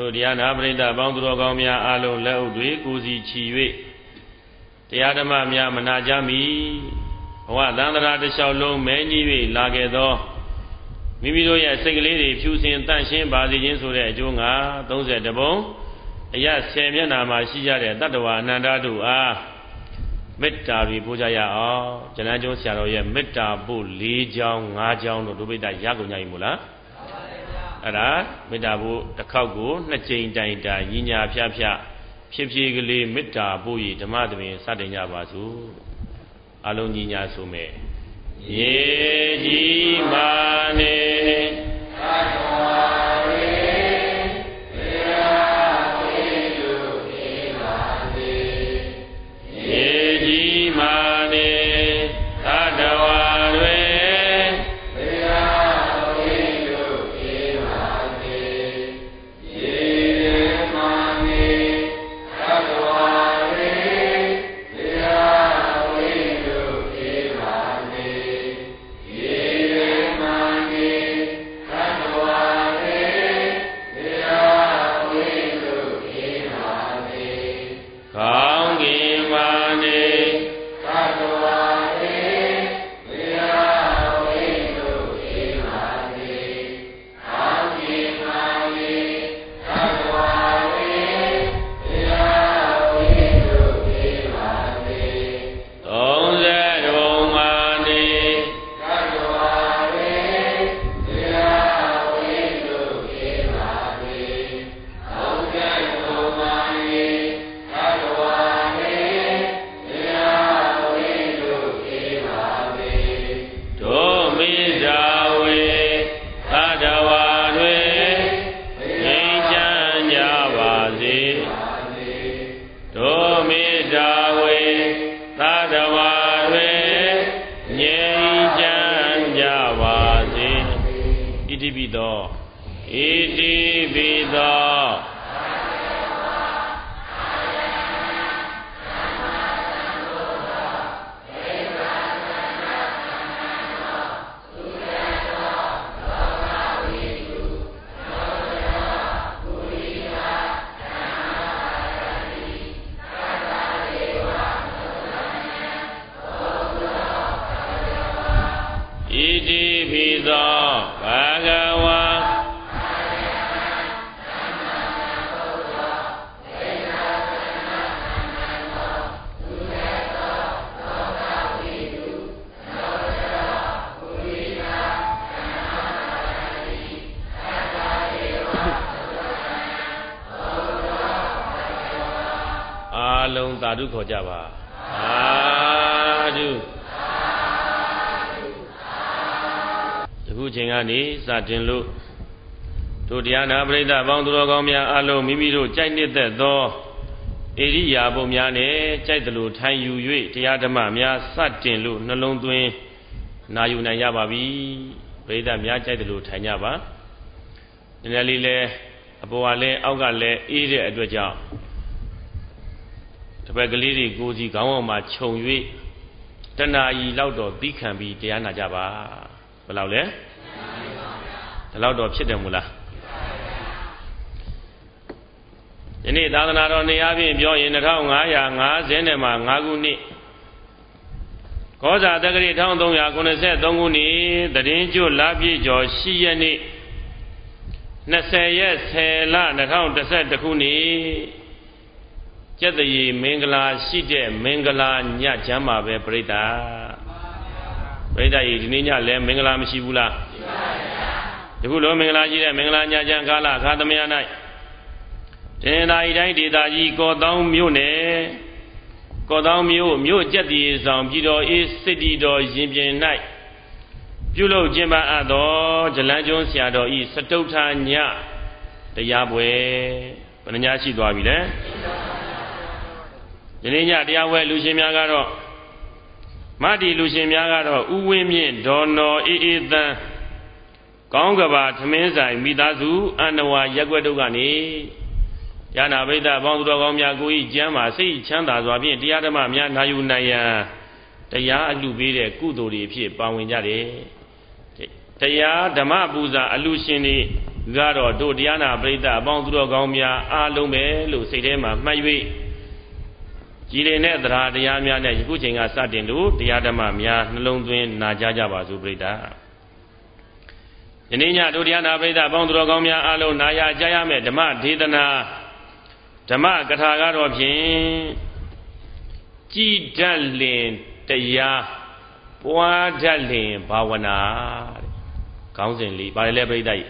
တို့တရားနာပရိသတ်ပေါင်းသူတော်ကောင်းများအားလုံးလက်ဥတွေကိုစီချီ၍တရားဓမ္မများမနာကြမီဘဝသန္တရာတစ်လျှောက်လုံးမဲကြီး၍လာခဲ့သောမိမိတို့ရဲ့စိတ်ကလေးတွေဖြူစင်တန့်ရှင်းပါစေခြင်းဆိုတဲ့အကျိုးငါ30ပုံအရ10မျက်နာမှာရှိကြတဲ့တတ္တဝါအနန္တတို့အားမေတ္တာတွေပို့ကြရအောင်ဇလန်းကျုံးဆရာတော်ရဲ့မေတ္တာပို့၄ချောင်း၅ချောင်းတို့ဒုပိတ္တရကုန်ကြပြီမို့လား အဲ့ဒါမေတ္တာဖို့တစ်ခေါက်ကိုနှစ်ကြိမ်တိုင်တာညီညာဖြားဖြားဖြစ်ဖြစ်ကလေးမေတ္တာဖို့ရဓမ္မသဘင်စတင်ကြပါစို့အလုံးညီညာဆိုမဲ့ရေကြီးမာနေသတ္တဝါ ကြပါသာဓုယခုချိန်ကနေစတင်လို့တို့တရားနာပရိသတ်ပေါင်းသူတော်ကောင်းများအလုံးမိမိတို့ကြိုက်နှစ်သက်သောဣရိယာပုများနဲ့ကြိုက်သလိုထိုင်ယူ၍တရားဓမ္မများစတင်လို့နှလုံးသွင်းနာယူနိုင်ရပါပြီပရိသတ်များကြိုက်သလိုထိုင်ကြပါနည်းနည်းလေးလဲအပေါ်ကလည်းအောက်ကလည်းအေးတဲ့အတွက်ကြောင့် တပည့်ကလေးတွေကိုစီခေါင်းအောင်မှာခြုံ၍တဏှာကြီးလောက်တော့သီးခံပြီးတရားနာကြပါဘယ်လောက်လဲဒီလောက်တော့ဖြစ်တယ်မို့လားယနေ့သာသနာတော်နေရာဖြင့်ပြောရင်2550နဲ့မှ5ခုနှစ်ကောဇာတက္ကရီ1393ခုနှစ်တည်င်းကျွလပြည့်ကျော်10ရက်နေ့20ရက်10လ2011ခုနှစ် ကျက်တရီမင်္ဂလာရှိတဲ့မင်္ဂလာညချမ်းပါပဲပြိတ္တာပြိတ္တာကြီးဒီနေ့ညလည်းမင်္ဂလာမရှိဘူးလားရှိပါဗျာဒီခုလိုမင်္ဂလာရှိတဲ့မင်္ဂလာညချမ်းကာလခါသမယ၌တင်သာဤတိုင်းဒေသကြီးကောတောင်းမြို့နယ်ကောတောင်းမြို့မြို့ကျက်တည်ဆောင်ပြည်တော်အေးစစ်တီတော်ရင်ပြင်၌ပြုလုပ်ခြင်းပါအပ်သောဇလန်းကျွန်းဆရာတော်ဤစတုထာညတရားပွဲဘယ်နှညရှိသွားပြီလဲ ယနေ့ညတရားဝဲလူရှင်များကတော့မတ္တိလူရှင်များကတော့ဥဝင်းမြင့်ဒေါ်နော်အေးအေးသန်းကောင်းကဘာသမင်းဆိုင်မိသားစုအန္တဝါရက်ွက်တို့ကနေญาဏဘိဒ္ဓဘောင်းသူတော်ကောင်းများကိုဤကျမ်းမှာစိတ်ချမ်းသာစွာဖြင့်တရားဓမ္မများနာယူနိုင်ရန်တရားအလှပေးတဲ့ကုသိုလ်တွေဖြစ်ပါဝင်ကြတယ်တရားဓမ္မပူဇာအလှရှင်တွေကတော့တို့တရားနာပရိသတ်အပေါင်းသူတော်ကောင်းများအားလုံးပဲလို့စိတ်ထဲမှာမှတ်၍ ကြည်လင်တဲ့တရားတရားများနဲ့ယခုချိန်ကစတင်လို့တရားဓမ္မများနှလုံးသွင်းနာကြားကြပါစို့ပရိသတ်ယနေ့ညတို့တရားနာပရိသတ်အပေါင်းသူတော်ကောင်းများအားလုံးနာရကြရမယ်ဓမ္မဒေသနာဓမ္မကထာကတော့ဖြင့်ကြည်တတ်လင်တရားပွားတတ်လင်ဘာဝနာတဲ့ခေါင်းစဉ်လေးပါတယ်လေပြိဿကြီး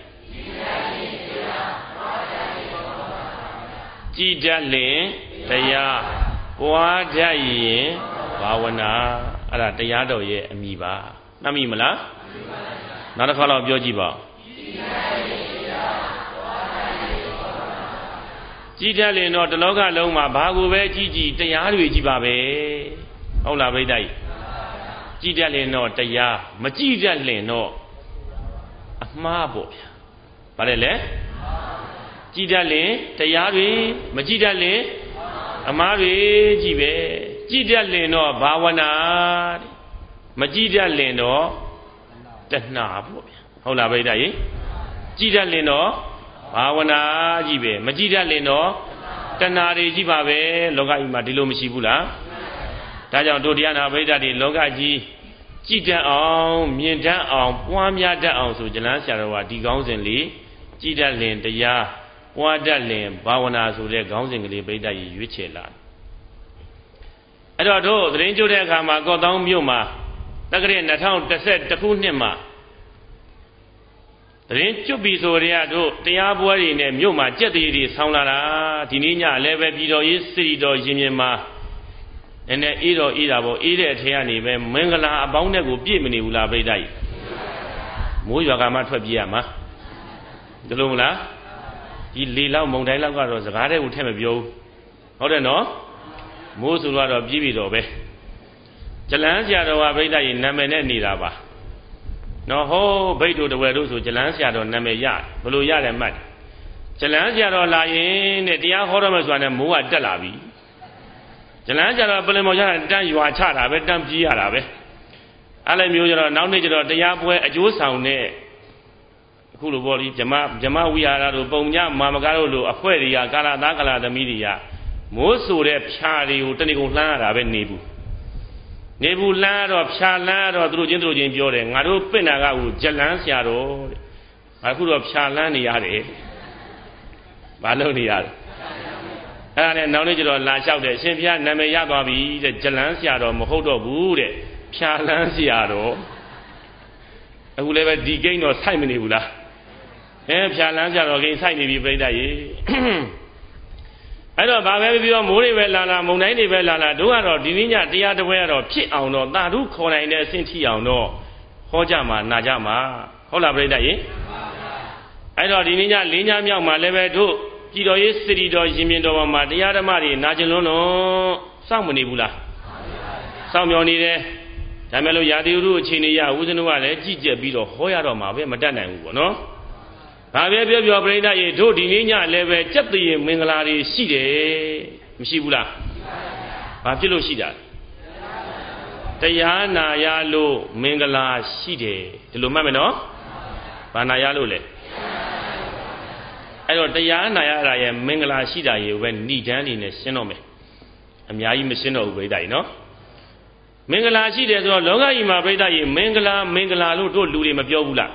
ကြည်တတ်လင်တရား ပွားတတ်ရင်ဘာဝနာအဲ့ဒါတရားတော်ရဲ့အမိပါမှတ်မိမလားနောက်တစ်ခါတော့ပြောကြည့်ပါကြည်တတ်လင်တော့တလောကလုံးမှာဘာကိုပဲကြည်ကြည်တရားတွေကြည်ပါပဲဟုတ်လားပြိဿကြီးကြည်တတ်လင်တော့တရားမကြည်တတ်လင်တော့အမှားပေါ့ဗျာဗါတယ်လေကြည်တတ်လင်တရားတွေမကြည်တတ်လင် အမှားတွေကြည်ပဲကြည်တတ်လင်တော့ဘာဝနာမကြည်တတ်လင်တော့တဏှာပေါ့ဗျာဟုတ်လားဗိဒ္ဓကြီးကြည်တတ်လင်တော့ဘာဝနာကြည်ပဲမကြည်တတ်လင်တော့တဏှာတွေကြည်ပါပဲလောကကြီးမှာဒီလိုမရှိဘူးလားဒါကြောင့်တို့တရားနာဗိဒ္ဓတွေလောကကြီးကြည်တတ်အောင်မြင်တတ်အောင်ပွားများတတ်အောင်ဆိုဇလန်းဆရာတော်ကဒီကောင်းစဉ်လေးကြည်တတ်လင်တရား ပွားတတ်လင်ဘာဝနာဆိုတဲ့ခေါင်းစဉ်ကလေးပြိတ္တကြီးရွေးချယ်လာအဲ့တော့တို့သတင်းကြိုတဲ့အခါမှာကော့တောင်းမြို့မှာတက္ကရာ2011ခုနှစ်မှာသတင်းကျွတ်ပြီဆိုရတို့တရားပွဲတွေနဲ့မြို့မှာကြက်သေးတွေဆောင်းလာတာဒီနေ့ညလည်းပဲပြည်တော်ရေးစရီတော်ရင်မြင်မှာနည်းနည်းအေးတော့အေးတာပေါ့အေးတဲ့အထက်ကနေပဲမင်္ဂလာအပေါင်းတဲ့ကိုပြည့်မနေဘူးလားပြိတ္တကြီးမိုးရွာကမှထွက်ပြေးရမှာဒီလိုမလား ဒီလေလောက်မုံတိုင်းလောက်ကတော့စကားတဲ့ကိုထည့်မပြောဘူးဟုတ်တယ်နော်မိုးဆိုတော့ပြေးပြီတော့ပဲဇလန်းဆရာတော်ကဗိဒ္ဓကြီးနာမည်နဲ့နေတာပါနော်ဟောဗိဒ္ဓတို့တဝယ်တို့ဆိုဇလန်းဆရာတော်နာမည်ရဘလို့ရတယ်မှတ်ဇလန်းဆရာတော်လာရင်တဲ့တရားဟောတော့မှဆိုတာနဲ့မိုးကတက်လာပြီဇလန်းဆရာတော်ပလင်မော်ချတာတန်းရွာချတာပဲတန်းပြေးရတာပဲအဲ့လိုမျိုးကျတော့နောက်နေ့ကျတော့တရားပွဲအကျိုးဆောင်တဲ့ အခုလိုပေါ့ဒီဗြမဗြမဝိဟာရတို့ပုံညမာမကားတို့လိုအဖွဲ့တွေကကာလသားကာလသမီးတွေကမိုးဆိုတဲ့ဖြာတွေကိုတဏီကုံလှမ်းရတာပဲနေဘူးနေဘူးလှမ်းတော့ဖြာလှမ်းတော့သူတို့ချင်းသူတို့ချင်းပြောတယ်ငါတို့ပင့်တာကဟိုဂျလန်းဆရာတော်တဲ့အခုတော့ဖြာလှမ်းနေရတယ်ဘာလုပ်နေရလဲအဲ့ဒါနဲ့နောက်နေ့ကျတော့လာလျှောက်တယ်ရှင်ဖျားနာမည်ရသွားပြီတဲ့ဂျလန်းဆရာတော်မဟုတ်တော့ဘူးတဲ့ဖြာလှမ်းဆရာတော်အခုလည်းပဲဒီကိန်းတော့စိုက်မနေဘူးလား အဲဖြာလန်းကြတော့ကိန်းစိုက်နေပြီပြိတ္တရေအဲ့တော့ဘာပဲပြီးတော့မိုးတွေပဲလာလာမုန်တိုင်းတွေပဲလာလာတို့ကတော့ဒီနေ့ညတရားတပွဲကတော့ဖြစ်အောင်တော့တာဓုခေါ်နိုင်တဲ့အဆင့်ထိအောင်တော့ဟောကြမှာနာကြမှာဟုတ်လားပြိတ္တရေအဲ့တော့ဒီနေ့ညလေးညမြောက်မှာလည်းပဲတို့ကြည်တော်ရေးစရီတော်ရင်မြင်တော်မှာတရားဓမ္မတွေနာကျင်လွန်းတော့စောင့်မနေဘူးလားစောင့်မျောနေတယ်ဒါမဲ့လို့ရာသီဥတုအခြေအနေရဦးဇနုကလည်းကြည်ကြက်ပြီးတော့ဟောရတော့မှာပဲမတတ်နိုင်ဘူးပေါ့နော်။ ဒါပဲပြောပြောပြိဋ္ဌာရေတို့ဒီနေ့ညလည်းပဲကြက်တည်မင်္ဂလာတွေရှိတယ်မရှိဘူးလား။ဘာဖြစ်လို့ရှိတာတရားနာရလို့မင်္ဂလာရှိတယ်ဒီလိုမှတ်မယ်နော်။ဘာနာရလို့လဲအဲ့တော့တရားနာရတာရဲ့မင်္ဂလာရှိတာရေပဲဏိဒန်းနေနဲ့ရှင်းတော့မယ်။အများကြီးမရှင်းတော့ဘူးပြိဋ္ဌာရေနော်။မင်္ဂလာရှိတယ်ဆိုတော့လောကကြီးမှာပြိဿကြီးမင်္ဂလာမင်္ဂလာလို့တို့လူတွေမပြောဘူးလား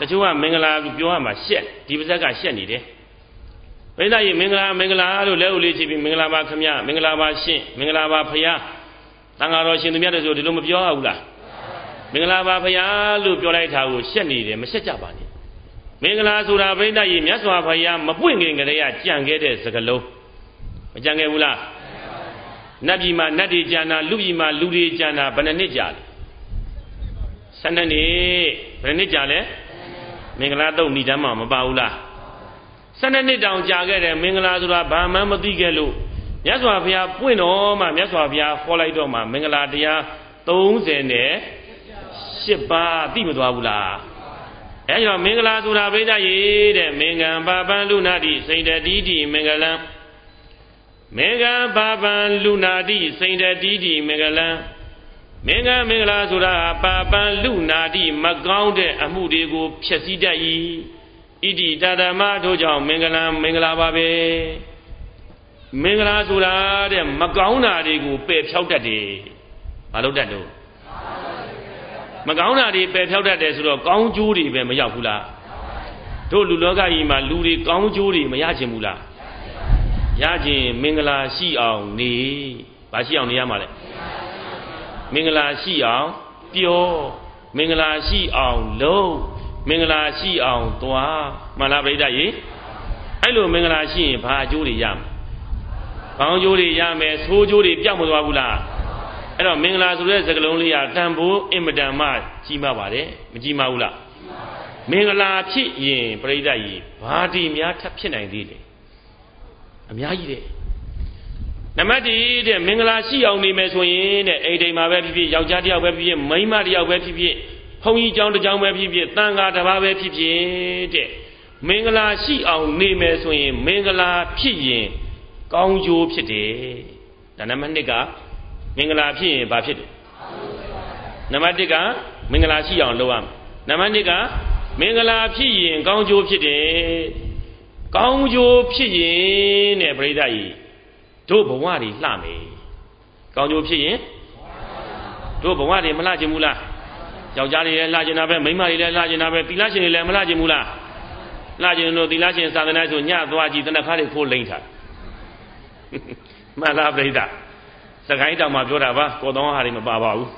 တချို့ကမင်္ဂလာပြောရမှာရှက်ဒီပါဇက်ကရှက်နေတယ်ပြိဿကြီးမင်္ဂလာမင်္ဂလာလို့လက်ဦးလေးချပြီးမင်္ဂလာပါခမမင်္ဂလာပါရှင့်မင်္ဂလာပါဖယားတန်ဃာတော်ရှင်သူမြတ်တို့ဆိုဒီလိုမပြောရဘူးလားမင်္ဂလာပါဖယားလို့ပြောလိုက်တာကိုရှက်နေတယ်မရှက်ကြပါနဲ့မင်္ဂလာဆိုတာပြိဿကြီးမြတ်စွာဘုရားမပွင့်ခင်ကတည်းကကြံခဲ့တဲ့စကားလုံးမကြံခဲ့ဘူးလားနတ်ပြည်မှာနတ်တွေကြံတာလူပြည်မှာလူတွေကြံတာဘယ်နှစ်နှစ်ကြာလဲ12နှစ်ဘယ်နှစ်ကြာလဲ မင်္ဂလာတုတ်ဏိဓမ္မမပါဘူးလား12နှစ်တောင်ကြာခဲ့တယ်မင်္ဂလာဆိုတာဘာမှမသိခဲ့လို့မြတ်စွာဘုရားပွင့်တော်မှမြတ်စွာဘုရားဟောလိုက်တော့မှမင်္ဂလာတရား30နဲ့8ပါးသိမသွားဘူးလားအဲကြောင့်မင်္ဂလာဆိုတာဘိဒ္ဓရေတဲ့မင်္ဂံပါပန်လူနာတိစိန်တတိတိမင်္ဂလံမေဃဘာပံလူနာတိစိန်တတိတိမေဃလံ မင်္ဂမင်္ဂလာဆိုတာပါပံလူနာတိမကောင်းတဲ့အမှုတွေကိုဖျက်ဆီးတတ်၏ဣတိတတမတို့ကြောင့်မင်္ဂလာမင်္ဂလာပါပဲမင်္ဂလာဆိုတာတဲ့မကောင်းတာတွေကိုပယ်ဖြောက်တတ်တယ်မလုပ်တတ်တော့မကောင်းတာတွေပယ်ဖြောက်တတ်တယ်ဆိုတော့ကောင်းကျိုးတွေပဲမရောက်ဘူးလားတို့လူလောကကြီးမှာလူတွေကောင်းကျိုးတွေမရချင်ဘူးလားရခြင်းမင်္ဂလာရှိအောင်နေဘာရှိအောင်နေရမှာလဲ မင်္ဂလာရှိအောင်ပြောမင်္ဂလာရှိအောင်လုပ်မင်္ဂလာရှိအောင်သွားမှန်လားပြိဿရေအဲ့လိုမင်္ဂလာရှိရင်ဘာအကျိုးတွေရမလဲကောင်းကျိုးတွေရမယ်ဆိုးကျိုးတွေပြောက်မသွားဘူးလားအဲ့တော့မင်္ဂလာဆိုတဲ့စကားလုံးလေးကတန်ဖိုးအင်မတန်မှကြီးမားပါတယ်မကြီးမားဘူးလားမင်္ဂလာဖြစ်ရင်ပြိဿရေဘာဒီများထပ်ဖြစ်နိုင်သေးလဲအများကြီးတဲ့ နံပါတ်1တဲ့မင်္ဂလာရှိအောင်နေမယ်ဆိုရင်တဲ့အိမ်တိမ်မှာပဲဖြစ်ဖြစ်ယောက်ျားတစ်ယောက်ပဲဖြစ်ဖြစ်မိန်းမတစ်ယောက်ပဲဖြစ်ဖြစ်ဘုန်းကြီးကျောင်းတစ်ကျောင်းပဲဖြစ်ဖြစ်တန်ခါတစ်ပါးပဲဖြစ်ဖြစ်တဲ့မင်္ဂလာရှိအောင်နေမယ်ဆိုရင်မင်္ဂလာဖြစ်ရင်ကောင်းကျိုးဖြစ်တယ်ဒါနံပါတ်2ကမင်္ဂလာဖြစ်ရင်ဘာဖြစ်တယ်နံပါတ်1ကမင်္ဂလာရှိအောင်လုပ်ရမယ်နံပါတ်2ကမင်္ဂလာဖြစ်ရင်ကောင်းကျိုးဖြစ်တယ်ကောင်းကျိုးဖြစ်ရင်တဲ့ပြိဿကြီး တို့ဘဝတွေလှမယ်ကောင်းကျိုးဖြစ်ရင်တို့ဘဝတွေမလှခြင်းဘူးလားယောက်ျားတွေလည်းလှခြင်းတာပဲမိန်းမတွေလည်းလှခြင်းတာပဲသီလရှင်တွေလည်းမလှခြင်းဘူးလားလှခြင်းတို့သီလရှင်သာသနာ့ဆိုညသွားကြည့်တနခါတွေခိုးလိမ့်ထားမှန်လားပြိဿစကိုင်းတောင်မှာပြောတာပါကိုတော်ဟာတွေမပါပါဘူး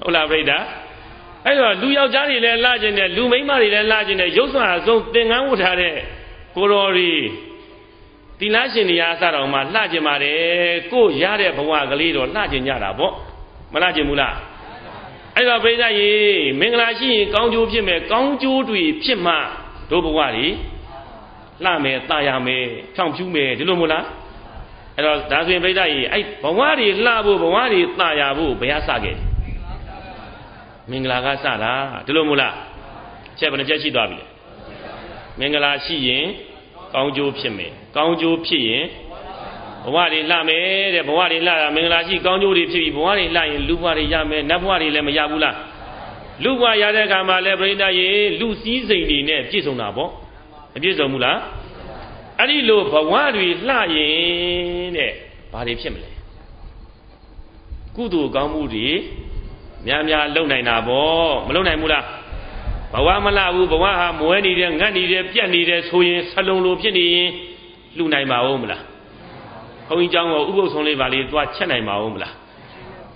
ဟုတ်လားပြိဿအဲ့တော့လူယောက်ျားတွေလည်းလှခြင်းတယ်လူမိန်းမတွေလည်းလှခြင်းတယ်ရုပ်စွာအဆုံးသင်္ကန်းဝတ်ထားတဲ့ကိုတော်တွေ သီလရှင်တွေအားစတော်မှာလှခြင်းပါတယ်ကိုရတဲ့ဘဝကလေးတော့လှခြင်းကြတာပေါ့မလှခြင်းဘူးလားအဲ့တော့ပြိဿရေမင်္ဂလာရှိရင်ကောင်းကျိုးဖြစ်မယ်ကောင်းကျိုးတွေဖြစ်မှတို့ဘဝတွေလှမယ်တာယာမယ်ဖြောင်ဖြူးမယ်ဒီလိုမို့လားအဲ့တော့ဒါဆိုရင်ပြိဿရေအဲ့ဘဝတွေလှဖို့ဘဝတွေတာယာဖို့ဘယ်ဟာစခဲ့မင်္ဂလာကစတာဒီလိုမို့လားချက်ဘယ်နှချက်ရှိသွားပြီလဲမင်္ဂလာရှိရင် ကောင်းကျိုးဖြစ်မယ်ကောင်းကျိုးဖြစ်ရင်ဘဝတွေလှမယ်တဲ့ဘဝတွေလှတာမင်္ဂလာရှိကောင်းကျိုးတွေဖြစ်ပြီးဘဝတွေလှရင်လူဘဝတွေရမယ်နတ်ဘဝတွေလည်းမရဘူးလားလူဘဝရတဲ့အခါမှာလည်းပြိဿရေလူစည်းစိမ်တွေနဲ့ပြည့်စုံတာပေါ့မပြည့်စုံဘူးလားအဲ့ဒီလိုဘဝတွေလှရင်တဲ့ဘာတွေဖြစ်မလဲကုသိုလ်ကောင်းမှုတွေများများလုပ်နိုင်တာပေါ့မလုပ်နိုင်ဘူးလား ဘဝမလဘူးဘဝဟာမွဲနေတယ်ငတ်နေတယ်ပြက်နေတယ်ဆိုရင်ဆလုံလိုဖြစ်နေရင်လှူနိုင်ပါဦးမလားဘုန်းကြီးကျောင်းကဥပုသ်ဆုံးလေးပါလေသွားချက်နိုင်ပါဦးမလား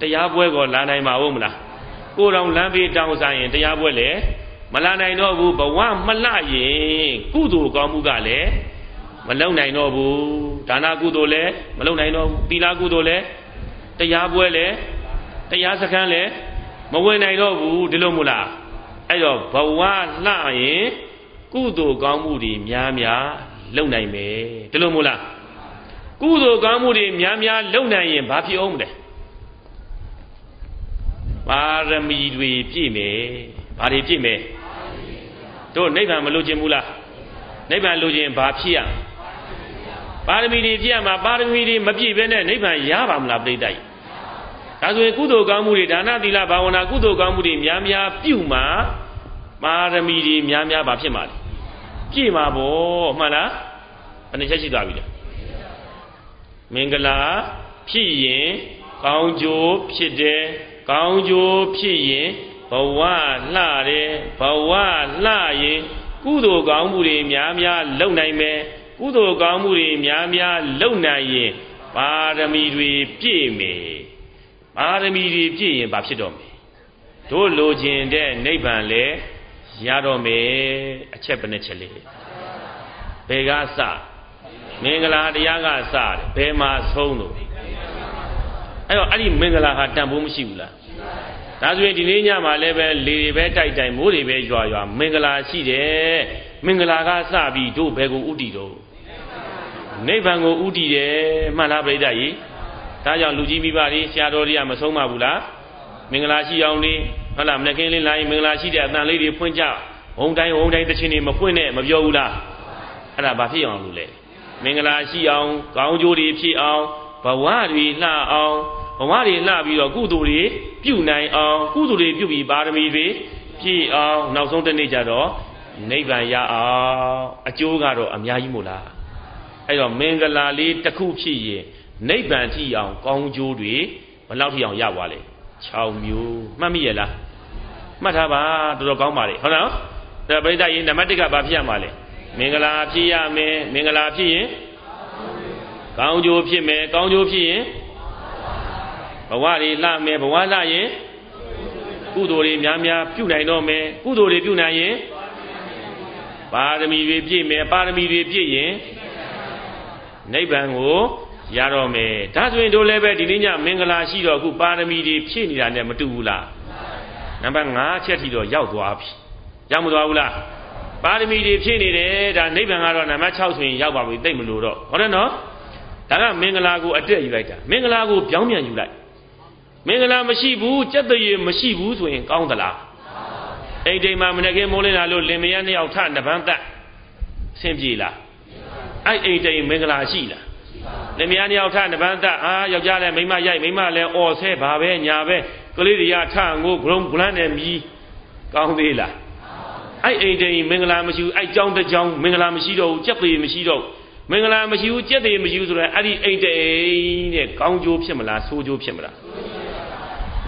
တရားပွဲကလာနိုင်ပါဦးမလားကိုယ်တော်လမ်းပေးတောင်းဆိုင်ရင်တရားပွဲလည်းမလာနိုင်တော့ဘူးဘဝမလှရင်ကုသိုလ်ကောင်းမှုကလည်းမလုံနိုင်တော့ဘူးဒါနကုသိုလ်လည်းမလုံနိုင်တော့ဘူးသီလကုသိုလ်လည်းတရားပွဲလည်းတရားစခန်းလည်းမဝင်နိုင်တော့ဘူးဒီလိုမို့လား အဲ့တော့ဘဝလှရင်ကုသိုလ်ကောင်းမှုတွေများများလုံနိုင်မယ်ဒီလိုမို့လားကုသိုလ်ကောင်းမှုတွေများများလုံနိုင်ရင်ဘာဖြစ်အောင်မလဲပါရမီတွေပြည့်မယ်ဘာတွေပြည့်မယ်တို့နိဗ္ဗာန်မလိုချင်ဘူးလားနိဗ္ဗာန်လိုချင်ဘာဖြစ်ရပါရမီတွေပြည့်ရမှာပါရမီတွေမပြည့်ဘဲနဲ့နိဗ္ဗာန်ရပါမလားပြိတ္တိဒါဆိုရင်ကုသိုလ်ကောင်းမှုတွေဒါနသီလဘာဝနာကုသိုလ်ကောင်းမှုတွေများများပြုမှာ ပါရမီတွေများများဘာဖြစ်မှာလဲပြည့်မှာပေါ့မှန်လားဘယ်နှချက်ရှိသွားပြီလဲမင်္ဂလာဖြစ်ရင်ကောင်းကျိုးဖြစ်တယ်ကောင်းကျိုးဖြစ်ရင်ဘဝလှတယ်ဘဝလှရင်ကုသိုလ်ကောင်းမှုတွေများများလုပ်နိုင်မယ်ကုသိုလ်ကောင်းမှုတွေများများလုပ်နိုင်ရင်ပါရမီတွေပြည့်မယ်ပါရမီတွေပြည့်ရင်ဘာဖြစ်တော့မလဲတို့လိုချင်တဲ့နိဗ္ဗာန်လေ ရတော့မယ်အချက်ဘယ်နှချက်လေးဘယ်ကစမင်္ဂလာတရားကစတယ်ဘယ်မှာဆုံးလို့အဲ့တော့အဲ့ဒီမင်္ဂလာဟာတန်ဖိုးမရှိဘူးလားဒါဆိုရင်ဒီနေ့ညမှာလည်းပဲလေတွေပဲတိုက်တိုက်မိုးတွေပဲရွာရွာမင်္ဂလာရှိတယ်မင်္ဂလာကစပြီးတို့ဘယ်ကိုဥတည်တော့နိဗ္ဗာန်ကိုဥတည်တယ်မှန်လားပြိဿကြီးဒါကြောင့်လူကြီးမိဘတွေဆရာတော်တွေကမဆုံးပါဘူးလားမင်္ဂလာရှိအောင်လေး ဟုတ်လားမနက်ခင်းလေးလာရင်မင်္ဂလာရှိတဲ့အတန်လေးတွေဖွင့်ကြဘုံတိုင်းဘုံတိုင်းတခြင်းတွေမဖွင့်နဲ့မပြောဘူးလားအဲ့ဒါဘာဖြစ်အောင်လို့လဲမင်္ဂလာရှိအောင်ကောင်းကျိုးတွေဖြစ်အောင်ဘဝတွေလှအောင်ဘဝတွေလှပြီးတော့ကုသိုလ်တွေပြုနိုင်အောင်ကုသိုလ်တွေပြုပြီးပါရမီတွေပြည့်အောင်နောက်ဆုံးတစ်နေ့ကျတော့နိဗ္ဗာန်ရအောင်အကျိုးကတော့အများကြီးမို့လားအဲ့တော့မင်္ဂလာလေးတစ်ခုဖြစ်ရင်နိဗ္ဗာန်ထိအောင်ကောင်းကျိုးတွေဘယ်လောက်ထိအောင်ရပါလဲ6မျိုးမှတ်မိရဲ့လား မှတ်ထားပါတော်တော်ကောင်းပါလေဟုတ်လားဒါပရိသတ်ရင်နံပါတ်1ကဘာဖြစ်ရမှာလဲမင်္ဂလာဖြစ်ရမယ်မင်္ဂလာဖြစ်ရင်ကောင်းကျိုးဖြစ်မယ်ကောင်းကျိုးဖြစ်ရင်ဘဝတွေလှမယ်ဘဝလှရင်ကုသိုလ်တွေများများပြုနိုင်တော့မယ်ကုသိုလ်တွေပြုနိုင်ရင်ပါရမီတွေပြည့်မယ်ပါရမီတွေပြည့်ရင်နိဗ္ဗာန်ကိုရတော့မယ်ဒါဆိုရင်တို့လည်းပဲဒီနေ့ညမင်္ဂလာရှိတော့အခုပါရမီတွေဖြည့်နေတာနဲ့မတူဘူးလား နံပါတ်5ချက်ထိတော့ရောက်သွားပြီရောက်မသွားဘူးလားပါရမီတွေဖြည့်နေတယ်ဒါနိဗ္ဗာန်ကတော့နံပါတ်6ဆိုရင်ရောက်ပါပြီသိမလို့တော့ဟုတ်တယ်နော်ဒါကမင်္ဂလာကိုအတက်ယူလိုက်တာမင်္ဂလာကိုပြောင်းပြန်ယူလိုက်မင်္ဂလာမရှိဘူးကြက်တရေမရှိဘူးဆိုရင်ကောင်းသလားအိမ်တိမ်မှာမနေ့ကမိုးလင်းလာလို့လင်မယားနှစ်ယောက်ထနဗန်းသက်ဆင်ပြေလားအဲ့အိမ်တိမ်မင်္ဂလာရှိလားလင်မယားနှစ်ယောက်ထနဗန်းသက်အာယောက်ျားလည်းမိန်းမရိုက်မိန်းမလည်းအော်ဆဲဘာပဲညာပဲ ကလေးတွေကထငိုဂရုံဂလန်းနဲ့မြည်ကောင်းသေးလားအဲ့အိမ်တိမ်မင်္ဂလာမရှိဘူးအဲ့ကြောင်းတစ်ကြောင်းမင်္ဂလာမရှိတော့ဘူးကြက်သေးမရှိတော့မင်္ဂလာမရှိဘူးကြက်သေးမရှိဘူးဆိုတော့အဲ့ဒီအိမ်တိမ်တဲ့ကောင်းကျိုးဖြစ်မလားဆိုးကျိုးဖြစ်မလား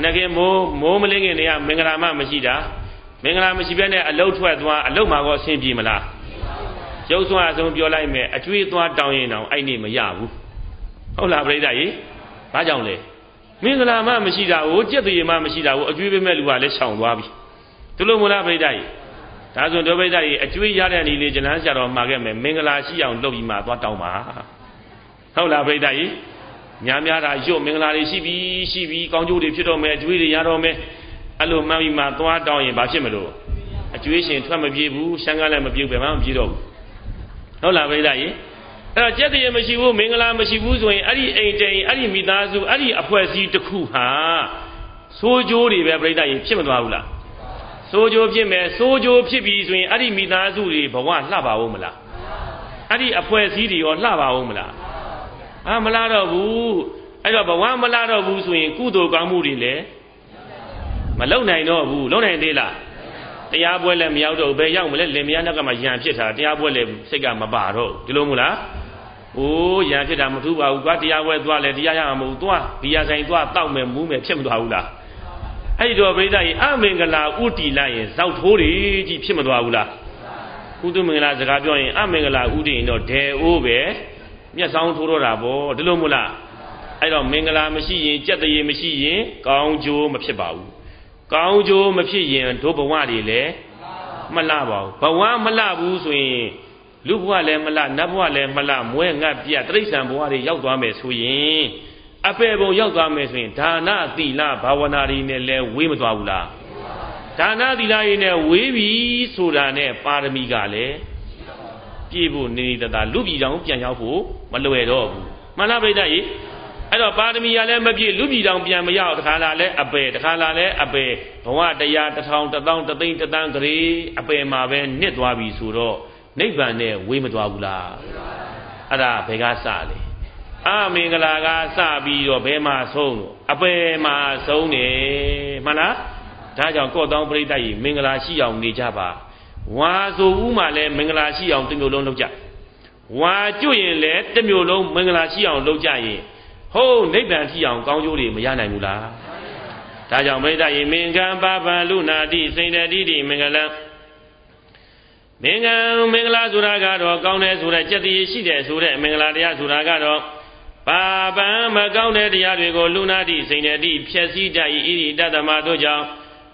နဂင်မိုးမိုးမလင်းခင်တည်းကမင်္ဂလာမမရှိတာမင်္ဂလာမရှိဘဲနဲ့အလုတ်ထွက်သွားအလုတ်မှာကောအဆင်ပြေမလားရုပ်စွမ်းအဆုံးပြောလိုက်မယ်အကျွေးသွားတောင်းရင်တောင်အဲ့နေမရဘူးဟုတ်လားပြိဿကြီးဘာကြောင့်လဲ မင်္ဂလာမမရှိတာကိုကြက်တရေမမရှိတာကိုအကျွေးပေးမဲ့လူကလည်းရှောင်သွားပြီသူလို့မလားပြိဿကြီးဒါဆိုဒုပိဋ္ဌကြီးအကျွေးရတဲ့နေလေးဇလန်းဆရာတော်မှာခဲ့မယ်မင်္ဂလာရှိအောင်လုပ်ပြီးမှသွားတောင်းပါဟုတ်လားပြိဿကြီးညာများတာရွတ်မင်္ဂလာတွေရှိပြီရှိပြီကောင်းကျိုးတွေဖြစ်တော့မယ်အကျွေးတွေရတော့မယ်အဲ့လိုမှန်ပြီးမှသွားတောင်းရင်ဘာဖြစ်မလို့အကျွေးရှင်ထွက်မပြေဘူးရှမ်းကားလည်းမပြေဘူးဘယ်မှမပြေတော့ဘူးဟုတ်လားပြိဿကြီး အဲ့တော့ကြက်တရေမရှိဘူးမင်္ဂလာမရှိဘူးဆိုရင်အဲ့ဒီအိမ်တိမ်အဲ့ဒီမိသားစုအဲ့ဒီအဖွဲ့အစည်းတစ်ခုဟာစိုးကြိုးတွေပဲပြိဿကြီးဖြစ်မသွားဘူးလားစိုးကြိုးဖြစ်မယ်စိုးကြိုးဖြစ်ပြီဆိုရင်အဲ့ဒီမိသားစုတွေဘဝလှပါဦးမလားအဲ့ဒီအဖွဲ့အစည်းတွေရောလှပါဦးမလားအာမလားတော့ဘူးအဲ့တော့ဘဝမလားတော့ဘူးဆိုရင်ကုသိုလ်ကောင်းမှုတွေလည်းမလုံနိုင်တော့ဘူးလုံနိုင်သေးလားတရားပွဲလည်းမရောက်တော့ဘယ်ရောက်မလဲလင်မယားနောက်ကမှယံဖြစ်တာတရားပွဲလည်းစိတ်ကမပါတော့ဒီလိုမို့လား အိုးယံဖြစ်တာမထူးပါဘူးကွာတရားပွဲသွားလဲတရားရမှာမဟုတ်သွားဘီယာဆိုင်သွားတောက်မယ်မူးမယ်ဖြစ်မသွားဘူးလားအဲ့ဒီတော့ပြိဿကြီးအမင်္ဂလာဥတီလိုက်ရင်ဇောက်ထိုးတွေကြီးဖြစ်မသွားဘူးလားကုသမင်္ဂလာစကားပြောရင်အမင်္ဂလာဥတီရင်တော့ဒဲအိုးပဲမျက်စောင်းထိုးတော့တာဗောဒီလိုမို့လားအဲ့တော့မင်္ဂလာမရှိရင်ကြက်တရေမရှိရင်ကောင်းကျိုးမဖြစ်ပါဘူးကောင်းကျိုးမဖြစ်ရင်တို့ဘဝတွေလည်းမလှပါဘူးဘဝမလှဘူးဆိုရင် လူဘဝလည်းမလှနတ်ဘဝလည်းမလှမွဲငတ်ပြတိရစ္ဆာန်ဘဝတွေရောက်သွားမယ်ဆိုရင်အပေဘုံရောက်သွားမယ်ဆိုရင်ဒါနသီလဘာဝနာတွေနဲ့လည်းဝေးမသွားဘူးလားဒါနသီလတွေနဲ့ဝေးပြီဆိုတာနဲ့ပါရမီကလည်းပြည့်ဖို့နေနေတသာလူပြည်တောင်ပြန်ရောက်ဖို့မလွယ်တော့ဘူးမှန်လားပြိတ္တကြီးအဲ့တော့ပါရမီကလည်းမပြည့်လူပြည်တောင်ပြန်မရောက်တခါလာလဲအပေတခါလာလဲအပေဘဝတရားတစ်ထောင်တစ်သောင်းတစ်သိန်းတစ်သန်းကလေးအပေမှာပဲနစ်သွားပြီဆိုတော့ နိဗ္ဗာန်နဲ့ဝေးမသွားဘူးလားအဲ့ဒါဘယ်ကစလဲအမင်္ဂလာကစပြီးတော့ဘယ်မှာဆုံးလို့အပေမှာဆုံးနေမှန်လားဒါကြောင့်ကော့တောင်းပရိသတ်ကြီးမင်္ဂလာရှိအောင်နေကြပါဝါဆိုဦးမှလည်းမင်္ဂလာရှိအောင်တစ်မျိုးလုံးလုပ်ကြဝါကျွတ်ရင်လည်းတစ်မျိုးလုံးမင်္ဂလာရှိအောင်လုပ်ကြရင်ဟုတ်နိဗ္ဗာန်ထိအောင်ကောင်းကျိုးတွေမရနိုင်ဘူးလားဒါကြောင့်မိတ္တယေမင်္ဂံပါပံလူနာတိစိန်တတိတိမင်္ဂလံ မင်္ဂံမင်္ဂလာဆိုတာကတော့ကောင်းတယ်ဆိုတဲ့စက်တည်ရှိတယ်ဆိုတဲ့မင်္ဂလာတရားဆိုတာကတော့ပါပံမကောင်းတဲ့တရားတွေကိုလူနာတိစိန်တတိဖြည့်စည်းတတ်၏ဣရိတတမတို့ကြောင့်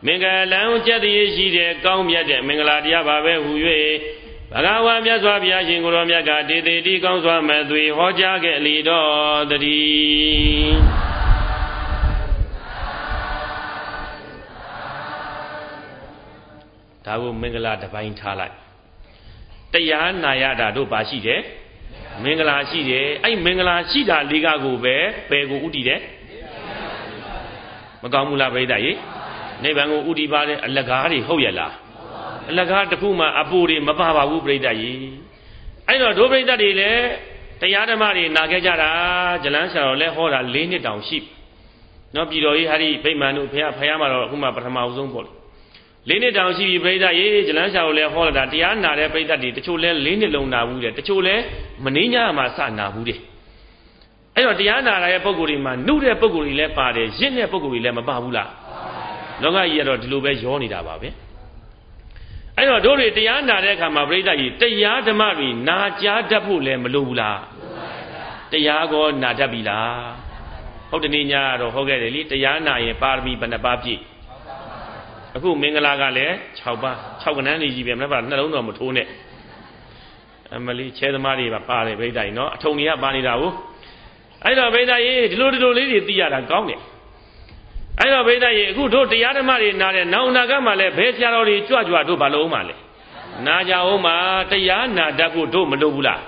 မင်္ဂလံစက်တည်ရှိတဲ့ကောင်းမြတ်တဲ့မင်္ဂလာတရားပါပဲဟူ၍ဘဂဝါမြတ်စွာဘုရားရှင်ကိုရောမြတ်ကဒေသေတိကောင်းစွာမဲ့သွေဟောကြားခဲ့လေတော်တည်းဒါကိုမင်္ဂလာတစ်ပိုင်းထားလိုက် တရားနာရတာတို့ပါရှိတယ်မင်္ဂလာရှိတယ်အဲ့မင်္ဂလာရှိတာလေးကကိုပဲဘယ်ကိုဥတည်တယ်မကောင်းဘူးလားပြိတ္တရေနိဗ္ဗာန်ကိုဥတည်ပါတဲ့အလကားတွေဟုတ်ရဲ့လားအလကားတစ်ခုမှအပူတွေမပါပါဘူးပြိတ္တကြီးအဲ့တော့ဒုပြိတ္တတွေလည်းတရားဓမ္မတွေနာခဲ့ကြတာဇလန်းဆရာတော်လည်းဟောတာ၄နှစ်တောင်ရှိနော်ပြည်တော်ကြီးဟာဒီဗိမာန်တို့ဖះဖះမှာတော့အခုမှပထမအဆုံးပေါ့လေ လေးနှစ်တောင်ရှိပြီပြိဿရေဇလန်းရှာကိုလည်းဟောလာတာတရားနာတဲ့ပြိဿတွေတချို့လဲလေးနှစ်လုံးနာဘူးတဲ့တချို့လဲမနှင်းညမှာစနာဘူးတဲ့အဲ့တော့တရားနာတဲ့ပုံကိုယ်တွေမှာနှုတ်တဲ့ပုံကိုယ်တွေလည်းပါတယ်ရင့်တဲ့ပုံကိုယ်တွေလည်းမပါဘူးလားလောကကြီးကတော့ဒီလိုပဲရောနေတာပါပဲအဲ့တော့တို့တွေတရားနာတဲ့အခါမှာပြိဿကြီးတရားဓမ္မတွေနာကြားတတ်ဖို့လည်းမလိုဘူးလားတရားကောနာတတ်ပြီလားဟုတ်တယ်ညကတော့ဟောခဲ့တယ်လေတရားနာရင်ပါရမီဘယ်နှပါးပြည့် အခုမင်္ဂလာကလည်း6ပါး6ကဏ္ဍနေကြီးပဲမလားနှလုံးတော်မထိုးနဲ့အမလီချဲသမားတွေပါပါတယ်ဗိဒ္ဓကြီးနော်အထုံတွေကပါနေတာကိုအဲ့တော့ဗိဒ္ဓကြီးဒီလိုဒီလိုလေးတွေသိရတာကောင်းတယ်အဲ့တော့ဗိဒ္ဓကြီးအခုတို့တရားဓမ္မတွေနားတယ်နောင်နာကမှလည်းဘယ်ဆရာတော်တွေကြွကြွတို့ဘာလို့အောင်မလဲနာကြအောင်မှာတရားနာတတ်ဖို့တို့မလိုဘူးလား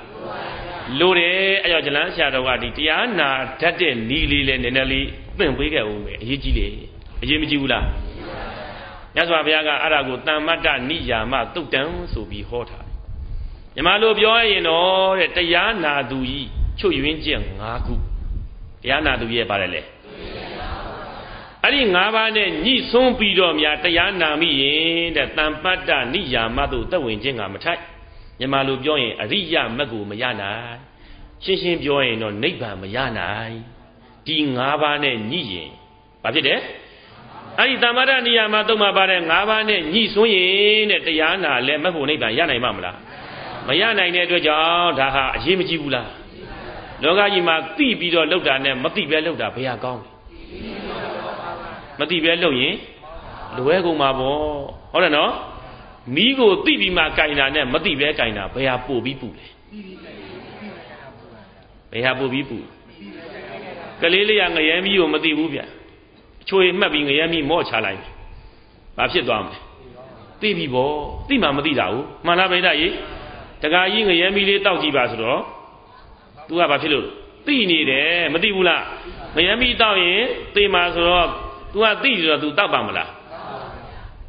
လိုတယ်အဲ့တော့ဇလန်းဆရာတော်ကဒီတရားနာတတ်တဲ့နီးလေးလည်းနည်းနည်းလေးသင်ပေးခဲ့ဦးမယ်အရေးကြီးတယ်အရေးမကြီးဘူးလား မြတ်စွာဘုရားကအဲ့ဒါကိုတမ္မတ္တနိယာမတုတ်တံဆိုပြီးဟောထားတယ်ညီမလိုပြောရင်တော့တဲ့တရားနာသူကြီးချွတ်ယွင်းကျင့်၅ခုတရားနာသူရဲ့ပါတယ်လေအဲ့ဒီ၅ပါးနဲ့ညှိဆုံးပြီးတော့များတရားနာမိရင်တဲ့တမ္ပတ္တနိယာမတို့သက်ဝင်ခြင်းကမထိုက်မြန်မာလိုပြောရင်အရိယမက်ကိုမရနိုင်ရှင်းရှင်းပြောရင်တော့နိဗ္ဗာန်မရနိုင်ဒီ၅ပါးနဲ့ညှိရင်ဘာဖြစ်တယ် အဲ့ဒီတမ္ပတ္တနိယာမတုံးမှာပါတဲ့၅ပါးနဲ့ညှိစွန်းရင်တဲ့တရားနာလဲမက်ဖို့နိဗ္ဗာန်ရနိုင်မှာမလားမရနိုင်တဲ့အတွက်ကြောင့်ဒါဟာအရေးမကြီးဘူးလားလောကကြီးမှာသိပြီးတော့လောက်တာနဲ့မသိပဲလောက်တာဘယ်ဟာကောင်းလဲမသိပဲလောက်ရင်လွဲကုန်မှာပေါ့ဟုတ်တယ်နော်မိကိုသိပြီးမှကြိုင်တာနဲ့မသိပဲကြိုင်တာဘယ်ဟာပို့ပြီးပူလဲဘယ်ဟာပို့ပြီးပူကလေးလေးကငရဲမီးကိုမသိဘူးဗျအ ချွေမှတ်ပြီးငရဲမီးမော့ချလိုက်ဘာဖြစ်သွားမလဲသိပြီပေါ့သိမှမသိတာဘူးမှန်လားဗိဒ္ဓကြီးတခါကြီးငရဲမီးလေးတောက်ကြည့်ပါဆိုတော့ तू ကဘာဖြစ်လို့သိနေတယ်မသိဘူးလားငရဲမီးတောက်ရင်သိမှာဆိုတော့ तू ကသိဆိုတော့ तू တောက်ပါမလား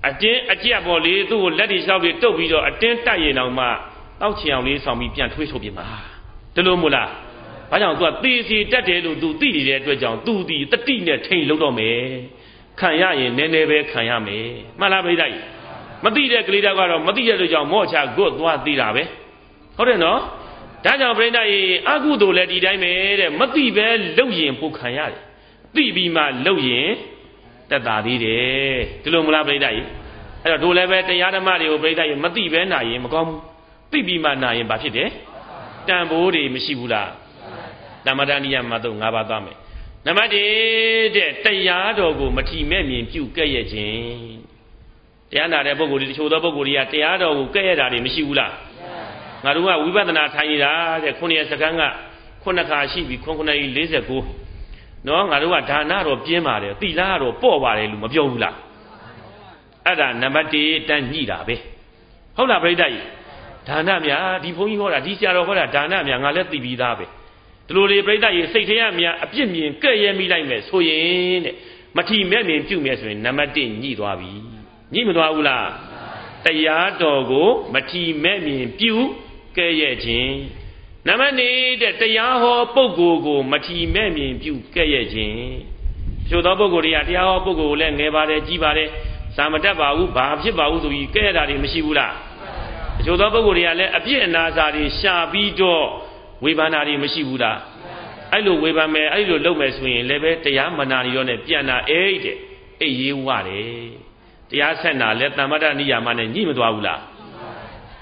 အတင်းအကျက်ပေါ်လေးသူ့ကိုလက်တွေလျှောက်ပြီးတုတ်ပြီးတော့အတင်းတက်ရင်တော့မှတောက်ချင်အောင်လေးဆောင်ပြီးပြန်ထွေးထုတ်ပြမှာတလို့မို့လား ဘာကြောင့် तू ကသေစီတက်တယ်လို့ तू သိနေတဲ့အတွက်ကြောင့် तू ဒီတတိနဲ့ထိန်လုံးတော့မယ်ခံရရင်နည်းနည်းပဲခံရမယ်မှန်လားပြိတ္တိမသိတဲ့ကလေးတော့ကတော့မသိတဲ့အတွက်ကြောင့်မော့ချဂွတ်သွားသေးတာပဲဟုတ်တယ်နော်ဒါကြောင့်ပြိတ္တိအကုသိုလ်လည်းဒီတိုင်းပဲတဲ့မသိပဲလှုပ်ရင်ပုခံရတယ်သိပြီးမှလှုပ်ရင်တက်တာသေးတယ်ဒီလိုမလားပြိတ္တိအဲ့တော့တို့လည်းပဲတရားဓမ္မတွေကိုပြိတ္တိမသိပဲနာရင်မကောင်းဘူးသိပြီးမှနာရင်ဘာဖြစ်တယ်တန်ဖိုးတွေမရှိဘူးလား တမ္မတဏိယမတော့၅ပါးသွားမယ်နံပါတ်1တဲ့တရားတော်ကိုမထီမဲ့မြင်ပြုကဲ့ရဲ့ခြင်းတရားနာတဲ့ပုဂ္ဂိုလ်တွေတချို့သောပုဂ္ဂိုလ်တွေကတရားတော်ကိုကဲ့ရဲ့တာတွေမရှိဘူးလားငါတို့ကဝိပဿနာထိုင်နေတာတဲ့ခုနှစ်ရက်စကန်းကခုနှစ်ခါရှိပြီခုနှစ်ကြီး49နော်ငါတို့ကဒါနတော့ပြင်းပါတယ်သီလကတော့ပေါ့ပါတယ်လို့မပြောဘူးလားအဲ့ဒါနံပါတ်1တန်းညှိတာပဲဟုတ်လားပြိတ္တကြီးဒါနများဒီဘုန်းကြီးဟောတာဒီဆရာတော်ဟောတာဒါနများငါလည်းသိပြီးသားပဲ ဒီလိုလေပြိတ္တကြီးစိတ်ထဲရများအပြစ်မြင်ကဲ့ရဲ့မိလိုက်မယ်ဆိုရင်တဲ့မထီမဲ့မြင်ပြုမယ်ဆိုရင်နံပါတ်1ညှိသွားပြီညှိမသွားဘူးလားတရားတော်ကိုမထီမဲ့မြင်ပြုကဲ့ရဲ့ခြင်းနံပါတ်2တဲ့တရားဟောပုဂ္ဂိုလ်ကိုမထီမဲ့မြင်ပြုကဲ့ရဲ့ခြင်းချို့သောပုဂ္ဂိုလ်တွေကတရားဟောပုဂ္ဂိုလ်ကိုလည်းငယ်ပါတယ်ကြီးပါတယ်စာမတတ်ပါဘူးဘာဖြစ်ပါဘူးဆိုပြီးကဲ့ရတာတွေမရှိဘူးလားတချို့သောပုဂ္ဂိုလ်တွေကလည်းအပြစ်အနာစာတွေရှာပြီးတော့ ဝေဘာနာတွေမရှိဘူးလားအဲ့လိုဝေဘာမယ်အဲ့လိုလုပ်မယ်ဆိုရင်လည်းပဲတရားမနာရီရောနဲ့ပြန်တာအိတ်တဲ့အိတ်ရေးဝတယ်တရားဆက်နာလဲတမ္မတနိယာမနဲ့ညှိမသွားဘူးလား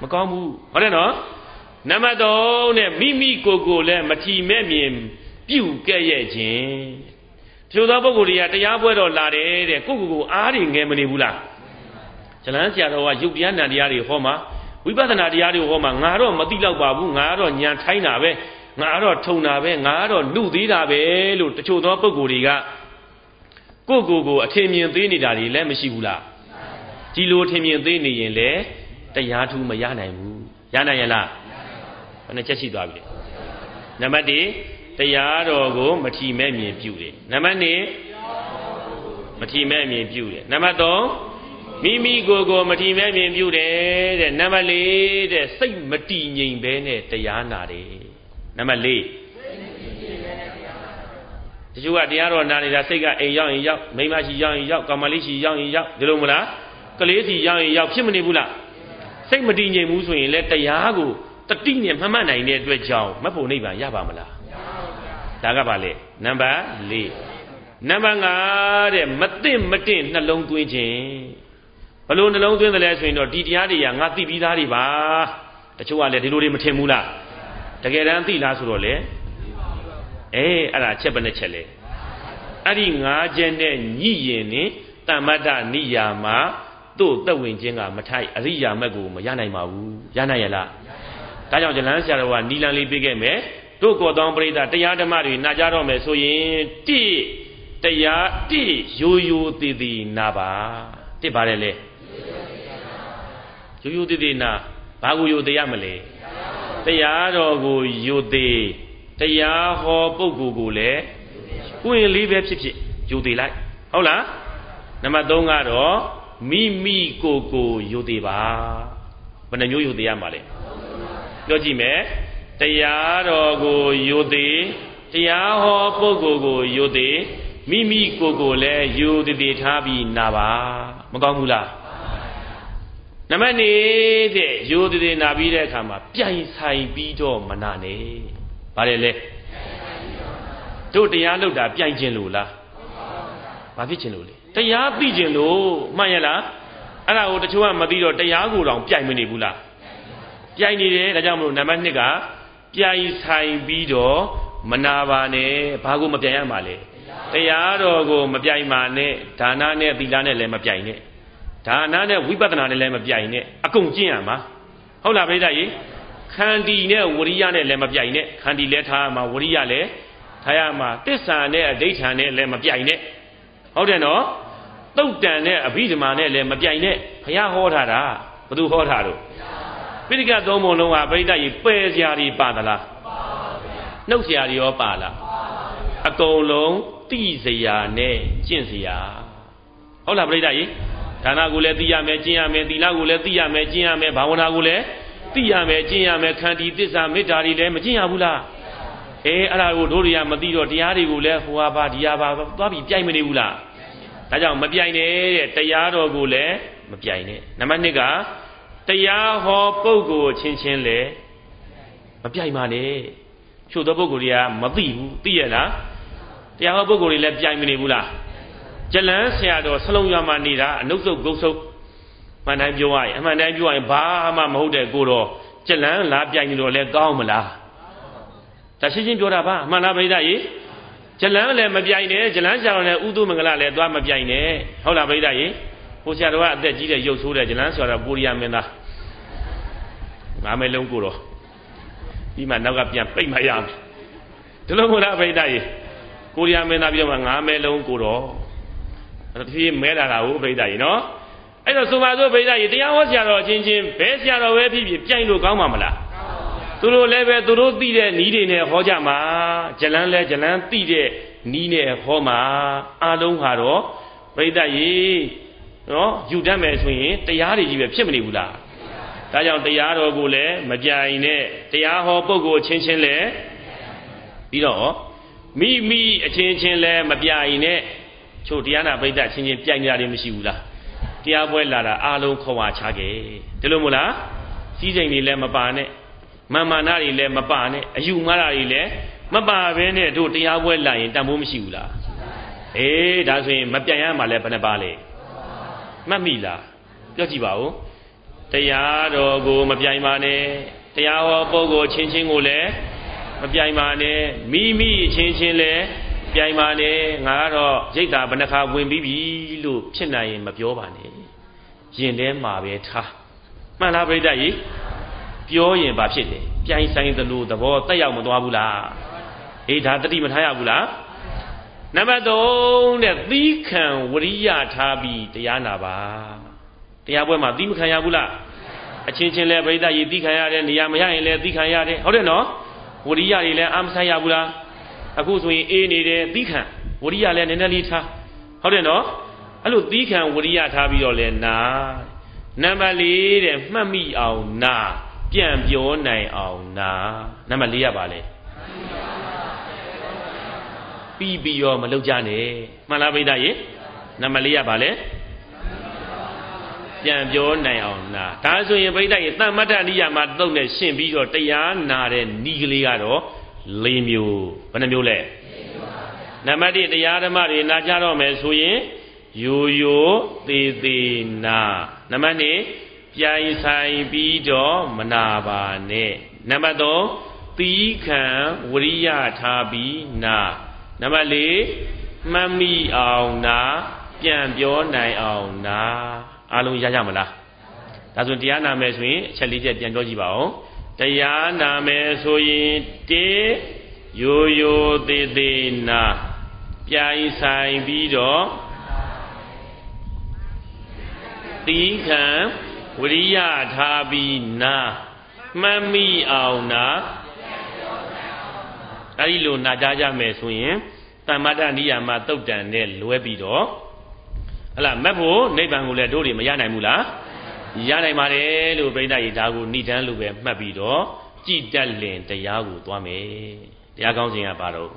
မကောင်းဘူးဟုတ်တယ်နော်နံပါတ်3နဲ့မိမိကိုယ်ကိုလည်းမထီမဲ့မြင်ပြုကဲ့ရဲ့ခြင်းချို့သောပုဂ္ဂိုလ်တွေကတရားပွဲတော်လာတယ်တဲ့ကိုယ့်ကိုယ်ကိုအားတွေငယ်မနေဘူးလားဇလန်းဆရာတော်ကယုတ်တရားနံတရားတွေဟောမှာ ဝိပဿနာတရားတွေဟောမှာငါတော့မသိတော့ပါဘူးငါတော့ညံထိုင်းတာပဲငါတော့ထုံတာပဲငါတော့လူသေးတာပဲလို့တချို့သောပုဂ္ဂိုလ်တွေကကိုယ့်ကိုယ်ကိုအထင်မြင်သေးနေတာတွေလည်းမရှိဘူးလားဒီလိုထင်မြင်သေးနေရင်လည်းတရားထူးမရနိုင်ဘူးရနိုင်ရလားဘယ်နှချက်ရှိသွားပြီလဲနံပါတ်1တရားတော်ကိုမထီမဲ့မြင်ပြုတယ်နံပါတ်2မထီမဲ့မြင်ပြုတယ်နံပါတ်3 မိမိကိုယ်ကိုမထီမဲ့မြင်ပြုတယ်တဲ့နံပါတ်4တဲ့စိတ်မတည်ငြိမ်ဘဲနဲ့တရားနာတယ်နံပါတ်4တချို့ကတရားတော်နာနေတာစိတ်ကအိမ်ရောက်ရင်ရောက်မိမရှိရောက်ရင်ရောက်ကောင်မလေးရှိရောက်ရင်ရောက်ဒီလိုမလားကလေးစီရောက်ရင်ရောက်ဖြစ်မနေဘူးလားစိတ်မတည်ငြိမ်ဘူးဆိုရင်လည်းတရားကိုတတိနဲ့မှတ်မှတ်နိုင်တဲ့အတွက်ကြောင့်မဖို့နိဗ္ဗာန်ရပါမလားဒါကပါလေနံပါတ်၄နံပါတ်5တဲ့မသိမတင့်နှလုံးသွင်းခြင်း ဘလို့နှလုံးသွင်းတယ်လဲဆိုရင်တော့ဒီတရားတွေကငါသိပြီးသားတွေပါတချို့ကလည်းဒီလိုတွေမထင်ဘူးလားတကယ်တမ်းသိလားဆိုတော့လေအေးအဲ့ဒါချက်ပဲနဲ့ချက်လေအဲ့ဒီ၅ချက်နဲ့ညှိရင်နေတမ္မတ္တနိယာမှာတို့သက်ဝင်ခြင်းကမထိုက်အရိယာမက်ကိုမရနိုင်ပါဘူးရနိုင်ရလားဒါကြောင့်ဇလန်းဆရာတော်ကနီလန်လေးပေးခဲ့မယ်တို့ကောတောင်းပရိသတရားဓမ္မတွေနာကြတော့မယ်ဆိုရင်တိတရားတိရိုးရိုးတည်တည်နာပါတစ်ပါတယ်လေ ရိုးရိုးတည်တည်နာဘာကိုရိုးတရားမလဲတရားတော်ကိုရိုးသေးတရားဟောပုဂ္ဂိုလ်ကိုလည်းကိုယ်ရင်လေးပဲဖြစ်ဖြစ်ရိုးသေးလိုက်ဟုတ်လားနံပါတ်3ကတော့မိမိကိုယ်ကိုရိုးသေးပါဘယ်နှမျိုးရိုးသေးရမှာလဲပြောကြည့်မယ်တရားတော်ကိုယိုသေးတရားဟောပုဂ္ဂိုလ်ကိုယိုသေးမိမိကိုယ်ကိုလည်းယိုတည်တည်ထားပြီးနာပါမကောင်းဘူးလား နမနေတဲ့ယိုတည်တည်နာပြီးတဲ့အခါမှာပြိုင်ဆိုင်ပြီးတော့မနာနဲ့ဗါတယ်လေတို့တရားလုပ်တာပြိုင်ခြင်းလို့လားဘာဖြစ်ခြင်းလို့လဲတရားသိခြင်းလို့မှန်ရလားအဲ့ဒါကိုတချို့ကမသိတော့တရားကိုတောင်ပြိုင်မနေဘူးလားပြိုင်နေတယ်ဒါကြောင့်မလို့နံပါတ်1ကပြိုင်ဆိုင်ပြီးတော့မနာပါနဲ့ဘာကိုမပြိုင်ရမှာလဲတရားတော်ကိုမပြိုင်ပါနဲ့ဒါနနဲ့သီလနဲ့လည်းမပြိုင်နဲ့ ဒါနနဲ့ဝိပဿနာနဲ့လည်းမပြိုင်နဲ့အကုန်ကျင့်ရမှာဟုတ်လားပြိဿကြီးခန္တီနဲ့ဝရိယနဲ့လည်းမပြိုင်နဲ့ခန္တီလည်းထားရမှာဝရိယလည်းထားရမှာတစ္ဆာနဲ့အဋိဋ္ဌာနဲ့လည်းမပြိုင်နဲ့ဟုတ်တယ်နော်တုတ်တန်နဲ့အဘိဓမ္မာနဲ့လည်းမပြိုင်နဲ့ဘုရားဟောထားတာဘသူဟောထားလို့ပိဋကသုံးပုံလုံးကပရိသတ်ကြီးပယ်စရာတွေပါသလားနှုတ်စရာတွေရောပါလားအကုန်လုံးတိစရာနဲ့ကျင့်စရာဟုတ်လားပရိသတ်ကြီး ဒါနကိုလည်းသိရမယ်ကျင့်ရမယ်သီလကိုလည်းသိရမယ်ကျင့်ရမယ်ဘာဝနာကိုလည်းသိရမယ်ကျင့်ရမယ်ခန္တီသစ္စာမေတ္တာတွေလည်းမကျင့်ရဘူးလားအေးအဲ့ဒါကိုတို့တွေကမသိတော့တရားတွေကိုလည်းဟိုဟာပါဒီဟာပါသွားပြီးပြိုင်မနေဘူးလားဒါကြောင့်မပြိုင်နဲ့တဲ့တရားတော်ကိုလည်းမပြိုင်နဲ့နံပါတ်1ကတရားဟောပုဂ္ဂိုလ်ချင်းချင်းလေမပြိုင်ပါနဲ့ချို့သောပုဂ္ဂိုလ်တွေကမသိဘူးသိရလားတရားဟောပုဂ္ဂိုလ်တွေလည်းပြိုင်မနေဘူးလား ကျလန်းဆရာတော်ဆလုံးရွာမှာနေတာအနုစုတ်ဂုတ်ဆုပ်မှန်တိုင်းပြောရရင်အမှန်တိုင်းပြောရရင်ဘာမှမဟုတ်တဲ့ကိုတော့ကျလန်းလားပြိုင်နေလို့လည်းကောင်းမလားဒါရှင်းရှင်းပြောတာပါမှန်လားပြိဿကြီးကျလန်းလည်းမပြိုင်နဲ့ကျလန်းဆရာတော်လည်းဥဒုမင်္ဂလာလည်းသွားမပြိုင်နဲ့ဟုတ်လားပြိဿကြီးဟိုဆရာတော်ကအသက်ကြီးတဲ့ရုပ်ဆိုးတဲ့ကျလန်းဆရာတော်ကိုရီးယားမင်းသားငါးမဲလုံးကိုတော့ဒီမှာနောက်ကပြန်ပိတ်မှရမယ်ဒီလိုမို့လားဗိဒ္ဓကြီးကိုရီးယားမင်းသားပြောမှငါးမဲလုံးကိုတော့ တဖြည်းမဲလာတာဟုတ်ဗိဒ္ဓကြီးနော်အဲ့တော့ဆိုပါစို့ဗိဒ္ဓကြီးတရားဟောဆရာတော်အချင်းချင်းဘယ်ဆရာတော်ပဲဖြစ်ဖြစ်ပြိုင်လို့ကောင်းမှာမလားသူတို့လည်းပဲသူတို့သိတဲ့နီးတွေနဲ့ဟောကြမှာဇလန်းလဲဇလန်းသိတဲ့နီးနဲ့ဟောမှာအားလုံးဟာတော့ဗိဒ္ဓကြီးနော်ယူတတ်မယ်ဆိုရင်တရားတွေကြီးပဲဖြစ်မနေဘူးလားဒါကြောင့်တရားတော်ကိုလည်းမပြိုင်နဲ့တရားဟောပုဂ္ဂိုလ်ချင်းချင်းလည်းပြီးတော့မိမိအချင်းချင်းလည်းမပြိုင်နဲ့ ချို့တရားနာပိဋကချင်းချင်းပြိုင်ကြတယ်မရှိဘူးလားတရားပွဲလာတာအားလုံးခေါ်ဝါချခဲ့ဒီလိုမို့လားစီးစိမ်တွေလည်းမပါနဲ့မာမာနာတွေလည်းမပါနဲ့အယူမှားတာတွေလည်းမပါဘဲနဲ့တို့တရားပွဲလာရင်တန်ဖိုးမရှိဘူးလားအေးဒါဆိုရင်မပြိုင်ရမှာလဲဘယ်နှပါလဲမှတ်မိလားပြောကြည့်ပါဦးတရားတော်ကိုမပြိုင်ပါနဲ့တရားဟောပုဂ္ဂိုလ်ချင်းချင်းကိုလည်းမပြိုင်ပါနဲ့မိမိချင်းချင်းလည်း ပြိုင်ပါနဲ့ငါကတော့ရိတ်တာဘဏ္ဍခါဝင်ပြီးပြီလို့ဖြစ်နိုင်ရင်မပြောပါနဲ့ရင်ထဲမှာပဲထားမှန်လားပြိတ္တကြီးပြောရင်ဘာဖြစ်လဲပြိုင်ဆိုင်သလိုသဘောတက်ရောက်မသွားဘူးလားအေးဒါတတိမထားရဘူးလားနံပါတ်3တဲ့သီးခံဝရိယထားပြီးတရားနာပါတရားပွဲမှာသီးမခံရဘူးလားအချင်းချင်းလဲပြိဿရေသီးခံရတယ်နေရာမရရင်လဲသီးခံရတယ်ဟုတ်တယ်နော်ဝရိယတွေလည်းအာမဆိုင်ရဘူးလား အခုဆိုရင်အေးနေတယ်သီးခံဝရိယလည်းနည်းနည်းလေးထားဟုတ်တယ်နော်အဲ့လိုသီးခံဝရိယထားပြီးတော့လဲနာနံပါတ်၄တဲ့မှတ်မိအောင်နာပြန်ပြောနိုင်အောင်နာနံပါတ်၄ရပါလေပြီးပြီးရောမလုပ်ကြနဲ့မှန်လားဗိဒ္ဓရေနံပါတ်၄ရပါလေပြန်ပြောနိုင်အောင်နာဒါဆိုရင်ပြိဿရဲ့တမ္မတ္တနိယမှာတုံနဲ့ရှင်းပြီးတော့တရားနာတဲ့ဤကလေးကတော့ ၄မျိုးဘယ်နှမျိုးလဲနံပါတ်1တရားဓမ္မတွေနာကြတော့မယ်ဆိုရင်ယိုယိုသေးသေးနာနံပါတ်2ပြိုင်ဆိုင်ပြီးတော့မနာပါနဲ့နံပါတ်3သီးခံဝရိယထားပြီးနာနံပါတ်4မှတ်မိအောင်နာပြန်ပြောနိုင်အောင်နာအားလုံးရကြမလားဒါဆိုတရားနာမယ်ဆိုရင်အချက်လေးချက်ပြန်ပြောကြည့်ပါဦး တရားနာမယ်ဆိုရင်တေယိုယိုသေးသေးနာပြိုင်ဆိုင်ပြီးတော့တီးခံဝရိယထားပြီးနာမှတ်မိအောင်နာအဲဒီလိုနာကြကြမယ်ဆိုရင်တမ္မတ္တနိယာမတုတ်တန်နဲ့လွဲပြီးတော့ဟလာမက်ဖို့နိဗ္ဗာန်ကိုလည်းတို့တွေမရနိုင်ဘူးလား ရနိုင်ပါတယ်လို့ပြိဋ္ဌာယီဒါကိုဏိဒန်းလိုပဲမှတ်ပြီးတော့ကြည်တက်လင်တရားကိုသွားမယ်တရားကောင်းစဉ်ကဘာတော့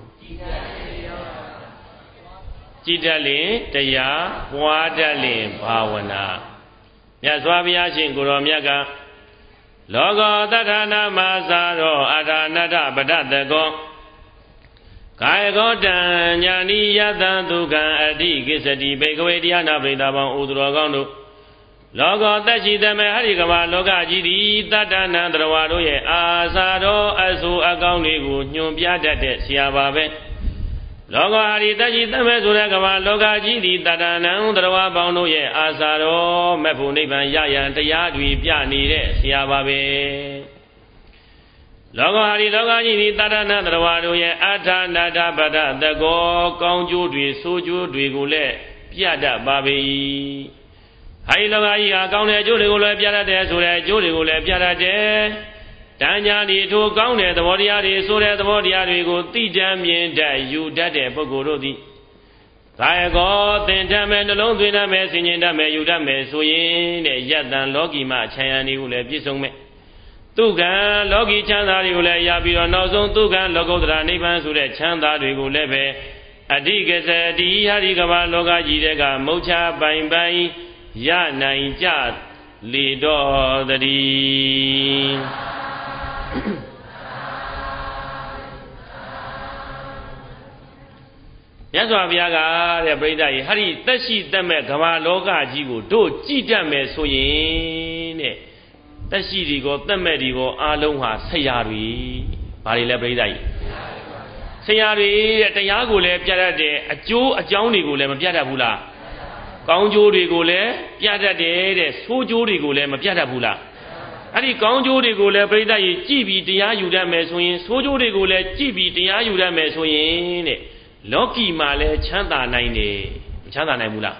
ကြည်တက်လင်တရားပွားတက်လင်ဘာဝနာမြတ်စွာဘုရားရှင်ကိုရောမြတ်ကလောကောတထာနာမသာရောအာထာနတပဒတကောကာယကောတံညာနိယတံဒုက္ခံအဋ္ဌိကိစ္စတိဘေကဝေတရားနာပရိသဘောင်ဥဒရောကောင်းတို့ လောကောတက်ရှိသမေဟရိကမလောကကြီးသည်တတ္တနံတရဝါတို့ရဲ့အာသာတော်အဆူအကောင်းတွေကိုညွန်ပြတတ်တဲ့ဆရာပါပဲလောကဟာရီတက်ရှိသမေဆိုတဲ့ကမလောကကြီးသည်တတ္တနံတရဝါပေါင်းတို့ရဲ့အာသာတော်မဲ့ဖို့နိဗ္ဗာန်ရရန်တရားတွေပြနေတဲ့ဆရာပါပဲလောကဟာဒီလောကကြီးဒီတရဏတရဝါတို့ရဲ့အထာနာတပဒတကောကောင်းကျိုးတွေဆိုးကျိုးတွေကိုလည်းပြတတ်ပါပေ၏ ဟာဒီလောကကြီးဟာကောင်းတဲ့အကျိုးတွေကိုလည်းပြတတ်တယ်ဆိုတဲ့အကျိုးတွေကိုလည်းပြတတ်တယ်တန်ညာဒီထိုကောင်းတဲ့သဘောတရားတွေဆိုတဲ့သဘောတရားတွေကိုသိတတ်မြင်တတ်ယူတတ်တဲ့ပုဂ္ဂိုလ်တို့သည်ကာယကောသင်တတ်မယ်နှလုံးသွင်းတတ်မယ်ဆင်ញင်တတ်မယ်ယူတတ်မယ်ဆိုရင်တဲ့ယတ္တန်လောကီမခြံရံဒီကိုလည်းပြည့်စုံမယ်သူကံလောကီချမ်းသာတွေကိုလည်းရပြီးတော့နောက်ဆုံးသူကံလောကုတ္တရာနိဗ္ဗာန်ဆိုတဲ့ချမ်းသာတွေကိုလည်းပဲအဓိကစတိဟာဒီကဘာလောကကြီးတဲ့ကမုတ်ချပိုင်ပိုင် ရနိုင်ကြလေတော်တည်းမြတ်စွာဘုရားကတဲ့ပြိဿကြီးဟာဒီသက်ရှိသက်မဲ့ကဘာလောကကြီးကိုတို့ကြည်တတ်မယ်ဆိုရင်တဲ့တက်ရှိဒီကောတက်မဲ့ဒီကောအားလုံးဟာဆရာတွေဘာတွေလဲပြိဿကြီးဆရာတွေတဲ့တရားကိုလည်းပြတတ်တယ်အကျိုးအကြောင်းတွေကိုလည်းမပြတတ်ဘူးလား ကောင်းကျိုးတွေကိုလည်းပြတတ်တယ်တဲ့ဆိုးကျိုးတွေကိုလည်းမပြတတ်ဘူးလားအဲ့ဒီကောင်းကျိုးတွေကိုလည်းပြိဿကြီးကြည်ပြီးတရားယူတတ်မယ်ဆိုရင်ဆိုးကျိုးတွေကိုလည်းကြည်ပြီးတရားယူတတ်မယ်ဆိုရင်တဲ့လောကီမှာလည်းချမ်းသာနိုင်တယ်မချမ်းသာနိုင်ဘူးလား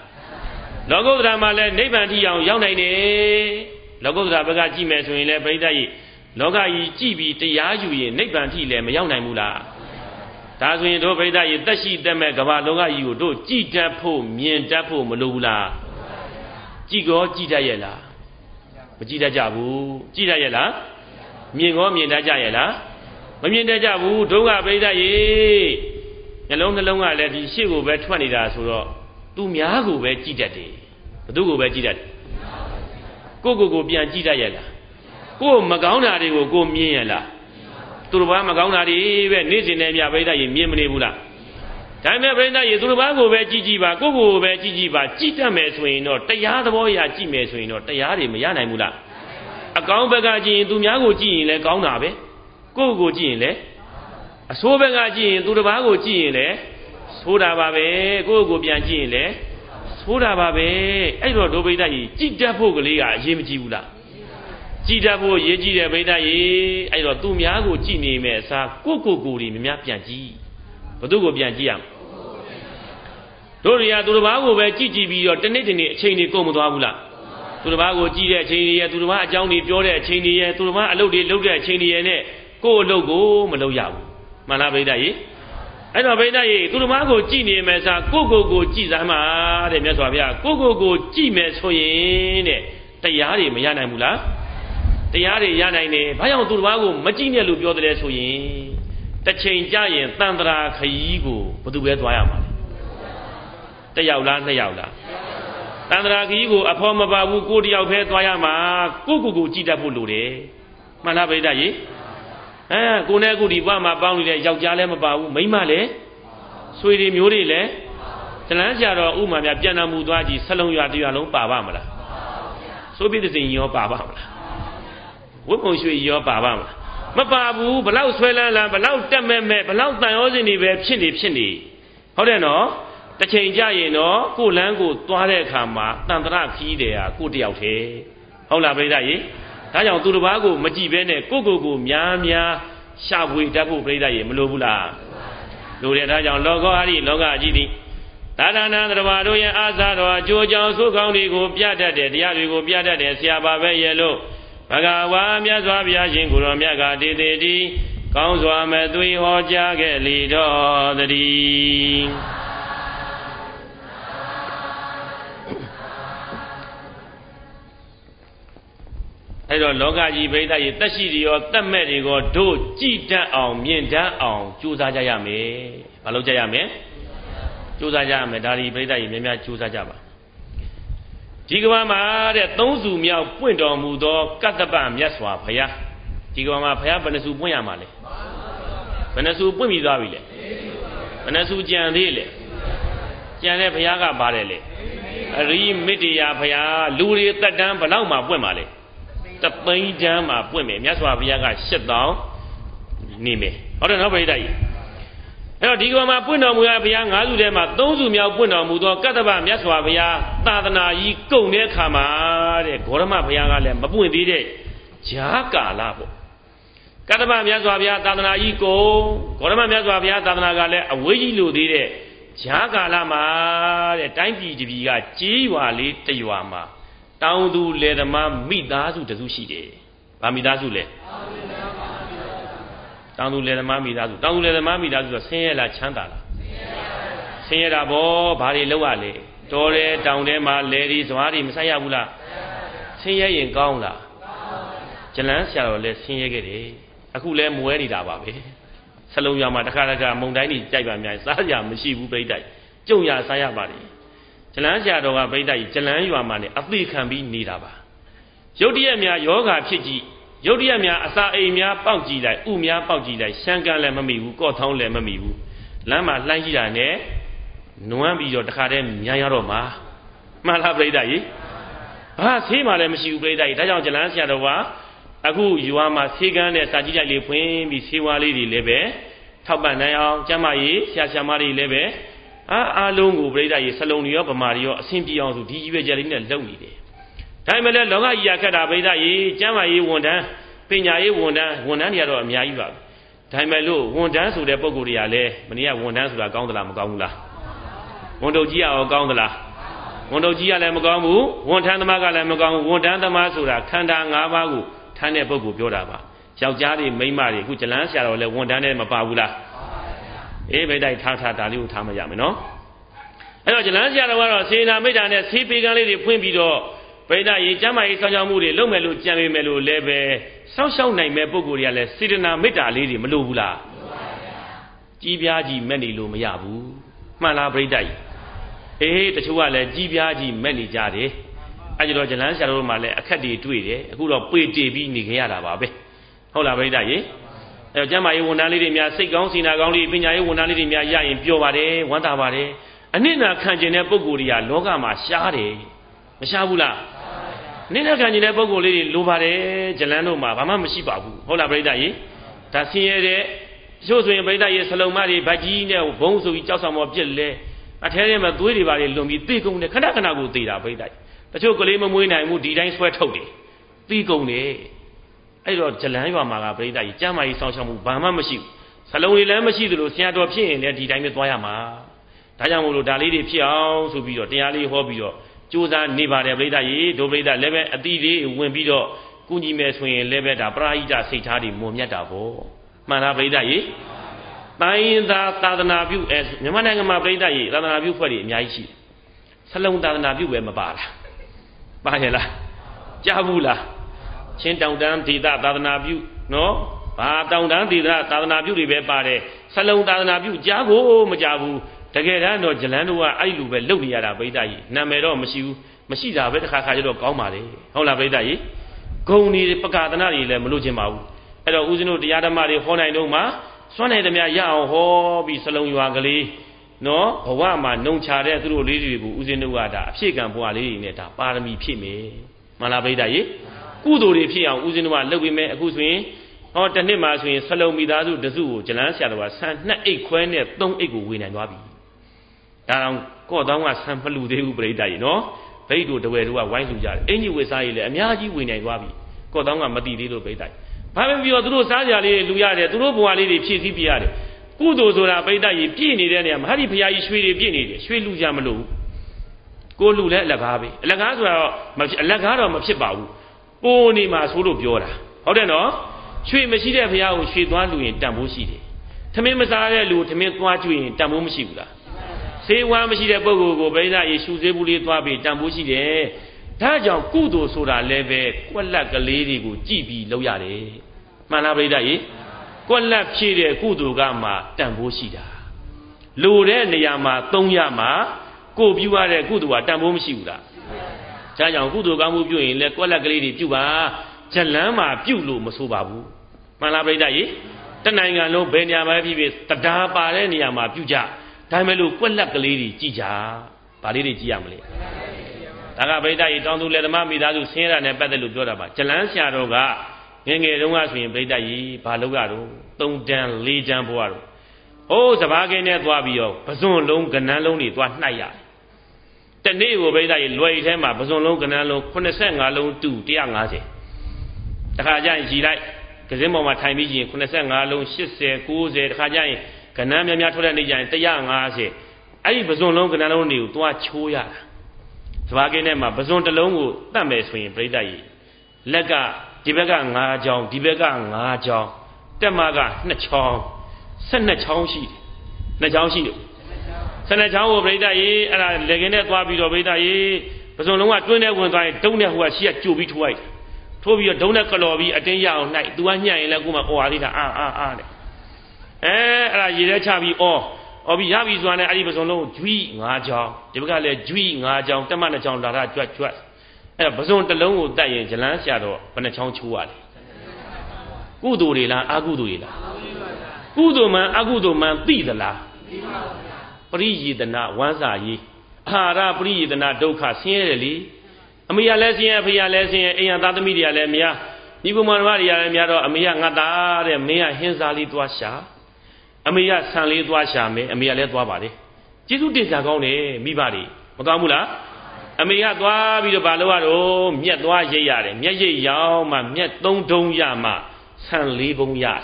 လောကုတ္တရာမှာလည်းနိဗ္ဗာန်ထိအောင်ရောက်နိုင်တယ်လောကုတ္တရာဘက်ကကြည့်မယ်ဆိုရင်လည်းပရိသတ်ကြီးလောကကြီးကြည့်ပြီးတရားယူရင်နိဗ္ဗာန်ထိလည်းမရောက်နိုင်ဘူးလား ဒါဆိုရင်တို့ပရိသတ်ကြီးတက်ရှိတက်မဲ့ကမ္ဘာလောကကြီးကိုတို့ကြည်တတ်ဖို့မြင်တတ်ဖို့မလိုဘူးလားကြည်ကောကြည်တတ်ရဲ့လားမကြည်တတ်ကြဘူးကြည်တတ်ရဲ့လားမြင်ကောမြင်တတ်ကြရဲ့လားမမြင်တတ်ကြဘူးဒုက္ခပရိသတ်ကြီးနှလုံးနှလုံးကလည်းဒီရှေ့ကိုပဲထွက်နေတာဆိုတော့သူများကိုပဲကြည်တတ်တယ်ဘသူကိုပဲကြည်တတ်တယ်ကိုကိုကိုပြန်ကြည့်တတ်ရလားကိုမကောင်းတာတွေကိုကိုမြင်ရလား သူတို့ဘာမကောင်းတာတွေပဲနေ့စဉ်နဲ့မြပြိဿရေမြင်မနေဘူးလားဒါပေမဲ့ပြိဿရေသူတို့ဘာကိုပဲကြည့်ကြည့်ပါကိုကိုကိုပဲကြည့်ကြည့်ပါကြည့်တတ်မယ်ဆိုရင်တော့တရားသဘောအရကြည့်မယ်ဆိုရင်တော့တရားတွေမရနိုင်ဘူးလားအကောင်းဘက်ကကြည့်ရင်သူများကိုကြည့်ရင်လည်းကောင်းတာပဲကိုကိုကြည့်ရင်လည်းအဆိုးဘက်ကကြည့်ရင်သူတစ်ပါးကိုကြည့်ရင်လည်းဆိုးတာပါပဲကိုကိုပြန်ကြည့်ရင်လည်းဆိုးတာပါပဲအဲ့တော့ဒုဗိဒ္ဓကြီးကြည်တတ်ဖို့ကလေးကအရေးမကြီးဘူးလား ကြည်တတ်ဖို့ရေးကြည့်တဲ့ဗိဒ္ဓကြီးအဲ့တော့သူများကိုကြည်နေမယ်အစားကိုကိုကိုတွေများပြန်ကြည့်ဘသူကိုပြန်ကြည့်ရမလဲတို့တွေကသူတစ်ပါးကိုပဲကြည်ကြည့်ပြီးတော့တနေ့တနေ့အချိန်တွေကုန်မသွားဘူးလားသူတစ်ပါးကိုကြည့်တဲ့အချိန်တွေရဲ့သူတစ်ပါးအကြောင်းတွေပြောတဲ့အချိန်တွေရဲ့သူတစ်ပါးအလုပ်တွေလုပ်တဲ့အချိန်တွေရဲ့နဲ့ကိုယ့်အလုပ်ကိုမလုပ်ရဘူးမှန်လားဗိဒ္ဓကြီးအဲ့တော့ဗိဒ္ဓကြီးသူတို့မကိုကြည်နေမယ်စားကိုကိုကိုကြည်စမ်းပါတဲ့မြတ်စွာဘုရားကိုကိုကိုကြည်မယ်ဆိုရင်တဲ့တရားတွေမရနိုင်ဘူးလား တရားတွေရနိုင်တယ်ဘာကြောင့်သူတို့ဘာကိုမကြည်နဲ့လို့ပြောတယ်ဆိုရင်တစ်ချိန်ကြရင်တန်တရာခရီးကိုဘယ်သူပဲသွားရမှာလဲတစ်ယောက်လားနှစ်ယောက်လားတန္တရာခီးကိုအဖော်မပါဘူးကိုတယောက်ပဲသွားရမှာကိုကိုကိုကြည်တတ်ဖို့လိုတယ်မှန်လားပြိတ္တရေအဲကိုနဲ့ကိုဒီဘမှာပေါင်းနေတဲ့ယောက်ျားလည်းမပါဘူးမိန်းမလည်းဆွေတွေမျိုးတွေလည်းတလန်းကြတော့ဥမာများပြန်တော်မူသွားကြည့်ဆလုံးရွာတရွာလုံးပါပါမလားဆိုပြီးတဲ့စိန်ရောပါပါမလား ဝတ်ပုံရွှေရောပါပါမလားမပါဘူးဘလောက်ဆွဲလန်းလန်းဘလောက်တက်မဲ့မဲ့ဘလောက်တန်ရောစင်တွေပဲဖြစ်နေဖြစ်နေဟုတ်တယ်နော်တစ်ချိန်ကြရင်တော့ကိုလန်းကိုသွားတဲ့အခါမှာတန်တရခီးတယ်ဟာကိုတယောက်တည်းဟုတ်လားပြိဿရေဒါကြောင့်သူတစ်ပါးကိုမကြည့်ဘဲနဲ့ကိုကိုကိုများများရှာဖွေတတ်ဖို့ပြိဿရေမလိုဘူးလားလိုတယ်ဒါကြောင့်လောကောဟာရိလောကအကြည့်သည်သာသနာတော်တို့ရဲ့အာသာတော်အကျိုးကြောင့်သုကောင်းတွေကိုပြတတ်တယ်တရားတွေကိုပြတတ်တယ်ဆရာပါပဲရဲ့လို့ ဘဂဝါမြတ်စွာဘုရားရှင်ကိုရောမြတ်ကတည်တည်တည်ကောင်းစွာမဲ့သွေဟောကြားခဲ့လေတော်တည်းအဲ့တော့လောကကြီးဗိဒ္ဓကြီးတက်ရှိတွေရောတက်မဲ့တွေရောတို့ကြည်တတ်အောင်မြင်တတ်အောင်ကြိုးစားကြရမယ်။မလုပ်ကြရမယ်။ကြိုးစားကြရမယ်ဒါဒီဗိဒ္ဓကြီးများများကြိုးစားကြပါ ဒီကဘာမှာတဲ့သုံးစုမြောက်ပွင့်တော်မူသောကတ္တပမြတ်စွာဘုရားဒီကဘာမှာဘုရားဘယ်နှစုပွင့်ရမှာလဲဘယ်နှစုပွင့်ပြီးသွားပြီလဲဘယ်နှစုကြံသေးလဲကြံတဲ့ဘုရားကပါတယ်လေအရိမိတ္တရာဘုရားလူတွေတက်တန်းဘလောက်မှပွင့်ပါလဲတသိန်းတန်းမှာပွင့်မယ်မြတ်စွာဘုရားကရှစ်တောင်းနေမယ်ဟုတ်တယ်နော်ဗိဒ္ဓကြီး အဲ့တော့ဒီကမှာပွင့်တော်မူရဘုရား၅စုထဲမှာ၃စုမြောက်ပွင့်တော်မူသောကတ္တဗမြတ်စွာဘုရားသာသနာကြီးကုန်တဲ့အခါမှာတဲ့ဂေါရမဘုရားကလည်းမပွင့်သေးတဲ့ဂျာကာလပေါ့ကတ္တဗမြတ်စွာဘုရားသာသနာကြီးကုန်ဂေါရမမြတ်စွာဘုရားသာသနာကလည်းအဝေးကြီးလို့သေးတဲ့ဂျာကာလမှာတဲ့တိုင်းပြည်တပြည်ကကြေးရွာလေးတရွာမှာတောင်သူလယ်သမားမိသားစုတစုရှိတယ်။ဗာမိသားစုလဲ တောင်သူလယ်သမားမိသားစုတောင်သူလယ်သမားမိသားစုဆိုဆင်းရဲလားချမ်းသာလားဆင်းရဲတာဗောဘာတွေလောက်ရလဲတော်တယ်တောင်ထဲမှာလယ်ဒီဇွားတွေမဆိုင်ရဘူးလားဆင်းရဲရင်ကောင်းလားကျလန်းဆရာတော်လည်းဆင်းရဲခဲ့တယ်အခုလည်းမွဲနေတာပါပဲဆလုံးရမှာတစ်ခါတစ်ခါမုံတိုင်းကြီးကြိုက်ပါများစားကြမရှိဘူးပြိတ္တိုက်ကြုံရစားရပါတယ်ဇလန်းဆရာတော်ကပြိတ္တကြီးဇလန်းရွာမှာနေအသိခံပြီးနေတာပါရုတ်တရက်များယောဂါဖြစ်ကြည့် ရုတ်တရက်များအစာအိမ်များပေါက်ကြည့်လိုက်ဥများပေါက်ကြည့်လိုက်ရှမ်းကန်းလည်းမမိဘူးကော့ထောင်းလည်းမမိဘူးလမ်းမှာလှမ်းကြည့်တာနဲ့နွမ်းပြီးတော့တခါတည်းမြန်ရတော့မှာမှန်လားပြိတ္တကြီးဟာဆေးမှလည်းမရှိဘူးပြိတ္တကြီးဒါကြောင့်ဇလန်းဆရာတော်ကအခုရွာမှာဆေးကန်းနဲ့စာကြည့်လိုက်လေးဖွင့်ပြီးဆေးဝါးလေးတွေလည်းပဲထောက်ပံ့နိုင်အောင်ကျမကြီးဆရာဆရာမတွေလည်းပဲအားအားလုံးကိုပြိဿရေစလုံးတွေရောဗမာတွေရောအဆင်ပြေအောင်ဆိုဒီကြီးပဲကြလေးနဲ့လုံနေတယ်။ ဒါပေမဲ့လည်းလောကကြီးရခက်တာပြိဿရေကျမ်းမာရေးဝန်ထမ်းပညာရေးဝန်ထမ်းဝန်ထမ်းတွေကတော့အများကြီးပါပဲ။ဒါပေမဲ့လို့ဝန်ထမ်းဆိုတဲ့ပုံကိုယ်တွေကလည်းမနေ့ကဝန်ထမ်းဆိုတာကောင်းသလားမကောင်းဘူးလား။ဝန်တုပ်ကြီးကရောကောင်းသလား။ဝန်တုပ်ကြီးကလည်းမကောင်းဘူးဝန်ထမ်းသမားကလည်းမကောင်းဘူးဝန်ထမ်းသမားဆိုတာခန္ဓာ၅ပါးကိုထမ်းတဲ့ပုံကိုပြောတာပါ။ယောက်ျားတွေမိန်းမတွေအခုဇလန်းဆရာတော်လည်းဝန်ထမ်းနဲ့မပါဘူးလား။အေးဗိတိုက်ထားထားဒါလေးကိုထားမရမယ်နော်အဲ့တော့ဇလန်းဆရာတော်ကတော့စေနာမိတ်တာနဲ့ဆေးပေကန်းလေးတွေဖွင့်ပြီးတော့ ဗိဒရေကျမ်းမာရေးဆောင်းချောင်းမှုတွေလုပ်မယ်လို့ကြံပေမယ်လို့လည်းပဲစောင့်ရှောက်နိုင်မဲ့ပုံကိုယ်တွေကလည်းစေတနာမေတ္တာလေးတွေမလိုဘူးလားကြီးပြားကြီးမဲ့နေလို့မရဘူးမှန်လားဗိဒကြီးအေးတချို့ကလည်းကြီးပြားကြီးမဲ့နေကြတယ်အဲ့ကြတော့ဇလန်းဆရာတော်မှလည်းအခက်တွေတွေ့တယ်အခုတော့ပေတေပြီးနေကြရတာပါပဲဟုတ်လားဗိဒကြီးအဲကျမ်းမာရေးဝန်ထမ်းလေးတွေများစိတ်ကောင်းစီနာကောင်းလေးပညာရေးဝန်ထမ်းလေးတွေများရရင်ပျော်ပါတယ်ဝမ်းသာပါတယ်အနစ်နာခံကျင်တဲ့ပုံကိုယ်တွေကလောကမှာရှားတယ်မရှားဘူးလား နစ်နာခံကျင်တဲ့ပုံကိုယ်လေးတွေလိုပါတယ်ဇလန်းတို့မှာဘာမှမရှိပါဘူးဟုတ်လားပြိဿရေဒါဆင်းရဲတဲ့ချို့ဆိုရင်ပြိဿရေဆလုံမတွေဗတ်ကြီးနဲ့ဘုံဆိုပြီးကြောက်ဆောင်မောပြစ်လဲအထဲထဲမှာသွေးတွေပါလေလွန်ပြီးသိကုန်တယ်ခဏခဏကိုသိတာပြိဿတချို့ကလေးမမွေးနိုင်ဘူးဒီတိုင်းဆွဲထုတ်တယ်သိကုန်တယ်အဲ့တော့ဇလန်းရွာမှာကပြိဿကြီးကျမ်းမာရေးစောင့်ရှောက်မှုဘာမှမရှိဘူးဆလုံးတွေလည်းမရှိသလိုဆရာတော်ဖြစ်ရင်လည်းဒီတိုင်းပဲသွားရမှာဒါကြောင့်မို့လို့ဒါလေးတွေဖြစ်အောင်ဆိုပြီးတော့တရားလေးဟောပြီးတော့ ကြိုးစားနေပါတယ်ပြိဿကြီးဒုပြိဿလည်းပဲအတိလေးဝင်ပြီးတော့ကုညီမယ်ဆိုရင်လည်းပဲဒါပရာဟိတစိတ်ထားတွေမွန်မြတ်တာပေါ့မှန်လားပြိဿကြီးတိုင်းသာသာသနာပြုအဲမြန်မာနိုင်ငံမှာပြိဿကြီးသာသနာပြုဖွဲ့တွေအများကြီးရှိတယ်ဆလုံးသာသနာပြုပဲမပါလားပါရဲ့လားကြားဘူးလားချင်းတောင်တန်းဒေသသာသနာပြုနော်ဘာတောင်တန်းဒေသသာသနာပြုတွေပဲပါတယ်ဆလုံးသာသနာပြုကြားကိုမကြားဘူး တကယ်တမ်းတော့ဂျလန်းတို့ကအဲ့လိုပဲလုပ်နေရတာဗိဒ္ဓကြီးနာမည်တော့မရှိဘူးမရှိတာပဲတစ်ခါခါကျတော့ကောင်းပါလေဟုတ်လားပြိတ္တကြီးဂုံတွေပကာသနာတွေလည်းမလို့ခြင်းပါဘူးအဲ့တော့ဦးဇင်းတို့တရားဓမ္မတွေဟောနိုင်တော့မှစွန့်နိုင်သမျှရအောင်ဟောပြီးစလုံးရွာကလေးနော်ဘဝမှာနှုံချတဲ့သူတို့လေးတွေကိုဦးဇင်းတို့ကဒါအဖြစ်ကံဘဝလေးတွေနဲ့ဒါပါရမီဖြည့်မယ်မှန်လားပြိတ္တကြီးကုသိုလ်တွေဖြစ်အောင်ဦးဇင်းတို့ကလုပ်ပြီးမယ်အခုဆိုရင်ဟောတစ်နှစ်မှဆိုရင်ဆလုံးမိသားစုတစုကိုဇလန်းဆရာတော်ကဆန်နှစ်အိတ်ခွဲနဲ့သုံးအိတ်ကိုဝေနိုင်သွားပြီ ဒါတော့ကော့တောင်းကဆန်မလူသေးဘူးပြိတ္တကြီးနော်ဘိတ်တို့တဝဲတို့ကဝိုင်းလူကြတယ်အင်ကြီးဝေစားကြီးလည်းအများကြီးဝေနိုင်သွားပြီကော့တောင်းကမတိသေးလို့ပြိတ္တကြီးဘာပဲပြောသူတို့စားကြလေးလူရတယ်သူတို့ဘဝလေးတွေဖြည့်ဆည်းပြရတယ်ကုသိုလ်ဆိုတာပြိတ္တကြီးပြည့်နေတဲ့နေရာမှာဟာဒီဖရာကြီးရွှေတွေပြည့်နေတယ်ရွှေလူကြမလို့ကိုလူလည်းအလကားပဲအလကားဆိုတော့မဖြစ်အလကားတော့မဖြစ်ပါဘူးပိုးနေမှာဆိုလို့ပြောတာဟုတ်တယ်နော်ရွှေမရှိတဲ့ဘုရားကိုရွှေသွားလူရင်တန်ဖိုးရှိတယ်။ထမင်းမစားတဲ့လူထမင်းသွားကျွေးရင်တန်ဖိုးမရှိဘူးလား။ ဆေးဝါးမရှိတဲ့ပုဂ္ဂိုလ်ကိုဗိဓာယေရှုသေးဘူးလေးသွားပြီးတန်ဖိုးရှိတယ်။ဒါကြောင့်ကုသိုလ်ဆိုတာလည်းပဲကွက်လက်ကလေးတွေကိုကြည်ပြီးလုပ်ရတယ်။မှန်လားဗိဓာယေကွက်လက်ဖြည့်တဲ့ကုသိုလ်ကမှတန်ဖိုးရှိတာ။လိုတဲ့နေရာမှာသုံးရမှာကိုပြုရတဲ့ကုသိုလ်ကတန်ဖိုးမရှိဘူးလား။ဒါကြောင့်ကုသိုလ်ကောင်းမှုပြုရင်လည်းကွက်လက်ကလေးတွေပြုပါဇလန်းမှာပြုတ်လို့မဆိုပါဘူးမှန်လားပြိတ္တရေတနိုင်ငံလုံးဘယ်နေရာမှာဖြစ်ဖြစ်တရားပါတဲ့နေရာမှာပြုကြ ဒါမဲ့လို့ကွက်လက်ကလေးတွေကြည်ကြဗာလေးတွေကြည်ရမလဲဒါကပြိတ္တရေတောင်းသူလက်သမားမိသားစုဆင်းရဲတာနဲ့ပတ်သက်လို့ပြောတာပါဇလန်းဆရာတော်ကငငယ်တုန်းကဆိုရင်ပြိတ္တရေဘာလုပ်ရတော့၃တန်း၄တန်းဘွားတော့အိုးစဘာကင်းနဲ့သွားပြီးတော့ပစွန်လုံးကနန်းလုံးတွေသွားနှိုက်ရတယ်တနေ့ကိုပြိတ္တရေလွယ်ထဲမှာပစွန်လုံးကနန်းလုံး85လုံးတူ150တခါကျရင်ကြည်လိုက်ကစင်းပေါ်မှာထိုင်ပြီးကြည့်ရင်85လုံး80 90တခါကျရင် ကဏ္ဍများများထွက်တဲ့နေ့ကျရင်150အဲ့ဒီပဇွန်လုံးကဏ္ဍလုံးတွေကိုသွားချိုးရတာစပါးကင်းထဲမှာပဇွန်တစ်လုံးကိုတတ်မယ်ဆိုရင်ပြိတ္တကြီးလက်ကဒီဘက်က9ချောင်းဒီဘက်က9ချောင်းတက်မက2ချောင်း12ချောင်းရှိတယ်2ချောင်းရှိတယ်12ချောင်းကိုပြိတ္တကြီးအဲ့ဒါလက်ကင်းနဲ့သွားပြီးတော့ပြိတ္တကြီးပဇွန်လုံးကတွင်းထဲဝင်သွားရင်တုံးတဲ့ဟိုကရှိကကြိုပြီးထိုးလိုက်တယ်ထိုးပြီးတော့ဒုံနဲ့ကလော်ပြီးအတင်းရအောင်နှိုက် तू ကညှက်ရင်လည်းကိုမှအော်ရသေးတာအာအာအာတဲ့ အဲအဲ့ဒါရေထဲချပြီးအော်အော်ပြီးရပြီဆိုတာနဲ့အဲ့ဒီပစုံလုံးဂျွီ၅ချောင်းဒီဘက်ကလည်းဂျွီ၅ချောင်းတက်မနှစ်ချောင်းလာတာကြွတ်ကြွတ်အဲ့ပစုံတစ်လုံးကိုတတ်ရင်ဇလန်းဆရာတော့ဘယ်နှချောင်းချိုးရလဲကုသိုလ်တွေလားအကုသိုလ်တွေလားကုသိုလ်မှန်အကုသိုလ်မှန်သိသလားသိပါဘူးပရိယေတနာဝမ်းစာရေးအာဟာရပရိယေတနာဒုက္ခဆင်းရဲတယ်လေအမေကလည်းဆင်းရဲအဖေကလည်းဆင်းရဲအိမ်ကသားသမီးတွေကလည်းမရညီကောင်မတော်တွေကလည်းများတော့အမေကငါသားတဲ့မင်းကဟင်းစားလေးသွားရှာ အမေကဆန်လေးသွားရှာမယ်အမေကလည်းသွားပါလေကျေးဇူးတင်စားကောင်းတယ်မိဘတွေမကောင်းဘူးလားအမေကသွားပြီးတော့ဘာလုပ်ရတော့မြက်သွားရိတ်ရတယ်မြက်ရိတ်ရောင်းမှမြက်သုံးတုံးရမှဆန်လေးပုံရတယ်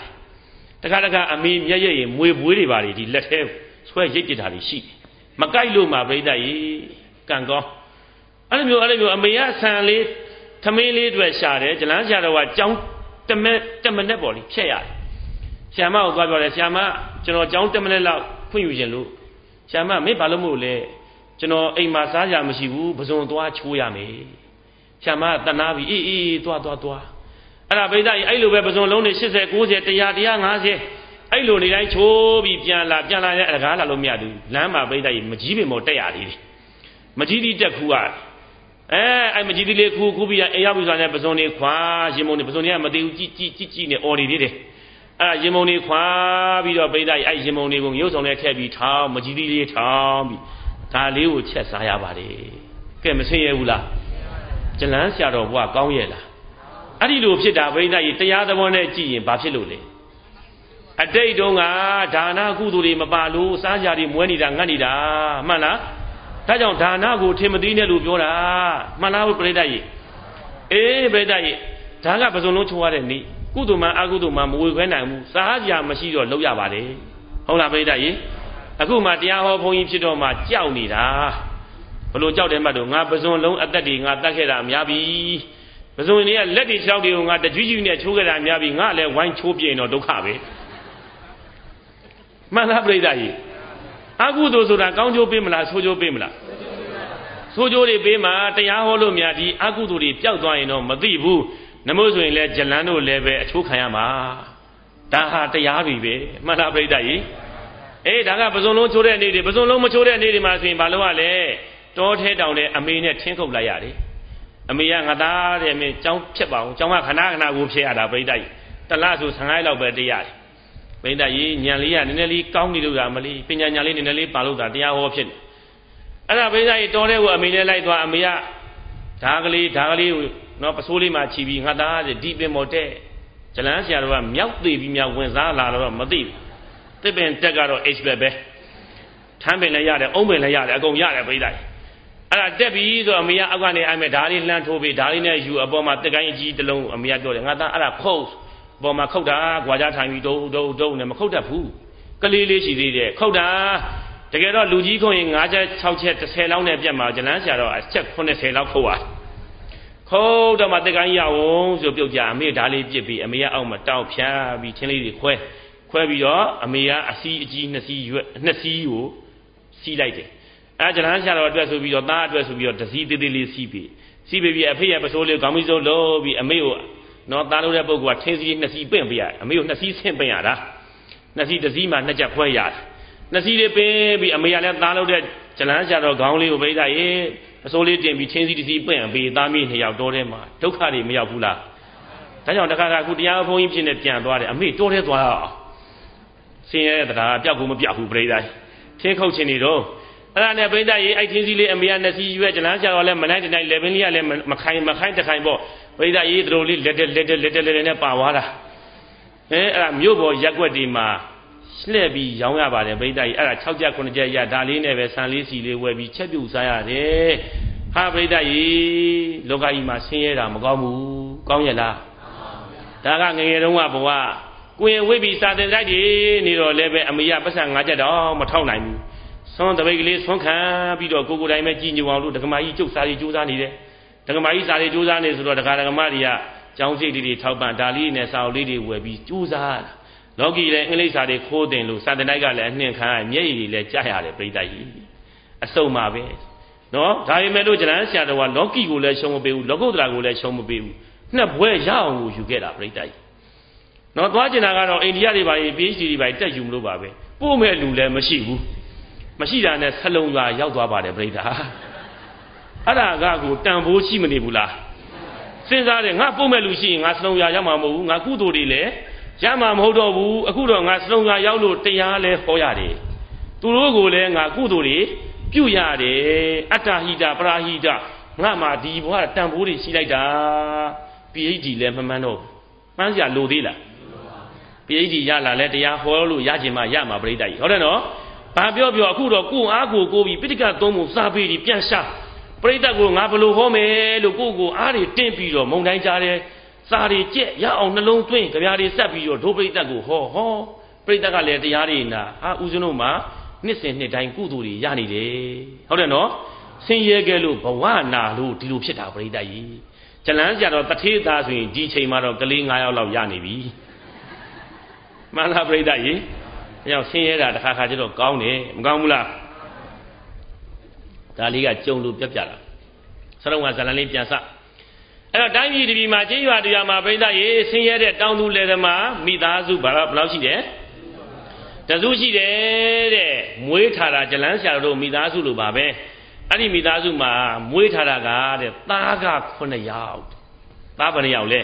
တခါတခါအမေမြက်ရိတ်ရင်မွေပွေးတွေပါလေဒီလက်ထဲဆွဲရိတ်ပြတာတွေရှိတယ်မကြိုက်လို့မှပြိတ္တကြီးကံကောင်းအဲ့လိုမျိုးအဲ့လိုမျိုးအမေကဆန်လေးသမင်းလေးတွေရှာတယ်ဇလန်းဆရာတော်ကကြောင်းတမက်တမနဲ့ပေါ့လေဖြက်ရတယ် ဆရာမကိုသွားပြောတယ်ဆရာမကျွန်တော်ကြောင်းတမနဲ့လောက်ဖွင့်ယူခြင်းလို့ဆရာမမင်းဘာလို့မို့လဲကျွန်တော်အိမ်မှာစားကြမရှိဘူးပစုံသွားချိုးရမယ်ဆရာမတနာပြီအေးအေးသွားသွားသွားအဲ့ဒါဗိဒ္ဓကြီးအဲ့လိုပဲပစုံလုံးတွေ80 90 100 150အဲ့လိုနေတိုင်းချိုးပြီးပြန်လာပြန်လာတဲ့အကားလာလို့မရဘူးလမ်းမှာဗိဒ္ဓကြီးမကြီးပင်မော်တက်ရသေးတယ်မကြီးဒီတက်ခူကအဲအဲ့မကြီးသေးလေးခူခူပြီးအိမ်ရောက်ပြီဆိုတာနဲ့ပစုံနေခွာရင်မုံနေပစုံနေကမသိဘူးကြည့်ကြည့်ကြည့်ကြည့်နေအော်နေသေးတယ် အဲ့ရင်မုံနေခွာပြီးတော့ပိဋကအဲ့ရင်မုံတွေကိုရုပ်ဆောင်နဲ့ထည့်ပြီးထောင်းမကြီးသေးလေးထောင်းပြီးဒါလေးကိုချက်စားရပါတယ်ကဲမဆင်းရဲဘူးလားဇလန်းဆရာတော်ဘုရားကောင်းရဲ့လားအဲ့ဒီလိုဖြစ်တာပိဋကကြီးတရားသဘောနဲ့ကြည့်ရင်ဘာဖြစ်လို့လဲအတိတ်တုန်းကဒါနကုသိုလ်တွေမပါလို့စားကြတွေမွဲနေတာငတ်နေတာမှန်လားဒါကြောင့်ဒါနကိုထင်မသိနဲ့လို့ပြောတာမှန်လားပြိတ္တကြီးအေးပြိတ္တကြီးဒါကပစုံလုံးချိုးရတဲ့နေ့ ကုသိုလ်မှအကုသိုလ်မှမဝေခွဲနိုင်ဘူးစားကြမရှိတော့လောက်ရပါတယ်ဟုတ်လားပြိတ္တကြီးအခုမှတရားဟောဘုန်းကြီးဖြစ်တော့မှကြောက်နေတာဘလို့ကြောက်တယ်မှတ်တော့ငါပစုံလုံးအသက်တွေငါတတ်ခဲ့တာများပြီပစုံတွေကလက်တွေခြေောက်တွေကိုငါတကြွကြီးနဲ့ချိုးခဲ့တာများပြီငါလည်းဝိုင်းချိုးပြရင်တော့ဒုက္ခပဲမှန်လားပြိတ္တကြီးအကုသိုလ်ဆိုတာကောင်းကျိုးပေးမလားဆိုးကျိုးပေးမလားဆိုးကျိုးတွေပေးမှတရားဟောလို့များဒီအကုသိုလ်တွေပျောက်သွားရင်တော့မသိဘူး နမို့ဆိုရင်လည်းဂျလန်းတို့လည်းပဲအချိုးခံရမှာဒါဟာတရားတွေပဲမှန်လားပြိတ္တကြီးအေးဒါကပစုံလုံးချိုးတဲ့နေ့တွေပစုံလုံးမချိုးတဲ့နေ့တွေမှာဆိုရင်ဘာလို့ ਆ လဲတောထဲတောင်ထဲအမေနဲ့ထင်းခုတ်လိုက်ရတယ်အမေကငါသားတဲ့မင်းကြောင်းဖြစ်ပါအောင်ကြောင်းကခဏခဏကိုဖြစ်ရတာပြိတ္တကြီးတလဆို15ရက်လောက်ပဲတရားတယ်ပြိတ္တကြီးညံလေးကနည်းနည်းလေးကောင်းနေလို့တာမလေးပညာညာလေးနည်းနည်းလေးပါလို့တာတရားဟောဖြစ်တယ်အဲ့ဒါပြိတ္တကြီးတောထဲကိုအမေနဲ့လိုက်သွားအမေက ဓာကလေးဓာကလေးကိုနော်ပစိုးလေးမှခြီးပြီးငါသားတဲ့ဒီပင်မော်တဲ့ဇလန်းဆရာတော်ကမြောက်သေးပြီးမြောက်ဝင်စားလာတော့မသိဘူးတစ်ပင်တက်ကတော့ H ပဲပဲထမ်းပင်လည်းရတယ်အုံးပင်လည်းရတယ်အကုန်ရတယ်ပြိတ္တကြီးအဲ့ဒါတက်ပြီဆိုတော့အမေကအောက်ကနေအဲ့မဲ့ဓာလေးလှမ်းထိုးပြီးဓာလေးနဲ့ယူအပေါ်မှာတက်ကိုင်းအကြီးတစ်လုံးအမေကပြောတယ်ငါသားအဲ့ဒါခုတ်ပေါ်မှာခုတ်တာကြွားကြထိုင်ပြီးဒုံဒုံဒုံနဲ့မခုတ်တတ်ဘူးကလေးလေးရှိသေးတယ်ခုတ်တာ တကယ်တော့လူကြီးခုံရင်5ချက်6ချက်10လောက်နဲ့ပြတ်မှာဇလန်းဆရာတော့အချက်80လောက်ခုတ်ပါခုတ်တော့မှတက်ကိုင်းရအောင်ဆိုပြုတ်ကြအမေဓာလေးပြစ်ပြီးအမေကအောက်မှာတောက်ဖြားပြီးချင်းလေးတွေခွဲခွဲပြီးတော့အမေကအစီအကြီးနှစ်စီးရွက်နှစ်စီးကိုစီးလိုက်တယ်အဲကျလန်းရှာတော်အတွက်ဆိုပြီးတော့သားအတွက်ဆိုပြီးတော့တစည်းသေးသေးလေးစီးပြီးစီးပြီးပြီးအဖေရဲ့ပစိုးလေးကိုခေါင်းမီးစိုးလို့ပြီးအမေကိုနော်သားလို့တဲ့ပုဂ္ဂိုလ်ကထင်းစီးနှစ်စီးပင့်ပြရအမေကိုနှစ်စီးဆင့်ပင့်ရတာနှစ်စီးတစည်းမှနှစ်ချက်ခွဲရတယ် နှစ်စီးလေးပင့်ပြီးအမေကလည်းသားလို့တဲ့ကျလန်းရှာတော်ခေါင်းလေးကိုပိတ်လိုက်ရင်ပစိုးလေးတင်ပြီးထင်းစီးတစည်းပင့်ပြီးသားမိနှစ်ယောက်တောထဲမှာဒုက္ခတွေမရောက်ဘူးလားဒါကြောင့်တခါကအခုတရားဘုန်းကြီးဖြစ်နေပြန်သွားတယ်အမေတောထဲသွားအောင်ဆင်းရဲတဲ့တရားပျောက်ကိုမပြောက်ဘူးပြိဿထင်းခုတ်ချင်နေတော့အဲ့ဒါနဲ့ပိဋကရေးအဲ့ထင်းစီလေးအမေကနှစ်စီရွက်ကျလန်းဆရာတော်လည်းမနိုင်တနိုင်လေပင်လေးကလည်းမခိုင်မခိုင်တခိုင်ပေါ့ပိဋကရေးတို့လေးလက်တက်လက်တက်လက်တက်လက်တက်နဲ့ပါသွားတာအဲအဲ့ဒါမြို့ပေါ်ရက်ွက်ဒီမှာ လှည့်ပြီးရောင်းရပါတယ်ပိဋကရေးအဲ့ဒါ6ချက်9ချက်ရဒါလေးနဲ့ပဲဆန်လေးစီလေးဝယ်ပြီးချက်ပြုတ်စားရတယ်ဟာပိဋကရေးလောကကြီးမှာဆင်းရဲတာမကောင်းဘူးကောင်းရဲ့လားဒါကငငယ်တုန်းကဘဝကိုရင်ဝိပြီးစာတင်တိုက်တွေနေတော့လည်းပဲအမေရပတ်စံ၅ချက်တော့မထောက်နိုင်ဘူးဆွမ်းတပိတ်ကလေးဆွမ်းခံပြီးတော့ကိုကိုတိုင်းပဲကြည်ညိုအောင်လို့ဒကမာကြီးကျုပ်စာရီစူးစမ်းနေတယ်ဒကမာကြီးစာရီစူးစမ်းနေဆိုတော့ဒကာဒကမတွေကကျောင်းစိတ်တွေထောက်ပံ့ဒါလေးနဲ့စာအုပ်လေးတွေဝယ်ပြီးစူးစမ်း လောကီလည်းအင်္ဂလိပ်စာတွေခိုးတင်လို့စာတင်တိုက်ကလည်းအနှင်ခံရမျက်ရည်တွေလည်းကြားရတယ်ပြိတ္တကြီးအစုံပါပဲနော်ဒါပေမဲ့လို့ကျန်ဆရာတော်ကလောကီကိုလည်းရှုံးမပေးဘူးလောကုတ္တရာကိုလည်းရှုံးမပေးဘူးနှစ်ဘွဲရအောင်ကိုယူခဲ့တာပြိတ္တကြီးနော်သွားကျင်တာကတော့အိန္ဒိယတွေပါရင် PhD တွေပါတက်ယူမလို့ပါပဲပို့မဲ့လူလည်းမရှိဘူးမရှိတာနဲ့ဆလုံသာရောက်သွားပါတယ်ပြိတ္တာအဲ့ဒါကကိုတန်ဖိုးရှိမနေဘူးလားစဉ်းစားတယ်ငါပို့မဲ့လူရှိရင်ငါဆလုံရရောက်မှာမဟုတ်ဘူးငါကုသိုလ်တွေလည်း ရမှာမဟုတ်တော့ဘူးအခုတော့ငါဆလုံရရောက်လို့တရားလဲဟောရတယ်သူတို့ကိုလည်းငါကုသိုလ်တွေပြုရတယ်အတ္တဟိတပရာဟိတငါမှဒီဘဝတန်ဖိုးတွေရှိလိုက်တာ PhD လည်းမမှန်တော့မှန်းစရာလိုသေးလား PhD ရလာလဲတရားဟောလို့ရခြင်းမှရမှာပြိတ္တာကြီးဟုတ်တယ်နော်ဘာပြောပြောအခုတော့ကိုအားကိုကိုပြီးပိဋကသုံးဖို့စာပေကြီးပြန်ရှာပရိသတ်ကိုငါဘလို့ဟောမယ်လို့ကိုကိုအားတွေတင်းပြီးတော့မုံတိုင်းကြားတယ် စာတွေကြက်ရအောင်နှလုံးသွင်းကြပြားတွေဆက်ပြီးတော့ဒုပရိသတ်ကိုဟောဟောပရိသတ်ကလည်းတရားတွေနာဟာဦးဇင်းတို့မှာနှစ်စဉ်နှစ်တိုင်းကုသိုလ်တွေရနေတယ်ဟုတ်တယ်နော်ဆင်းရဲခဲ့လို့ဘဝနာလို့ဒီလိုဖြစ်တာပရိသတ်ကြီးဇလန်းဆရာတော်တထေးသားဆိုရင်ဒီချိန်မှာတော့ကလေး9ယောက်လောက်ရနေပြီမှန်လားပရိသတ်ကြီးအဲကြောင့်ဆင်းရဲတာတစ်ခါခါကျတော့ကောင်းတယ်မကောင်းဘူးလားဒါလေးကကြုံလို့ပြက်ပြတာဆရုံကဇလန်လေးပြန်စ အဲ့တော့တိုင်းပြည်တပြည်မှာကျေးရွာတရားမှာပြိဿရေဆင်းရဲတဲ့တောင်သူလယ်သမားမိသားစုဘာဘယ်လောက်ရှိတယ်တစုရှိတယ်တဲ့မွေးထားတာဇလန်းဆရာတို့မိသားစုလိုပါပဲအဲ့ဒီမိသားစုမှာမွေးထားတာကတဲ့သားက9ယောက်သားဘယ်နှယောက်လဲ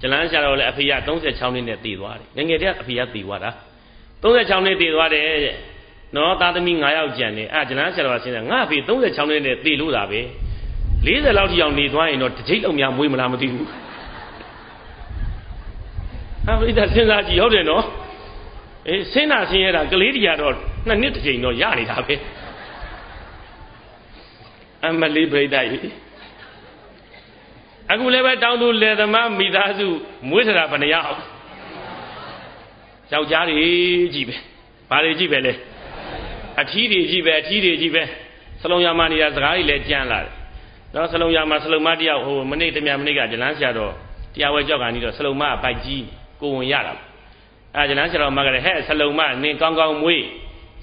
ဇလန်းဆရာတော်လည်းအဖေက36နှစ်နဲ့တည်သွားတယ်ငငယ်တည်းကအဖေကတည်သွားတာ36နှစ်တည်သွားတယ်တဲ့နော်သားသမီး9ယောက်ကျန်တယ်အဲ့ဇလန်းဆရာတော်ကစဉ်းစားငါအဖေ36နှစ်နဲ့တည်လို့တာပဲ 40လောက်ထိအောင်နေသွားရင်တော့တစ်ကြိတ်လောက်များမွေးမလားမသိဘူးဟာပြိဿစဉ်းစားကြည့်ဟုတ်တယ်နော်အေးဆင်းတာဆင်းရတာကလေးတရာတော့နှစ်နှစ်တစ်ကြိမ်တော့ရနေတာပဲအမလေးပြိဿကြီးအခုလည်းပဲတောင်းသူလယ်သမားမိသားစုမွေးထတာဘယ်နှယောက်ယောက်ျားတွေကြီးပဲဘာတွေကြီးပဲလဲအထီးတွေကြီးပဲအထီးတွေကြီးပဲစလုံးရမနေတာစကားတွေလည်းကြမ်းလာတယ် နော်စလုံးရမစလုံးမတယောက်ဟိုမနေ့တမန်မနေ့ကဇလန်းဆရာတော်တရားဝဲကြောက်ကနေတော့စလုံးမဘိုက်ကြီးကိုဝင်ရတာအဲဇလန်းဆရာတော်မကလည်းဟဲ့စလုံးမနင်ကောင်းကောင်းမွေး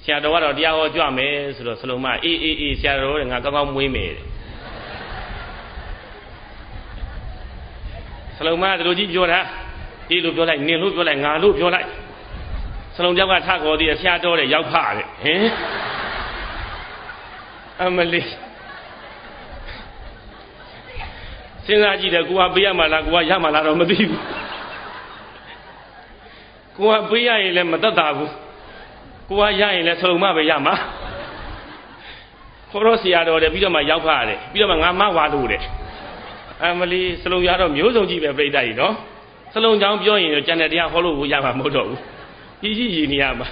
ဆရာတော်ကတော့တရားဟောကြွမယ်ဆိုတော့စလုံးမအေးအေးအေးဆရာတော်ကငါကောင်းကောင်းမွေးမယ်စလုံးမတို့ကြီးပြောတာအေးလို့ပြောလိုက်နင်လို့ပြောလိုက်ငါလို့ပြောလိုက်စလုံးကြောက်ကထခေါ်သေးတယ်ဆရာတော်တဲ့ရောက်ဖတဲ့ဟင်အမလေး စဉ်းစားကြည့်တယ်ကိုကပေးရမှာလားကိုကရမှာလားတော့မသိဘူးကိုကပေးရရင်လည်းမသက်သာဘူးကိုကရရင်လည်းဆုံးမပဲရမှာခေါ်တော့ဆရာတော်တယ်ပြီးတော့မှရောက်ဖရတယ်ပြီးတော့မှငါမဝါလို့တယ်အမလီစလုံးရတော့မျိုးစုံကြည့်ပဲပြိတ္တကြီးနော်စလုံးချောင်းပြောရင်တော့ကျန်တဲ့တရားဟောလို့ကိုရမှာမဟုတ်တော့ဘူးကြီးကြီးရည်နေရမှာ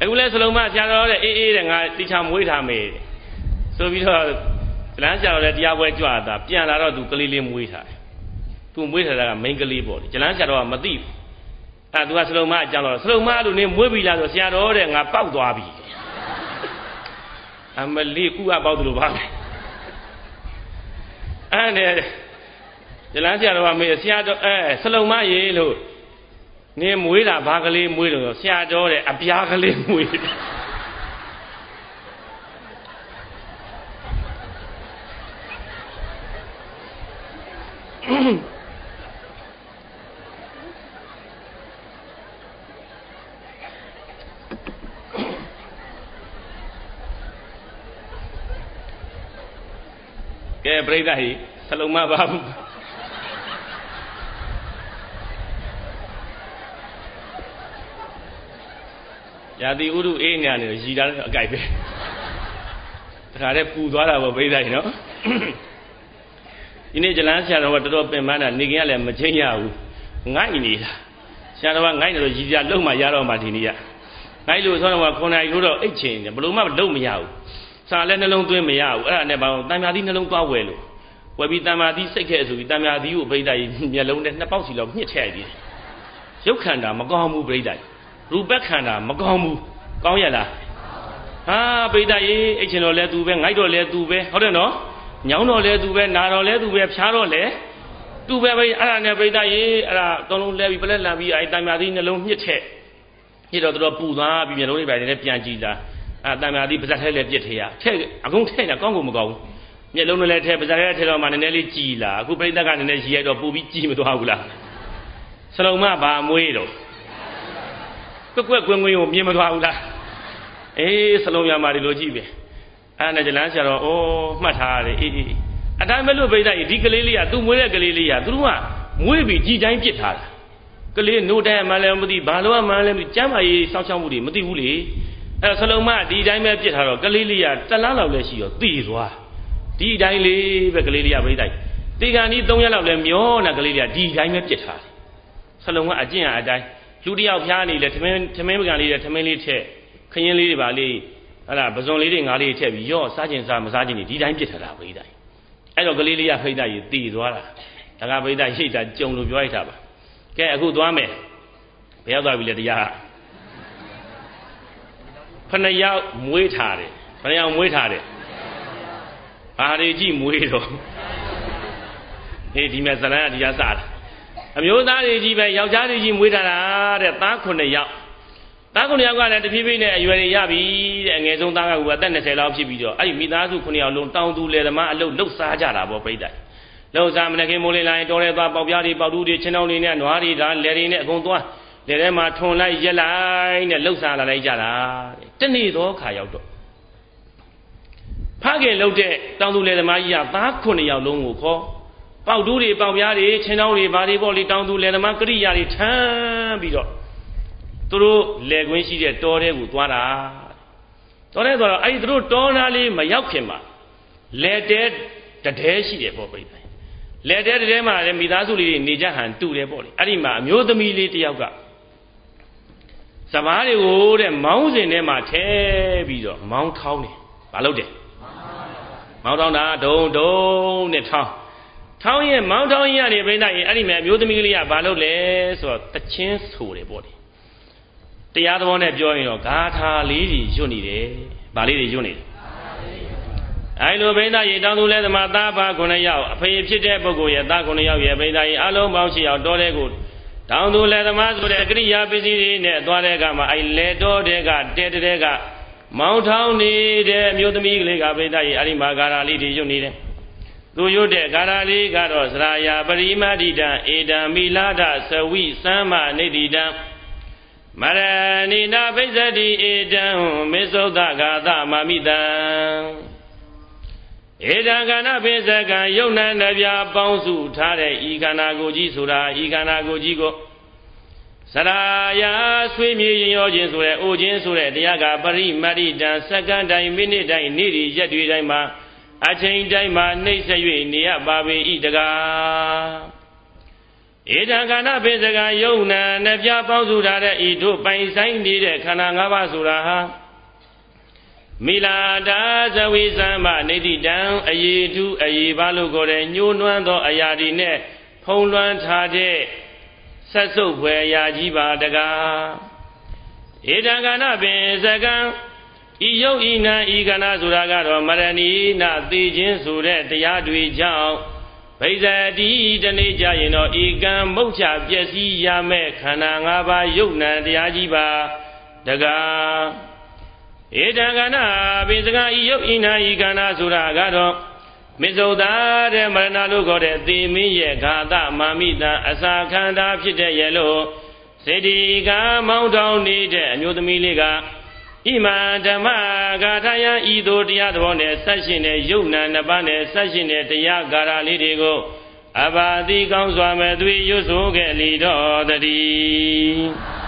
အခုလဲစလုံးမဆရာတော်တဲ့အေးအေးတဲ့ငါတိချာမွေးထားမယ်ဆိုပြီးတော့ လမ်းဆရာတော်လည်းတရားပွဲကြွတာပြန်လာတော့သူကလေးလေးမွေးထားတယ်သူမွေးထားတာကမိန်းကလေးပေါ့လေကျလန်းဆရာတော်ကမသိဘူးအဲသူကစလုံးမအကြောင်းတော့စလုံးမလို့နေမွေးပြီလားဆိုဆရာတော်တဲ့ငါပောက်သွားပြီအမလေးကုကပေါက်တယ်လို့ပါပဲအဲ့ဒါဇလန်းဆရာတော်ကမေးဆရာတော်အဲဆလုံမရေလို့နင်းမွေးတာဘာကလေးမွေးလို့ဆရာတော်တဲ့အပြားကလေးမွေးကဲ ပြိဿဟိဆလုံမပါဘူးရာသီဥတုအေးညာနေတော့ရည်တာလည်းအကြိုက်ပဲတခါတည်းပူသွားတာပေါ့ပြိဿဟိနော်ဒီနေ့ဇလန်းဆရာတော်ကတော်တော်ပင်ပန်းတာနေခင်ကလည်းမချင်းရဘူးငိုက်နေတာဆရာတော်ကငိုက်နေတော့ရည်စရာလုံးမှရတော့မှဒီနေ့ကငိုက်လို့ဆိုတော့ခုနကရိုးတော့အိတ်ချင်တယ်ဘလို့မှလုံးမရဘူး စာလည်းနှလုံးသွင်းမရဘူးအဲ့ဒါနဲ့ဘာလို့တန်မြာသီးနှလုံးသွားဝယ်လို့ဝယ်ပြီးတန်မြာသီးစိတ်ခဲ့ဆိုပြီးတန်မြာသီးကိုပြိတ္တာကြီးမျက်လုံးနဲ့နှစ်ပေါက်စီလောက်ညှစ်ထည့်လိုက်ပြီရုပ်ခန္ဓာမကောင်းဘူးပြိတ္တာကြီးရူပခန္ဓာမကောင်းဘူးကောင်းရလားဟာပြိတ္တာကြီးအိတ်ချင်တော်လဲသူပဲငိုက်တော်လဲသူပဲဟုတ်တယ်နော်ညောင်းတော်လဲသူပဲနာတော်လဲသူပဲဖြားတော်လဲသူပဲပဲအဲ့ဒါနဲ့ပြိတ္တာကြီးအဲ့ဒါအကုန်လုံးလဲပြီးပလက်လန်ပြီးအဲ့တန်မြာသီးနှလုံးညှစ်ထည့်ညှစ်တော့သူတို့ပူသွားပြီးမျက်လုံးလေးပဲလည်းပြန်ကြည့်လာ အဲတန်မြာသီးပါဇက်ထဲလည်းပြစ်ထရထဲအကုန်ထဲတာကောင်းကုန်မကောင်းဘူးမျက်လုံးနဲ့လည်းထဲပါဇက်ထဲထဲတော့မှနည်းနည်းလေးကြည်လာအခုပြိတ္တကနည်းနည်းရည်ရတော့ပူပြီးကြည်မသွားဘူးလားစလုံမဘာမွေးတော့ကွက်ကွက်ကွင်းကွင်းကိုမြင်မသွားဘူးလားအေးစလုံရမှာဒီလိုကြည့်ပဲအဲ့နဲ့ကြလန်းဆရာတော်ဩမှတ်ထားရတယ်အေးအေးအတိုင်းပဲလို့ပြိတ္တကြီးဒီကလေးလေးကသူ့မွေးတဲ့ကလေးလေးကသူတို့ကမွေးပြီးကြည်တိုင်းပြစ်ထားတာကလေးနိုးတဲ့မှလည်းမသိဘာလို့မှလည်းမသိကျမ်းမာရေးစောင့်ရှောက်မှုတွေမသိဘူးလေ အဲ့ဆလုံးမဒီတိုင်းပဲပြစ်ထားတော့ကလေးလေးကတလားလောက်လည်းရှိရောတည်သွားဒီတိုင်းလေးပဲကလေးလေးကပြိတိုက်တေကန်ဒီ3ရက်လောက်လည်းမျောနာကလေးလေးကဒီတိုင်းပဲပြစ်ထားတယ်ဆလုံးကအကျင့်အတိုင်းလူတယောက်ဖျားနေလေသမင်းသမင်းပကံလေးတဲ့သမင်းလေးထက်ခရင်လေးတွေပါလေးဟလာပဇွန်လေးတွေငါးလေးထက်ပြီးရော့စားခြင်းစားမစားခြင်းဒီတိုင်းပြစ်ထားတာပြိတိုက်အဲ့တော့ကလေးလေးကဖိတ်တိုက်ရတည်သွားတာဒါကပြိတိုက်ရှိတာကြုံလို့ပြောလိုက်တာပါကဲအခုသွားမယ်ဘယ်ရောက်သွားပြီလဲတရား ဖနှစ်ယောက်မွေးထားတယ်ဖနှစ်ယောက်မွေးထားတယ်ဘာတွေကြည့်မွေးတော့အေးဒီမဲ့ဇလန်ကဒီကစတာအမျိုးသားတွေကြီးပဲယောက်ျားတွေကြီးမွေးထားတာတဲ့သား9ယောက်သား9ယောက်ကလည်းတဖြည်းဖြည်းနဲ့အရွယ်တွေရပြီတဲ့အငယ်ဆုံးသားကကအသက်20လောက်ဖြစ်ပြီးတော့အဲ့ဒီမိသားစု9ယောက်လုံးတောင်းသူလေသမားအလုပ်လှုပ်စားကြတာပေါ့ပြိတ္တလှုပ်စားမနေခင်မိုးလေးလိုင်းတော်ရဲသွားပေါက်ပြားတွေပေါက်တူးတွေချင်းတောင်းတွေနဲ့နွားတွေဒါလယ်တွေနဲ့အကုန်သွား လယ်ထဲမှာထွန်လိုက်ရက်လိုက်နဲ့လှုပ်ရှားလာလိုက်ကြတာတဲ့တနေ့တော့ခါရောက်တော့ဖခင်လှုပ်တဲ့တောင်သူလယ်သမားကြီးကသား9ယောက်လုံးကိုခေါ်ပေါက်တူးတွေပေါက်ပြားတွေချင်းတောင်းတွေဘာတွေပေါ့လေတောင်သူလယ်သမားကရိယာတွေထမ်းပြီးတော့သူတို့လယ်ကွင်းရှိတဲ့တောထဲကိုသွားတာတောထဲသွားတော့အဲ့ဒီသူတို့တောနာလေးမရောက်ခင်မှာလယ်တဲတတဲရှိတယ်ပေါ့ပြိတ္တလယ်တဲတဲမှာလည်းမိသားစုလေးတွေနေကြဟန်တူတယ်ပေါ့လေအဲ့ဒီမှာအမျိုးသမီးလေးတယောက်က စပားတွေကိုတဲ့မောင်းစင်ထဲမှာထဲပြီးတော့မောင်းထောင်းတယ်ဘာလုပ်တယ်မောင်းထောင်းတာဒုံဒုံနဲ့ထောင်းထောင်းရဲ့မောင်းထောင်းရင်ကနေပြိဿရင်အဲ့ဒီမှာအမျိုးသမီးလေးကဘာလုပ်လဲဆိုတော့တချင်းဆိုတယ်ပေါ့လေတရားသဘောနဲ့ပြောရင်တော့ဂါထာလေးကြီးညွတ်နေတယ်ဘာလေးတွေညွတ်နေတယ်အဲလိုဘိန်းသားရေတောင်းသူလဲသမားသားပါ9ယောက်အဖေဖြစ်တဲ့ပုဂ္ဂိုလ်ရဲ့သား9ယောက်ရဲ့ဘိန်းသားရေအလုံးပေါင်း10ယောက်တောတဲ့ကို တောင်းသူလဲသမားဆိုတဲ့ကရိယာပစ္စည်းတွေနဲ့သွားတဲ့အခါမှာအဲလဲတော်တဲ့ကတဲတဲ့ကမောင်းထောင်းနေတဲ့အမျိုးသမီးကလေးကဘိန်းသားရေအရိမာဂါရာလေးတွေညွတ်နေတယ်သူရွတ်တဲ့ဂါရာလေးကတော့သရာယာပရိမတိတံဧတံမိလာဒသဝိသမ္မာနေတိတံမရဏိနာပိစ္ဆတိဧတံမေသုဒ္ဓဂါသမာမိတံ ဧတံခန္ဓာပိစ္ဆကံယုံနံနှပြပေါင်းစုထားတဲ့ဤခန္ဓာကိုယ်ကြီးဆိုတာဤခန္ဓာကိုယ်ကြီးကိုစရာယာဆွေးမြေရင်ရောခြင်းဆိုတဲ့အိုခြင်းဆိုတဲ့တရားကပရိမတ္တိတံစက္ကန့်တိုင်းမိနစ်တိုင်းနေ့ရီရက်တွေတိုင်းမှာအချိန်တိုင်းမှာနှိမ့်ဆက်၍နေရပါပေ၏တကားဧတံခန္ဓာပိစကယုံနာနှပြပေါင်းစုထားတဲ့ဤတို့ပိုင်ဆိုင်နေတဲ့ခန္ဓာ၅ပါးဆိုတာဟာ မိလာတာဇဝိသံမနေတိတံအယေတုအယေပါလို့ခေါ်တဲ့ညှိုးနွမ်းသောအရာဒီနဲ့ဖုံးလွှမ်းထားတဲ့ဆက်စုပ်ဖွယ်အရာကြီးပါတကားဧတံခန္ဓာပိစကံဤယုတ်ဤနာဤကနာဆိုတာကတော့မရဏီနာသိခြင်းဆိုတဲ့တရားတွေကြောင့်ဗိဇတိတနေ့ကြရင်တော့ဧကံမုတ်ချပျက်စီးရမဲ့ခန္ဓာ၅ပါးယုတ်နံတရားကြီးပါတကား ဧတံကနာပိစကဤယုတ်ဤနာဤကနာဆိုတာကတော့မစ္ဆုသာတဲ့မရဏလို့ခေါ်တဲ့သေမင်းရဲ့ဂါသမာမိတံအစာခန္ဓာဖြစ်တဲ့ရဲ့လို့စေတီကမောင်းတောင်းနေတဲ့အမျိုးသမီးလေးကဣမံဓမ္မဂါထာယံဤသို့တရားတော်နဲ့ဆက်ရှင်တဲ့ယုတ်နံနှစ်ပါးနဲ့ဆက်ရှင်တဲ့တရားဂါရလေးတွေကိုအဘာတိကောင်းစွာမဲ့သူရွတ်ဆိုခဲ့လီတော်တည်း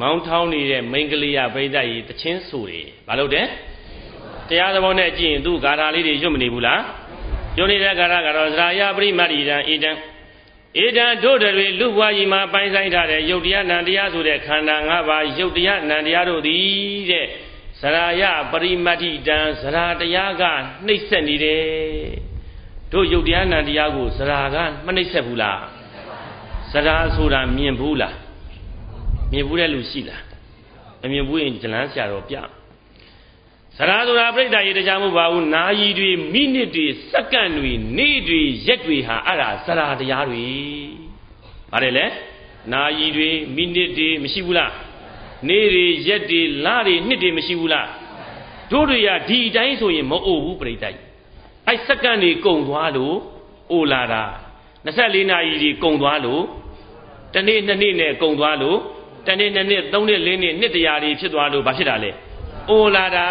မောင်းထောင်းနေတဲ့မိန်းကလေးရဗိဒ္ဓကြီးတချင်းဆိုတယ်ဘာလို့တဲ့တရားသဘောနဲ့ကြည့်ရင်သူ့ဂါထာလေးတွေရွတ်မနေဘူးလားရွတ်နေတဲ့ဂါထာကတော့ဇရာယပရိမတ္တိတံဣတံဧတံတို့တွေလူဘွားကြီးမှာပိုင်ဆိုင်ထားတဲ့ယုတ်တရားနံတရားဆိုတဲ့ခန္ဓာ၅ပါးယုတ်တရားနံတရားတို့သည်တဲ့ဇရာယပရိမတ္တိတံဇရာတရားကနှိမ့်ဆက်နေတယ်တို့ယုတ်တရားနံတရားကိုဇရာကမနှိမ့်ဆက်ဘူးလားဇရာဆိုတာမြင်ဘူးလား မြင်ဘူးတဲ့လူရှိလားမမြင်ဘူးရင်ဇလန်းဆရာတော်ပြစရာဆိုတာပြိတ္တာရေတရားမှုပါဘူးနာယီတွေမိနစ်တွေစက္ကန့်တွေနေ့တွေရက်တွေဟာအဲ့ဒါစရာတရားတွေပါတယ်လေနာယီတွေမိနစ်တွေမရှိဘူးလားနေ့တွေရက်တွေလတွေနှစ်တွေမရှိဘူးလားတို့တွေကဒီအတိုင်းဆိုရင်မအိုဘူးပြိတ္တာအဲ့စက္ကန့်တွေကုန်သွားလို့အိုလာတာ24နာရီတွေကုန်သွားလို့တနေ့နှစ်နေ့နဲ့ကုန်သွားလို့ တနေ့နှစ်နှစ်သုံးနှစ်လေးနှစ်နှစ်တရာတွေဖြစ်သွားလို့ဘာဖြစ်တာလဲအိုလာတာ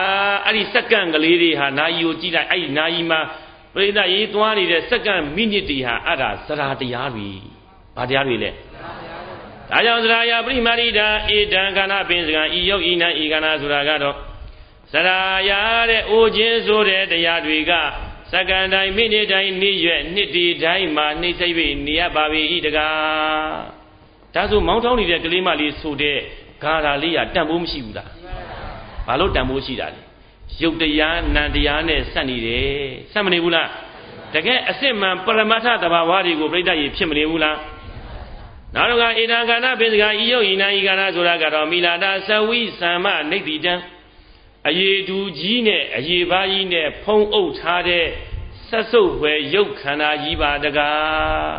အဲ့ဒီစက္ကန့်ကလေးတွေဟာနာယီကိုကြည့်လိုက်အဲ့ဒီနာယီမှာပြိဿရေးသွားနေတဲ့စက္ကန့်မိနစ်တွေဟာအဲ့ဒါသရာတရားတွေဘာတရားတွေလဲဒါကြောင့်သရာယပရိမာရိတာဧတံခန္ဓာပင်စကံဤယုတ်ဤနံဤခန္ဓာဆိုတာကတော့သရာယတဲ့အိုခြင်းဆိုတဲ့တရားတွေကစက္ကန့်တိုင်းမိနစ်တိုင်းနေ့ရွယ်နှစ်ဒီတိုင်းမှာနှိမ့်သိပ်ပြီးနေရပါပြီဤတကား ဒါဆိုမောင်းထောင်းနေတဲ့ကလေးမလေးဆိုတဲ့ဂါရာလေးကတန်ဖိုးမရှိဘူးလားဘာလို့တန်ဖိုးရှိတာလဲရုပ်တရားနံတရားနဲ့ဆက်နေတယ်ဆက်မနေဘူးလားတကယ်အစစ်မှန်ပရမတ္ထတဘာဝတွေကိုပြိတ္တရေဖြစ်မနေဘူးလားနောက်တော့ကဣဒံကဏပိစကဤယုတ်ဤနာဤကဏဆိုတာကတော့မိလာတာသဝိသမ္မနေတိတံအယေတူကြီးနဲ့အယေပါးကြီးနဲ့ဖုံးအုပ်ထားတဲ့ဆက်စုပ်ွယ်ရုပ်ခန္ဓာကြီးပါတကား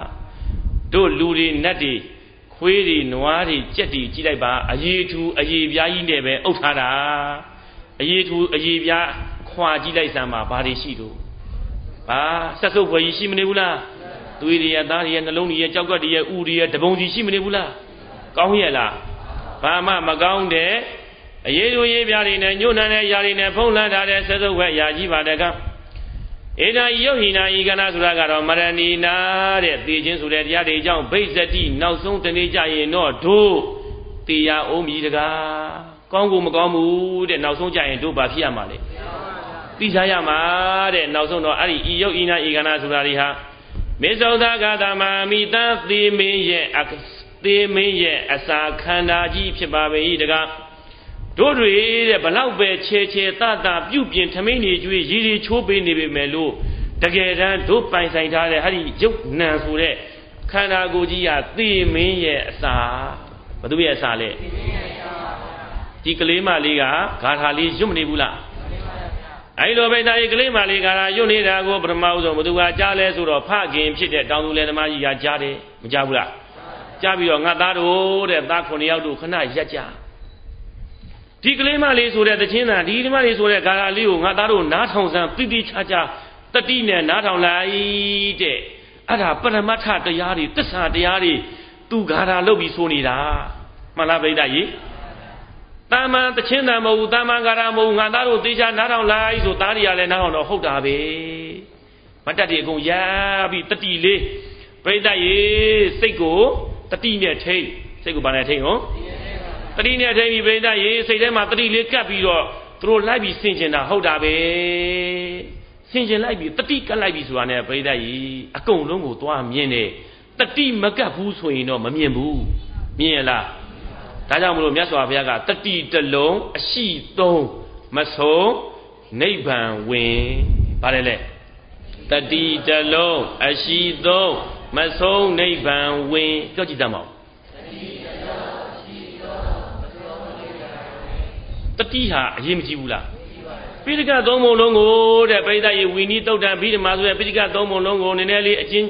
တို့လူတွေနတ်တွေ ခွေးတွေနွားတွေကြက်တွေကြည့်လိုက်ပါအယေထူအယေပြားကြီးနဲ့ပဲအုပ်ထားတာအယေထူအယေပြားခွာကြည့်လိုက်စမ်းပါဘာတွေရှိတော့ဘာဆက်စုပ်ဖွယ်ကြီးရှိမနေဘူးလားသွေးတွေရသားတွေရနှလုံးတွေရကြောက်ကတွေရဥတွေရတပုံကြီးရှိမနေဘူးလားကောင်းရဲ့လားဘာမှမကောင်းတဲ့အရေးတို့ရေးပြားတွေနဲ့ညှို့နှံတဲ့ຢာတွေနဲ့ဖုံးလန်းထားတဲ့ဆက်စုပ်ဖွယ်ຢာကြီးပါတကား ဧဒာယုတ်ဟိနာဤကနာဆိုတာကတော့မရဏီနာတဲ့သိချင်းဆိုတဲ့တရားတွေကြောင့်ဗိဇ္ဇတိနောက်ဆုံးတနေ့ကြရင်တော့တို့တေရအောင်မြည်တကားကောင်းကိုမကောင်းဘူးတဲ့နောက်ဆုံးကြရင်တို့ဘာဖြစ်ရမှာလဲသိစားရမှာတဲ့နောက်ဆုံးတော့အဲ့ဒီဤယုတ်ဤနာဤကနာဆိုတာတွေဟာမေဇောသဂတမမိတသေမင်းရဲ့သေမင်းရဲ့အစာခန္ဓာကြီးဖြစ်ပါပေ၏တကား တို့တွေတဲ့ဘလောက်ပဲချေချေတတပြုတ်ပြင်ထမိန်နေကျွေးရည်ရည်ချိုးပေးနေပေမဲ့လို့တကယ်တမ်းတို့ပိုင်ဆိုင်ထားတဲ့ဟာဒီရုပ်နံဆိုတဲ့ခန္ဓာကိုယ်ကြီးကသေမင်းရဲ့အစာဘသူရဲ့အစာလဲဒီကလေးမလေးကဂါထာလေးရွတ်မနေဘူးလားအဲ့လိုပဲဒါကြီးကလေးမလေးကလာရွတ်နေတာကိုပထမဦးဆုံးဘသူကကြားလဲဆိုတော့ဖခင်ဖြစ်တဲ့တောင်သူလယ်သမားကြီးကကြားတယ်မကြားဘူးလားကြားပြီးတော့ငါသားတို့တဲ့သားခုနှစ်ယောက်တို့ခဏရက်ကြ ဒီကလေးမလေးဆိုတဲ့တခြင်းသာဒီကလေးမလေးဆိုတဲ့ဂါရာလေးကိုငါသားတို့နားထောင်စမ်းတိတိချာချာတတိနဲ့နားထောင်လိုက်တဲ့အဲ့ဒါပရမတ္ထတရားတွေတစ္ဆာတရားတွေသူဂါထာလုပ်ပြီးဆိုနေတာမှန်လားပြိတ္တကြီးတာမန်တချင်းတန်မဟုတ်ဘူးတာမန်ဂါထာမဟုတ်ဘူးငါသားတို့သေချာနားထောင်လိုက်ဆိုသားတွေကလည်းနားထောင်တော့ဟုတ်တာပဲမတတ်တွေအကုန်ရပြီးတတိလေးပြိတ္တကြီးစိတ်ကိုတတိနဲ့ထိတ်စိတ်ကိုဘာနဲ့ထိတ်ဟောတ တိနဲ့ထိတ်ပြီးပြိတ္တကြီးစိတ်ထဲမှာတတိလေးကပ်ပြီးတော့သူတို့လိုက်ပြီးဆင်ကျင်တာဟုတ်တာပဲဆင်ကျင်လိုက်ပြီးတတိကပ်လိုက်ပြီးဆိုတာနဲ့ပြိတ္တကြီးအကုန်လုံးကိုသွားမြင်တယ်တတိမကပ်ဘူးဆိုရင်တော့မမြင်ဘူးမြင်ရလားဒါကြောင့်မလို့မြတ်စွာဘုရားကတတိတလုံးအရှိသုံးမဆုံးနိဗ္ဗာန်ဝင်ဗါတယ်လေတတိတလုံးအရှိသုံးမဆုံးနိဗ္ဗာန်ဝင်ကြောက်ကြည့်တတ်မအောင် တတိဟာအရေးမကြီးဘူးလားပိဋကသုံးပုံလုံးကိုတဲ့ပိဋကရေဝီနီတုတ်တံဘိဓမ္မာဆိုတဲ့ပိဋကသုံးပုံလုံးကိုနည်းနည်းလေးအချင်း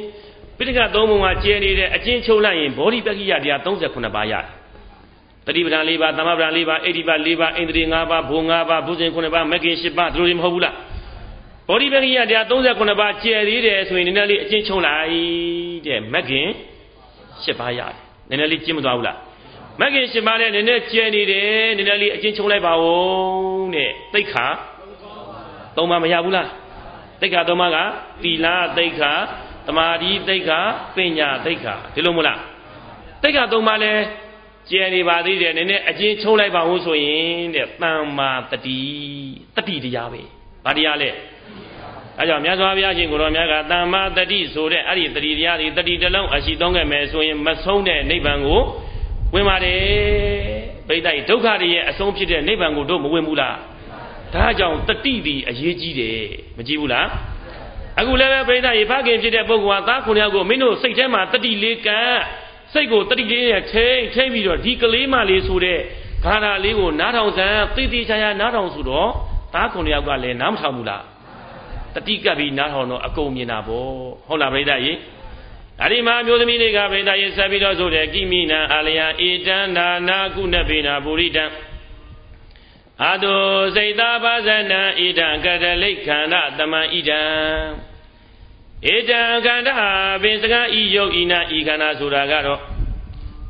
ပိဋကသုံးပုံကကျဲနေတဲ့အချင်းချုပ်လိုက်ရင်ဘောဓိပက္ခိယတရား38ပါးရတယ်တတိပဒံ၄ပါးသမပဒံ၄ပါးအိဋ္ဌိပ၄ပါးအိန္ဒြေ၅ပါးဘုံ၅ပါးဘုဇင်9ပါးမဂ္ဂင်10ပါးဒီလိုတွေမဟုတ်ဘူးလားဘောဓိပက္ခိယတရား38ပါးကျဲသေးတယ်ဆိုရင်နည်းနည်းလေးအချင်းချုပ်လိုက်တဲ့မဂ္ဂင်10ပါးရတယ်နည်းနည်းလေးကျင့်မသွားဘူးလား မဂ္ဂင်10ပါးနဲ့နည်းနည်းကျဲနေတယ်နည်းနည်းလေးအချင်းချုပ်လိုက်ပါဦးတဲ့သိက္ခာ၃ပါးမရဘူးလားသိက္ခာ၃ပါးကသီလသိက္ခာတမာတိသိက္ခာပညာသိက္ခာဒီလိုမို့လားသိက္ခာ၃ပါးလဲကျယ်နေပါသေးတယ်နည်းနည်းအချင်းချုံးလိုက်ပါဦးဆိုရင်တဲ့တမ္မာတတိတတိတရားပဲဘာတရားလဲအဲကြောင့်မြတ်စွာဘုရားရှင်ကိုရောမြတ်ကတမ္မာတတိဆိုတဲ့အဲ့ဒီတတိတရားတွေတတိတလုံးအရှိသုံးခဲ့မယ်ဆိုရင်မဆုံးတဲ့နိဗ္ဗာန်ကို ဝင်ပါတယ်ပိဋကဒုက္ခတွေရဲ့အဆုံးဖြစ်တဲ့နိဗ္ဗာန်ကိုတို့မဝင်ဘူးလားဒါကြောင့်တတိဒီအရေးကြီးတယ်မကြည့်ဘူးလားအခုလည်းပဲပြိဿရေဖခင်ဖြစ်တဲ့ပုဂ္ဂိုလ်ဟာသားခုနှစ်ယောက်ကိုမင်းတို့စိတ်ထဲမှာတတိလေးကံစိတ်ကိုတတိလေးနဲ့ထိမ့်ထိမ့်ပြီးတော့ဒီကလေးမလေးဆိုတဲ့ဂါထာလေးကိုနားထောင်စမ်းသိသိချာချာနားထောင်ဆိုတော့သားခုနှစ်ယောက်ကလည်းနားမထောင်ဘူးလားတတိကပ်ပြီးနားထောင်တော့အကုန်မြင်တာပေါ့ဟုတ်လားပြိဿရေ အရိမာမျိုးသမီးတွေကပြိဿရေဆက်ပြီးတော့ဆိုတဲ့ကိမိနံအာလယံဧတံဒါနာကုဏပေနာပုရိတံအာတုစိတ်သာပါဇနံဣဒံကတလိခန္ဓတမံဣဒံဧတံခန္ဓပင်စကားဤယုတ်ဤနာဤခန္ဓာဆိုတာကတော့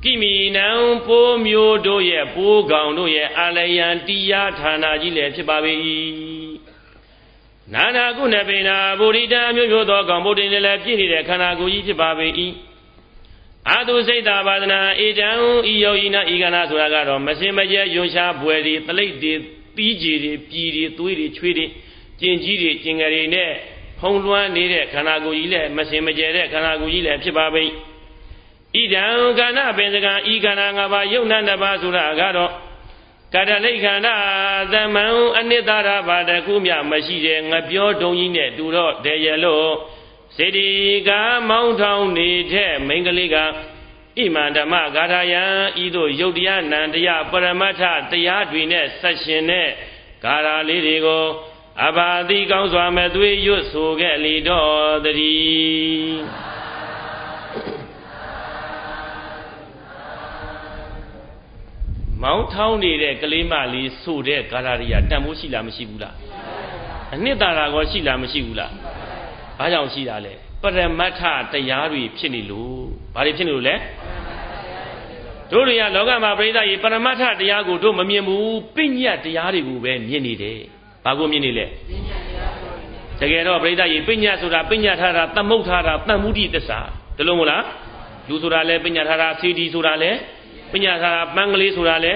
ကိမိနံပိုးမျိုးတို့ရဲ့ပိုးကောင်တို့ရဲ့အာလယံတရားဌာနကြီးလည်းဖြစ်ပါပေ၏ နာနာကုဏပေနာဗုဒိတံမျိုးမျိုးသောကောင်ဗုဒ္ဓင်လည်းပြည့်နေတဲ့ခန္ဓာကိုယ်ကြီးဖြစ်ပါပေ၏အာတုစိတ်တာပါဒနာဧတံဤယောဤနာဤကနာဆိုတာကတော့မစင်မကျဲယွန်ရှားဘွယ်တွေတလိပ်တွေပြီးကြီးတွေပြည်တွေသွေးတွေချွေးတွေကျင်ကြီးတွေကျင်ငယ်တွေနဲ့ဖုံလွှမ်းနေတဲ့ခန္ဓာကိုယ်ကြီးလည်းမစင်မကျဲတဲ့ခန္ဓာကိုယ်ကြီးလည်းဖြစ်ပါပေဣဒံကဏပင်စကံဤခန္ဓာ၅ပါးယုတ်နတပါဆိုတာကတော့ ကတလိခန္ဓာသမံအနိတ္တရာဘာတခုမြမရှိတဲ့ငပြောတုံကြီးနဲ့တူတော့တယ်ရလို့စေတီကမောင်းထောင်နေတဲ့မိန်းကလေးကဣမန္ဓမ္မဂါထာယံဤသို့ယုတ်တရားနံတရားပရမတ္ထတရားတွေနဲ့ဆက်ရှင်တဲ့ဂါထာလေးတွေကိုအဘာတိကောင်းစွာမဲ့သွေးရွတ်ဆိုခဲ့လေတော့တည်း မောင်းထောင်းနေတဲ့ကလေးမလေးဆိုတဲ့ဂါထာတွေကတန်ဖိုးရှိလားမရှိဘူးလားအနှစ်သာရကောရှိလားမရှိဘူးလားဘာကြောင့်ရှိတာလဲပရမတ္ထတရားတွေဖြစ်နေလို့ဘာတွေဖြစ်နေလို့လဲတို့တွေကလောကမှာပြိဿကြီးပရမတ္ထတရားကိုတို့မမြင်ဘူးပညတ်တရားတွေကိုပဲမြင်နေတယ်ဘာကိုမြင်နေလဲတကယ်တော့ပြိဿကြီးပညတ်ဆိုတာပညတ်ထားတာသမုတ်ထားတာတန်မှုတိသစ္စာတလုံးမလားလူဆိုတာလဲပညတ်ထားတာစီဒီဆိုတာလဲ ပညတ်ထားတာပန်းကလေးဆိုတာလဲ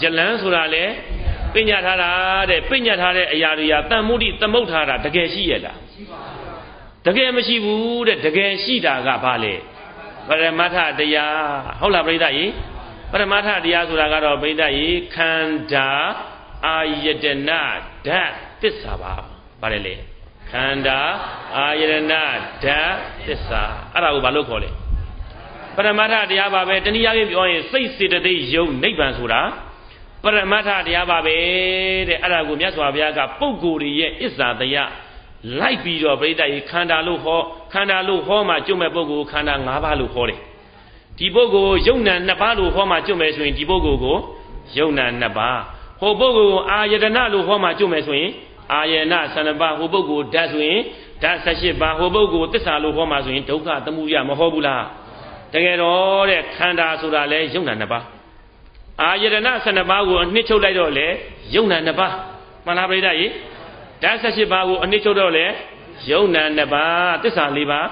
ဂျလန်းဆိုတာလဲပညတ်ထားတာတဲ့ပညတ်ထားတဲ့အရာတွေကတန်မှုတိသမုတ်ထားတာတကယ်ရှိရဲ့လားတကယ်မရှိဘူးတဲ့တကယ်ရှိတာကဘာလဲပရမတ္ထတရားဟုတ်လားပြိဿကြီးပရမတ္ထတရားဆိုတာကတော့ပြိဿကြီးခန္ဓာအာယတနာဓာတ်သစ္စာပါဗါတယ်လေခန္ဓာအာယတနာဓာတ်သစ္စာအဲ့ဒါကိုဘာလို့ခေါ်လဲ ပရမတ္ထတရားပါပဲတနည်းအားဖြင့်ပြောရင်စိတ်စေတသိက်ယုံနိဗ္ဗာန်ဆိုတာပရမတ္ထတရားပါပဲတဲ့အဲ့ဒါကိုမြတ်စွာဘုရားကပုဂ္ဂိုလ်တွေရဲ့အစ္ဆာတရားလိုက်ပြီးတော့ပြိတ္တကြီးခန္ဓာလို့ဟောခန္ဓာလို့ဟောမှကျွတ်မဲ့ပုဂ္ဂိုလ်ခန္ဓာ၅ပါးလို့ဟောတယ်ဒီပုဂ္ဂိုလ်ယုံနာနှစ်ပါးလို့ဟောမှကျွတ်မဲ့ဆိုရင်ဒီပုဂ္ဂိုလ်ကိုယုံနာနှစ်ပါးဟိုပုဂ္ဂိုလ်အာယတနာလို့ဟောမှကျွတ်မဲ့ဆိုရင်အာယနာ12ပါးဟိုပုဂ္ဂိုလ်ဓာတ်ဆိုရင်ဓဓာတ်18ပါးဟိုပုဂ္ဂိုလ်သစ္စာလို့ဟောမှာဆိုရင်ဒုက္ခသမှုရမဟောဘူးလား တကယ်တော့တဲ့ခန္ဓာဆိုတာလဲယုံနာနှစ်ပါးအာယတနာ12ပါးကိုအနှစ်ချုပ်လိုက်တော့လေယုံနာနှစ်ပါးမှန်လားပြိဿရေဓာတ်18ပါးကိုအနှစ်ချုပ်တော့လေယုံနာနှစ်ပါးသစ္စာ၄ပါး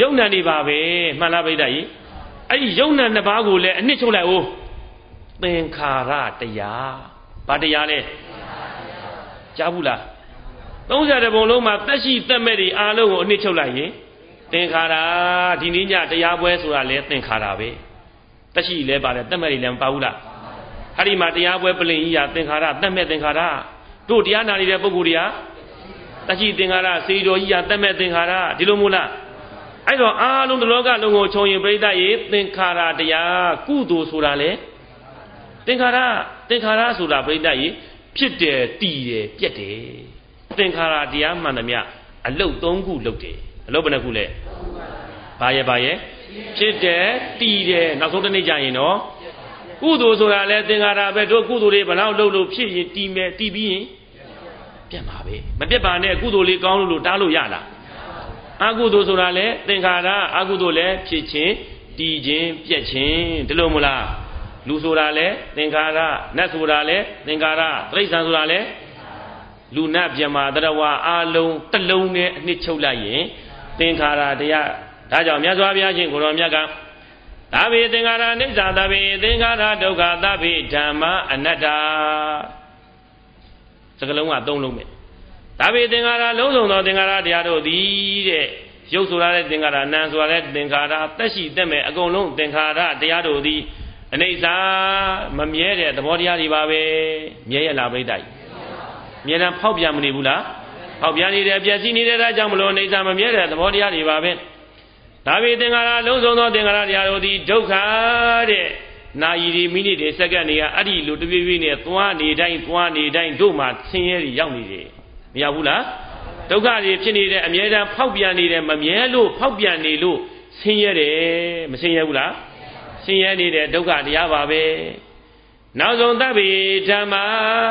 ယုံနာနေပါပဲမှန်လားပြိဿရေအဲ့ဒီယုံနာနှစ်ပါးကိုလည်းအနှစ်ချုပ်လိုက်ဦးသင်္ခါရတရားဘာတရားလဲကြားဘူးလား30ဘုံလုံးမှာတက်ရှိတက်မဲ့တွေအားလုံးကိုအနှစ်ချုပ်လိုက်ရင် သင်္ခါရဒီနေ့ညတရားပွဲဆိုတာလဲသင်္ခါရပဲတက်ရှိလဲပါတယ်တက်မဲ့တွေလည်းမပါဘူးလားအဲ့ဒီမှာတရားပွဲပလင်ကြီးရာသင်္ခါရတက်မဲ့သင်္ခါရတို့တရားနာနေတဲ့ပုဂ္ဂိုလ်တွေကတက်ရှိသင်္ခါရစေတော်ကြီးရာတက်မဲ့သင်္ခါရဒီလိုမို့လားအဲ့တော့အားလုံးဒီလောကလုံးကိုခြုံရင်ပြိဋ္ဌရေသင်္ခါရတရားကုသိုလ်ဆိုတာလေသင်္ခါရသင်္ခါရဆိုတာပြိဋ္ဌရေဖြစ်တယ်တည်တယ်ပြက်တယ်သင်္ခါရတရားမှန်သမျှအလုတ်၃ခုလုပ်တယ် အလုတ်ဘယ်နှခုလဲဘာရဲ့ဘာရဲ့ဖြစ်တယ်တည်တယ်နောက်ဆုံးတစ်နေ့ကျရင်တော့ကုသိုလ်ဆိုတာလဲသင်္ခါရပဲတို့ကုသိုလ်တွေဘလောက်လုပ်လို့ဖြစ်ရင်တည်မယ်တည်ပြီးရင်ပြတ်မှာပဲမပြတ်ပါနဲ့ကုသိုလ်လေးကောင်းလို့လို့တားလို့ရလားအကုသိုလ်ဆိုတာလဲသင်္ခါရအကုသိုလ်လဲဖြစ်ခြင်းတည်ခြင်းပြက်ခြင်းဒီလိုမလားလူဆိုတာလဲသင်္ခါရနတ်ဆိုတာလဲသင်္ခါရတိရစ္ဆာန်ဆိုတာလဲလူနတ်မြမာတရဝအာလုံးတစ်လုံးနဲ့အနှစ်ချုပ်လိုက်ရင် သင်္ခါရတရားဒါကြောင့်မြတ်စွာဘုရားရှင်ကိုရောမြတ်ကသဗ္ဗေသင်္ခါရအိဋ္ဌသဗ္ဗေသင်္ခါရဒုက္ခသဗ္ဗေဓမ္မအနတ္တစကလုံးကသုံးလုံးပဲသဗ္ဗေသင်္ခါရလုံးစုံသောသင်္ခါရတရားတို့သည်တဲ့ရုပ်ဆိုရတဲ့သင်္ခါရနာမ်ဆိုရတဲ့သင်္ခါရသက်ရှိသက်မဲ့အကုန်လုံးသင်္ခါရတရားတို့သည်အနေစာမမြဲတဲ့သဘောတရားတွေပါပဲမြဲရလားပြိတ္တိုင်မြဲတမ်းဖောက်ပြန်မနေဘူးလား ဖောက်ပြန်နေတယ်ပြည့်စည်နေတဲ့ဒါကြောင့်မလို့အနေစာမမြဲတဲ့သဘောတရားတွေပါပဲဒါပေသင်္ခါရလုံးစုံသောသင်္ခါရတရားတို့သည်ဒုက္ခတဲ့နာယီဒီမိနစ်တွေစက္ကန့်တွေကအဲ့ဒီလိုတပြေးပြေးနဲ့သွားနေတိုင်းသွားနေတိုင်းတို့မှဆင်းရဲတွေရောက်နေတယ်မရောက်ဘူးလားဒုက္ခတွေဖြစ်နေတဲ့အမြဲတမ်းဖောက်ပြန်နေတယ်မမြဲလို့ဖောက်ပြန်နေလို့ဆင်းရဲတယ်မဆင်းရဲဘူးလားဆင်းရဲနေတဲ့ဒုက္ခတရားပါပဲနောက်ဆုံးသဗ္ဗေဓမ္မာ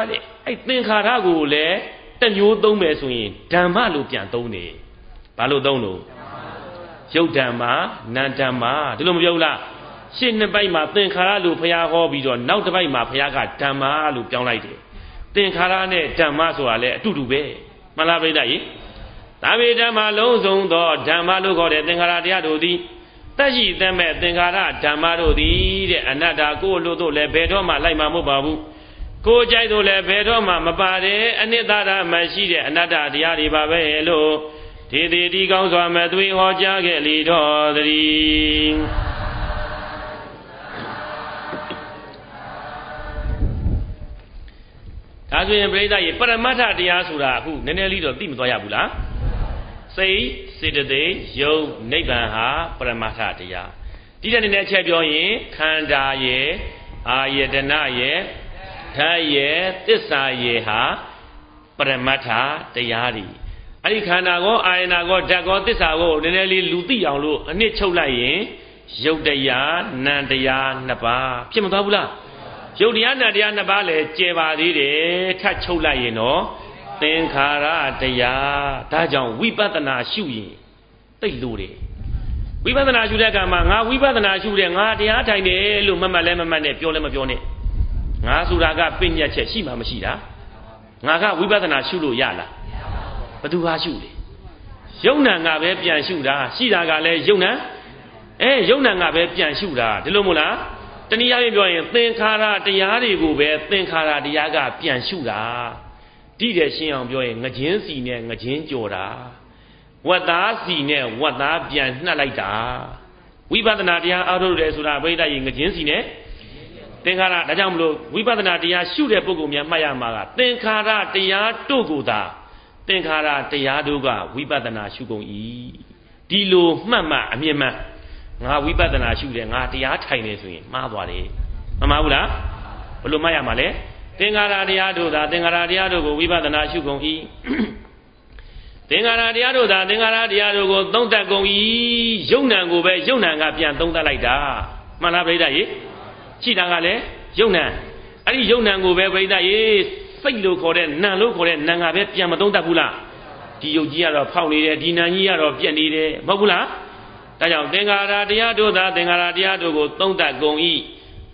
တဲ့အဲ့သင်္ခါရကိုလည်း တမျိုးသုံးမယ်ဆိုရင်ဓမ္မလို့ပြန်သုံးတယ်ဘာလို့သုံးလို့ရုပ်ဓမ္မာနာမ်ဓမ္မာဒီလိုမပြောဘူးလားရှင်းနှစ်ပိုက်မှာသင်္ခါရလို့ဘုရားဟောပြီးတော့နောက်တစ်ပိုက်မှာဘုရားကဓမ္မာလို့ပြောင်းလိုက်တယ်သင်္ခါရနဲ့ဓမ္မဆိုတာလည်းအတူတူပဲမှန်လားပြိတ္တကြီးသာဝေဓမ္မလုံးစုံသောဓမ္မလို့ခေါ်တဲ့သင်္ခါရတရားတို့သည်တက်ရှိသမဲ့သင်္ခါရဓမ္မတို့သည်တဲ့အနတ္တကိုယ်လို့တို့လည်းဘယ်တော့မှလိုက်မှာမဟုတ်ပါဘူး ကိုယ်ကြိုက်တို့လည်းဘယ်တော့မှမပါတယ်အနိတ္တရမရှိတဲ့အနတ္တတရားတွေပါပဲလို့ဒီဒီဒီကောင်းစွာမသွေဟောကြားခဲ့လေတော်သတည်းဒါဆိုရင်ပြိဿရေပရမတ္ထတရားဆိုတာအခုနည်းနည်းလေးတော့သိမသွားရဘူးလားစိတ်စေတသိက်ယုံနိဗ္ဗာန်ဟာပရမတ္ထတရားဒီတဲ့နည်းနည်းချက်ပြောရင်ခန္ဓာရဲ့အာယတနာရဲ့ ဓာတ်ရဲ့သစ္စာရဲ့ဟာပရမတ္ထတရားတွေအဲ့ဒီခန္ဓာကောအာယနာကောဓာတ်ကောသစ္စာကောနည်းနည်းလေးလူသိအောင်လို့အနှစ်ချုပ်လိုက်ရင်ယုတ်တရားနံတရားနှစ်ပါးဖြစ်မသွားဘူးလားယုတ်တရားနံတရားနှစ်ပါးလည်းကျယ်ပါသေးတယ်ထပ်ချုပ်လိုက်ရင်တော့သင်္ခါရတရားဒါကြောင့်ဝိပဿနာရှုရင်သိလို့တယ်ဝိပဿနာရှုတဲ့အခါမှာငါဝိပဿနာရှုတယ်ငါတရားထိုင်တယ်လို့မမှတ်လဲမမှတ်နဲ့ပြောလဲမပြောနဲ့ ငါဆိုတာကပညာချက်ရှိမှမရှိတာငါကဝိပဿနာရှုလို့ရလားဘသူဟာရှုတယ်ယုံနာငါပဲပြန်ရှုတာရှိတာကလည်းယုံနာအဲယုံနာငါပဲပြန်ရှုတာဒီလိုမို့လားတနည်းအားဖြင့်ပြောရင်သင်္ခါရတရားတွေကိုပဲသင်္ခါရတရားကပြန်ရှုတာတိတယ်ရှင်းအောင်ပြောရင်ငကြင်းစီနဲ့ငကြင်းကြော်တာဝတ်သားစီနဲ့ဝတ်သားပြန်နှက်လိုက်တာဝိပဿနာတရားအားထုတ်တယ်ဆိုတာဘိဓာကြီးငကြင်းစီနဲ့ သင်္ခါရဒါကြောင့်မလို့ဝိပဿနာတရားရှုတဲ့ပုဂ္ဂိုလ်များမှတ်ရမှာကသင်္ခါရတရားတို့ကိုသာသင်္ခါရတရားတို့ကဝိပဿနာရှုကုန်၏ဒီလိုမှတ်မှအမြင်မှငါဝိပဿနာရှုတယ်ငါတရားထိုင်နေဆိုရင်မှားသွားတယ်မမှားဘူးလားဘယ်လိုမှတ်ရမှာလဲသင်္ခါရတရားတို့သာသင်္ခါရတရားတို့ကိုဝိပဿနာရှုကုန်၏သင်္ခါရတရားတို့သာသင်္ခါရတရားတို့ကိုသုံးသပ်ကုန်၏ယုံ nant ကိုပဲယုံ nant ကပြန်သုံးသပ်လိုက်တာမှန်လားပြိဿရေ ရှိတာကလည်းယုံ nant အဲ့ဒီယုံ nant ကိုပဲပြိဿရေစိတ်လို့ခေါ်တဲ့နံလို့ခေါ်တဲ့နံကပဲပြန်မသုံးတတ်ဘူးလားဒီယုတ်ကြီးကတော့ဖောက်နေတယ်ဒီနံကြီးကတော့ပြက်နေတယ်မဟုတ်ဘူးလားဒါကြောင့်သင်္ခါရတရားတို့သာသင်္ခါရတရားတို့ကိုသုံးသပ်ကုန်၏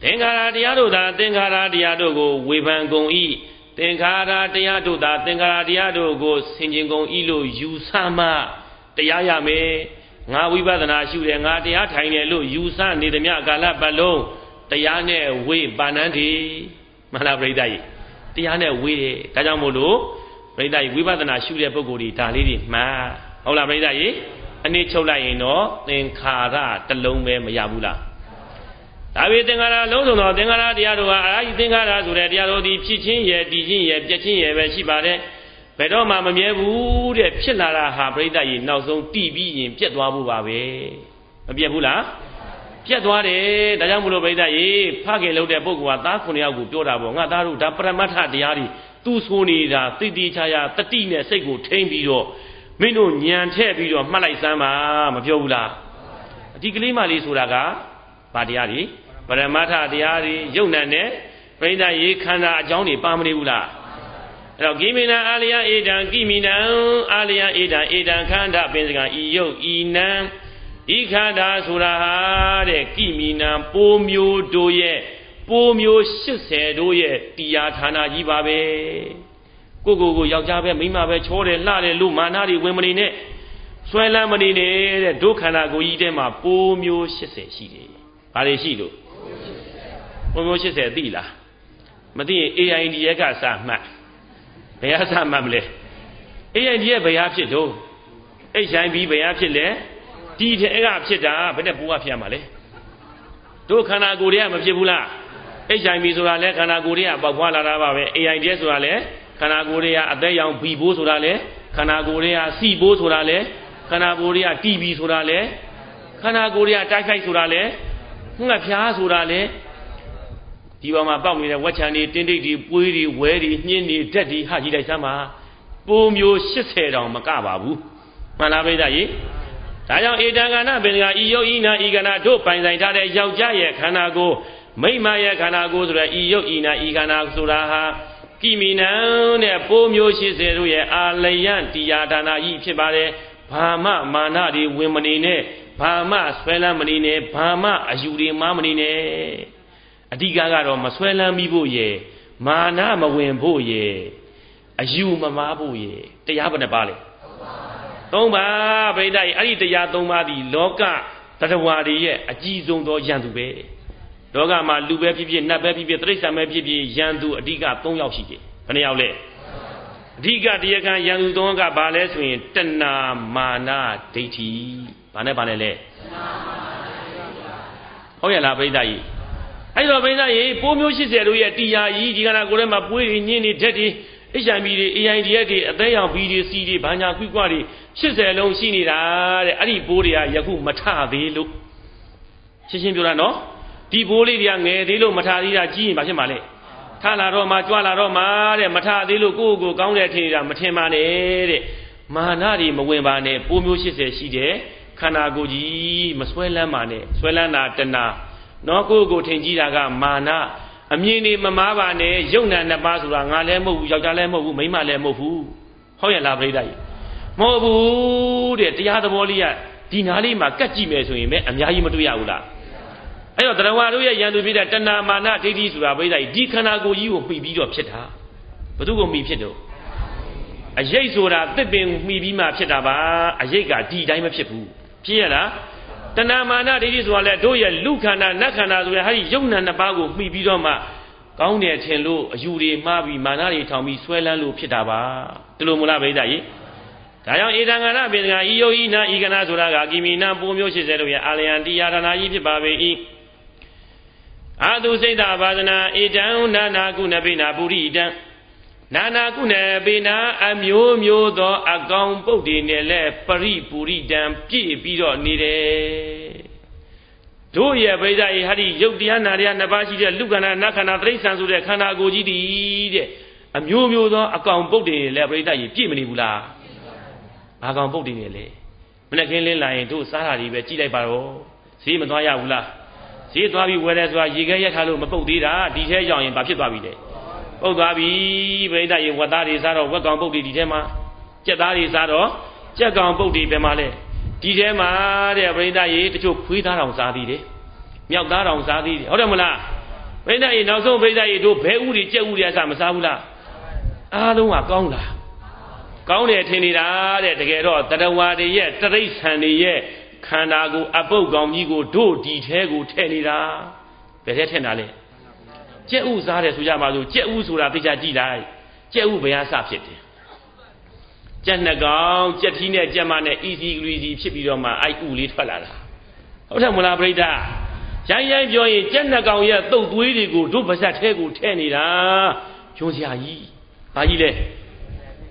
သင်္ခါရတရားတို့သာသင်္ခါရတရားတို့ကိုဝေဖန်ကုန်၏သင်္ခါရတရားတို့သာသင်္ခါရတရားတို့ကိုဆင်ခြင်ကုန်၏လို့ယူဆမှတရားရမယ်ငါဝိပဿနာရှုတယ်ငါတရားထိုင်တယ်လို့ယူဆနေသမျှကာလပတ်လုံး တရားနဲ့ဝေပါဏန်းဒီမှန်လားပြိဿကြီးတရားနဲ့ဝေတယ်ဒါကြောင့်မို့လို့ပြိဿကြီးဝိပဿနာရှုတဲ့ပုဂ္ဂိုလ်ဒီဒါလေးတွေမှန်ဟုတ်လားပြိဿကြီးအနည်းချုပ်လိုက်ရင်တော့သင်္ခါရတစ်လုံးပဲမရဘူးလားဒါပေသင်္ခါရလုံးစုံသောသင်္ခါရတရားတို့ဟာအာယိသင်္ခါရဆိုတဲ့တရားတို့ဒီဖြစ်ချင်းရဲ့တည်ချင်းရဲ့ပြက်ချင်းရဲ့ပဲရှိပါတယ်ဘယ်တော့မှမမြဲဘူးတဲ့ဖြစ်လာတာဟာပြိဿရေနောက်ဆုံးတည်ပြီးရင်ပြက်သွားဖို့ပါပဲမပြက်ဘူးလား ပြက်သွားတယ်ဒါကြောင့်မလို့ပြိဿရေဖခင်လုပ်တဲ့ပုဂ္ဂိုလ်ကသားခုနှစ်ယောက်ကိုပြောတာပေါ့ငါသားတို့ဒါပရမတ္ထတရားတွေသူဆိုနေတာသိတိချာချာတတိနဲ့စိတ်ကိုထိမ့်ပြီးတော့မင်းတို့ညံထည့်ပြီးတော့မှတ်လိုက်စမ်းပါမပြောဘူးလားအဒီကလေးမလေးဆိုတာကဘာတရားတွေပရမတ္ထတရားတွေယုံနဲ့နဲ့ပြိဿရေခန္ဓာအကြောင်းတွေပါမနေဘူးလားအဲ့တော့ကိမိနံအာလယဧတံကိမိနံအာလယဧတံဧတံခန္ဓာပင်စကံဤယုတ်ဤနံ ဤခန္ဓာဆိုတာဟာတဲ့ကိမိနံပိုးမျိုးတို့ရဲ့ပိုးမျိုး80တို့ရဲ့တရားဌာနကြီးပါပဲကိုကိုကိုယောက်ျားပဲမိန်းမပဲချောတယ်လှတယ်လို့မာနတွေဝင်မနေနဲ့ဆွဲလန်းမနေနဲ့တဲ့ဒုက္ခန္ဓာကိုကြီးထဲမှာပိုးမျိုး80ရှိတယ်။ဘာတွေရှိလို့ပိုးမျိုး80သိလားမသိရင် AID ရဲ့ကစမှတ်ဘယ်ဟာစမှတ်မလဲ AID ရဲ့ဘယ်ဟာဖြစ်တော့ HIV ဘယ်ဟာဖြစ်လဲ ဒီထဲကဖြစ်တာဘယ်နဲ့ပိုးကဖြစ်ရမှာလဲဒုက္ခန္ဓာကိုယ်တွေကမဖြစ်ဘူးလား HIV ဆိုတာလဲခန္ဓာကိုယ်တွေကပေါက်ဖွာလာတာပါပဲ AIDS ဆိုတာလဲခန္ဓာကိုယ်တွေကအသက်ရောင်ဘီဘိုးဆိုတာလဲခန္ဓာကိုယ်တွေကစီဘိုးဆိုတာလဲခန္ဓာကိုယ်တွေကတီဘီဆိုတာလဲခန္ဓာကိုယ်တွေကတိုက်ခိုက်ဆိုတာလဲငှက်ဖျားဆိုတာလဲဒီပေါ်မှာပေါက်နေတဲ့ဝက်ချံတွေတင်းတိတ်တွေပွေးတွေဝဲတွေညှင်းတွေဓာတ်တွေဟာကြည့်လိုက်စမ်းပါပိုးမျိုး80တောင်မကပါဘူးမှန်လားပြိဿကြီး ဒါကြောင့်ဧတံကဏပင်ကဤယုတ်ဤနာဤကဏတို့ပိုင်ဆိုင်ထားတဲ့ယောက်ျားရဲ့ခန္ဓာကိုယ်မိမရဲ့ခန္ဓာကိုယ်ဆိုတဲ့ဤယုတ်ဤနာဤခန္ဓာဆိုတာဟာကိမိနံတဲ့ပိုးမျိုး80တို့ရဲ့အာလယံတရားဒါနာကြီးဖြစ်ပါတယ်ဘာမှမာနတွေဝင်မနေနဲ့ဘာမှဆွဲလန်းမနေနဲ့ဘာမှအယူတွေမားမနေနဲ့အဓိကကတော့မဆွဲလန်းမိဖို့ရဲ့မာနမဝင်ဖို့ရဲ့အယူမမားဖို့ရဲ့တရားဘယ်နှပါလဲ သုံးပါဗိဒ္ဓရဲ့အဲ့ဒီတရားသုံးပါးဒီလောကတတဝါတွေရဲ့အကြီးဆုံးသောယန္တုပဲလောကမှာလူပဲဖြစ်ဖြစ်နတ်ပဲဖြစ်ဖြစ်တိရစ္ဆာန်ပဲဖြစ်ဖြစ်ယန္တုအဓိက3ယောက်ရှိတယ်ဘယ်နှယောက်လဲအဓိကတရားခံယန္တု3ယောက်ကဘာလဲဆိုရင်တဏမာနဒိဋ္ဌိဘာနဲ့ဘာလဲလဲဟုတ်ရဲ့လားဗိဒ္ဓကြီးအဲ့တော့ဗိဒ္ဓကြီးပိုးမျိုး80တို့ရဲ့တရားကြီးဒီကနာကိုယ်ထဲမှာပွေးတွေညင်းတွေဓာတ်တွေ HIV တွေ AID တွေအသေးရောင် B တွေ C တွေဘာညာကွိကွာတွေ 80လုံးရှိနေတာတဲ့အဲ့ဒီပိုးတွေကယခုမထသေးလို့ရှင်းရှင်းပြောတာနော်ဒီပိုးလေးတွေကငယ်သေးလို့မထသေးတာကြီးရင်ဘာဖြစ်မှာလဲထလာတော့မှကြွလာတော့မှတဲ့မထသေးလို့ကိုယ့်ကိုယ်ကောင်းတဲ့ထင်နေတာမထင်ပါနဲ့တဲ့မာနတွေမဝင်ပါနဲ့ပိုးမျိုး80ရှိတယ်ခန္ဓာကိုယ်ကြီးမဆွဲလန်းပါနဲ့ဆွဲလန်းတာတဏနော်ကိုယ့်ကိုယ်ထင်ကြည့်တာကမာနအမြင်နေမမားပါနဲ့ယုံနာနှစ်ပါးဆိုတာငါလည်းမဟုတ်ဘူးယောက်ျားလည်းမဟုတ်ဘူးမိန်းမလည်းမဟုတ်ဘူးဟုတ်ရဲ့လားပြိတ္တာကြီး မဟုတ်ဘူးတဲ့တရားသဘောလေးကဒီနားလေးမှာကတ်ကြည့်မယ်ဆိုရင်ပဲအများကြီးမတွေ့ရဘူးလားအဲ့တော့တရားဝါတို့ရဲ့ယန္တုပြတဲ့တဏမာနဒိဋ္ဌိဆိုတာပြိတ္တာကြီးဒီခန္ဓာကိုယ်ကြီးကိုမှီပြီးတော့ဖြစ်တာဘသူကိုမှီဖြစ်တော့အရိတ်ဆိုတာတစ်ပင်မှီပြီးမှဖြစ်တာပါအရိတ်ကဒီတိုင်းမဖြစ်ဘူးဖြစ်ရလားတဏမာနဒိဋ္ဌိဆိုတာလေတို့ရဲ့လူခန္ဓာနတ်ခန္ဓာဆိုရဟာဒီယုံနာနှစ်ပါးကိုမှီပြီးတော့မှကောင်းတယ်ထင်လို့အယူတွေမှားပြီးမာနတွေထောင်ပြီးဆွဲလန်းလို့ဖြစ်တာပါဒီလိုမလားဗိဒ္ဓကြီး ဒါကြောင့်ဧတံကနာပင်ကဤယုဤနာဤကနာဆိုတာကကိမိနာပုံမျိုး80တို့ရဲ့အာလယံတရားဌာနကြီးဖြစ်ပါပေ၏အာတုစိတ်တဘာဒနာဧတံနာနာကုဏပိနာပုရိတံနာနာကုဏပေနာအမျိုးမျိုးသောအကောင်ပုတ်တွေနဲ့လဲပရိပူရိတံပြည့်ပြီးတော့နေတယ်တို့ရဲ့ဗိဒ္ဓဤဟာဒီယုတ်တရားနာတရားနှစ်ပါးရှိတဲ့လူခန္ဓာနတ်ခန္ဓာတိရစ္ဆာန်ဆိုတဲ့ခန္ဓာကိုယ်ကြီးတည်တဲ့အမျိုးမျိုးသောအကောင်ပုတ်တွေနဲ့ဗိဒ္ဓဤပြည့်မနေဘူးလား ဘာကောင်ပုတ်တွေနဲ့လဲမနေ့ကင်းလင်းလာရင်တို့စားတာတွေပဲကြည့်လိုက်ပါတော့ဈေးမသွားရဘူးလားဈေးသွားပြီးဝယ်တယ်ဆိုတာရေခဲရက်ထားလို့မပုတ်သေးတာဒီထဲရောက်ရင်ဘာဖြစ်သွားပြီလဲပုတ်သွားပြီဗိဒ္ဓရေဝတ်သားတွေစားတော့ဝက်ကောင်ပုတ်တွေဒီထဲမှာကြက်သားတွေစားတော့ကြက်ကောင်ပုတ်တွေပဲမှာလဲဒီထဲမှာတဲ့ပြိဿရေတချို့ခွေးသားတော်စားသေးတယ်မြောက်သားတော်စားသေးတယ်ဟုတ်တယ်မလားပြိဿရေနောက်ဆုံးပြိဿရေတို့ဘဲဥတွေကြက်ဥတွေအစားမစားဘူးလားအားလုံးကကောင်းလား ကောင်းတယ်ထင်နေတာတဲ့တကယ်တော့တရဝါတွေရဲ့တရိษံတွေရဲ့ခန္ဓာကိုအပုတ်ကောင်ကြီးကိုတို့ဒီထဲကိုထည့်နေတာဘယ်ထဲထည့်တာလဲကြက်ဥစားတယ်ဆိုကြပါစို့ကြက်ဥဆိုတာသိချကြည့်လိုက်ကြက်ဥဘယ်ဟာစဖြစ်တယ်ကြက်နှစ်ကောင်ကြက်ထီးနဲ့ကြက်မနဲ့ easy greasy ဖြစ်ပြီးတော့မှအိုက်ဥလေးထွက်လာတာဟုတ်တယ်မလားပြိတ္တာရိုင်းရိုင်းပြောရင်ကြက်နှစ်ကောင်ရဲ့တုတ်သွေးတွေကိုတို့ပါဇက်ထဲကိုထည့်နေတာကျွန်းစရာကြီးဘာကြီးလဲ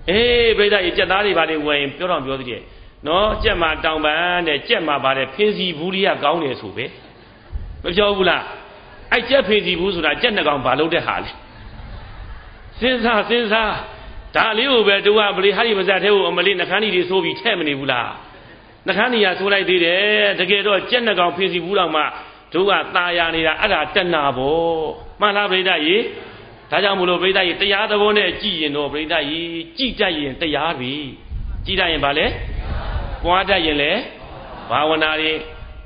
အေးပြိတ္တာရေကြက်သားတွေဘာတွေဝယ်ရင်ပြောတော့ပြောသေးတယ်နော်ကြက်မှာတောင်ပန်းတဲ့ကြက်မှာပါတယ်ဖင်းစီဘူးလေးကကောင်းတယ်ဆိုပဲမပြောဘူးလားအဲ့ကြက်ဖင်းစီဘူးဆိုတာကြက်နှစ်ကောင်ဘာလုပ်တဲ့ဟာလဲစဉ်းစားစဉ်းစားဒါလေးကိုပဲတူကပရိဟာရီပါဇက်ထဲကိုအမလေးနှခမ်းကြီးတွေဆိုးပြီးထဲ့မနေဘူးလားနှခမ်းကြီးကဆိုးလိုက်သေးတယ်တကယ်တော့ကြက်နှစ်ကောင်ဖင်းစီဘူးတော့မှတို့ကตาရနေတာအဲ့ဒါတဏှာပေါ့မှန်လားပြိတ္တရေ ဒါကြောင့်မလို့ပြိတ္တရေတရားသဘောနဲ့ကြည်ရင်တော့ပြိတ္တရေကြည်တတ်ရင်တရားတွေကြည်တတ်ရင်ဘာလဲပွားတတ်ရင်လေဘာဝနာတွေ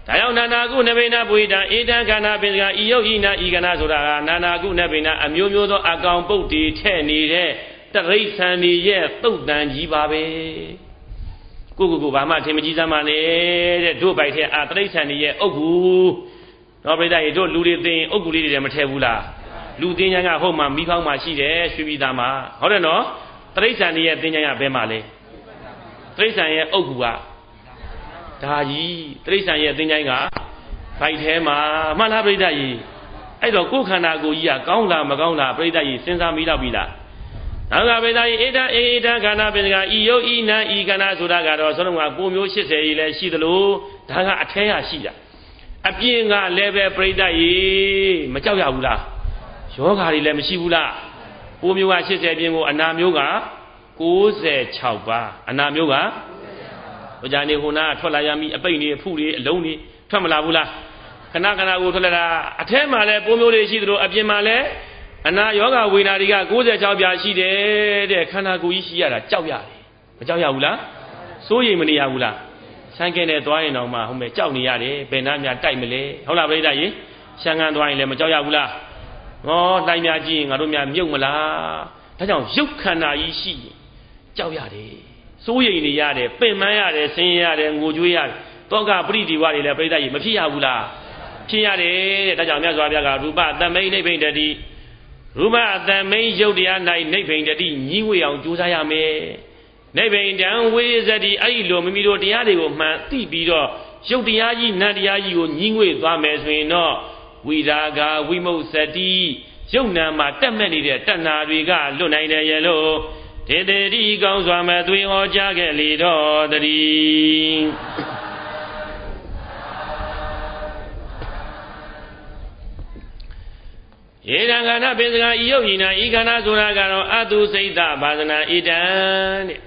ဒါကြောင့်နာနာကုနဗေနပုရိတံဧတံခန္ဓာပင်စကဤယုတ်ဤနာဤကနာဆိုတာကနာနာကုနဗေနအမျိုးမျိုးသောအကောင်ပုတ်တီထဲ့နေတဲ့တရိษံတွေရဲ့တုတ်တန်ကြီးပါပဲကိုကိုကိုဘာမှထင်မကြီးစမ်းပါနဲ့တဲ့တို့ပိုက်ထဲအာတရိษံတွေရဲ့အုတ်ကူတော့ပြိတ္တရေတို့လူတွေသိရင်အုတ်ကူလေးတွေမထည့်ဘူးလား လူသိညာကဟုတ်မှမိခေါင်းမှရှိတယ်ရွှေပြည်သားမှာဟုတ်တယ်နော်တရိษံတွေရဲ့သိညာကဘယ်မှာလဲတရိษံရဲ့အုတ်ကူကဒါကြီးတရိษံရဲ့သိညာကဘိုက်ထဲမှာမှန်လားပြိတ္တရေအဲ့တော့ကိုယ်ခန္ဓာကိုယ်ကြီးကကောင်းလားမကောင်းလားပြိတ္တရေစဉ်းစားမိတော့ပြီလားနောက်ကပေသာဤဧတံအေတံခန္ဓာပင်ကဤယုတ်ဤနံဤခန္ဓာဆိုတာကတော့ဆုံးလုံးကကိုမျိုး80ကြီးလည်းရှိသလိုဒါကအထဲရရှိတာအပြင်ကလည်းပဲပြိဋ္ဌရေမကြောက်ရဘူးလား ယောဂါတွေလည်းမရှိဘူးလားကိုမျိုးက80ပြင်ကိုအနာမျိုးက96ပါအနာမျိုးကဟိုကြနေဟိုနာထွက်လာရမိအပိတ်နေအဖုတွေအလုံးတွေထွက်မလာဘူးလားခဏခဏကိုထွက်လာတာအထဲမှာလည်းပိုးမျိုးတွေရှိသလိုအပြင်မှာလည်းအနာယောဂဝေနာတွေက96ပြားရှိတယ်တဲ့ခန္ဓာကိုယ်ကြီးရှိရတာကြောက်ရတယ်မကြောက်ရဘူးလားစိုးရိမ်မနေရဘူးလားဆန်းကဲနဲ့သွားရင်တော့မှဟုတ်မယ်ကြောက်နေရတယ်ဘယ်နှများတိုက်မလဲဟုတ်လားပြိတ္တရေရှမ်းကန်သွားရင်လည်းမကြောက်ရဘူးလား ဟောတိုင်းများကြည့်ရင်ငါတို့များမြုပ်မလားဒါကြောင့်ရုပ်ခန္ဓာကြီးရှိရင်ကြောက်ရတယ်စိုးရိမ်နေရတယ်ပင်ပန်းရတယ်ဆင်းရဲရတယ်ငိုကြွေးရတယ်တောကပရိဒီဝတွေလည်းပြိတ္တရေမဖြစ်ရဘူးလားဖြစ်ရတယ်တဲ့ဒါကြောင့်မြတ်စွာဘုရားကရူပသမိန်နိဗ္ဗိတတိရူပအတန်မိန်ရုပ်တရား၌နိဗ္ဗိန်တတိညီးဝေအောင်ကြိုးစားရမယ်နိဗ္ဗိန်တံဝေဇတိအဲ့ဒီလိုမိမိတို့တရားတွေကိုမှန်သိပြီးတော့ရုပ်တရားကြီးနတ်တရားကြီးကိုညီးဝေသွားမယ်ဆိုရင်တော့ ဝိရာဂဝိမု स တိရုပ်နာမှာတက်မဲ့နေတဲ့တဏှာတွေကလွတ်နိုင်တယ်ရဲ့လို့ဒေတေတိကောင်းစွာမဲ့သွေဟောကြားခဲ့လေတော့တည်းဧတံခန္ဓာပိစကဤယုတ်ဤနာဤခန္ဓာဆိုတာကတော့အတုစိတ်တဘာသနာဣတံတဲ့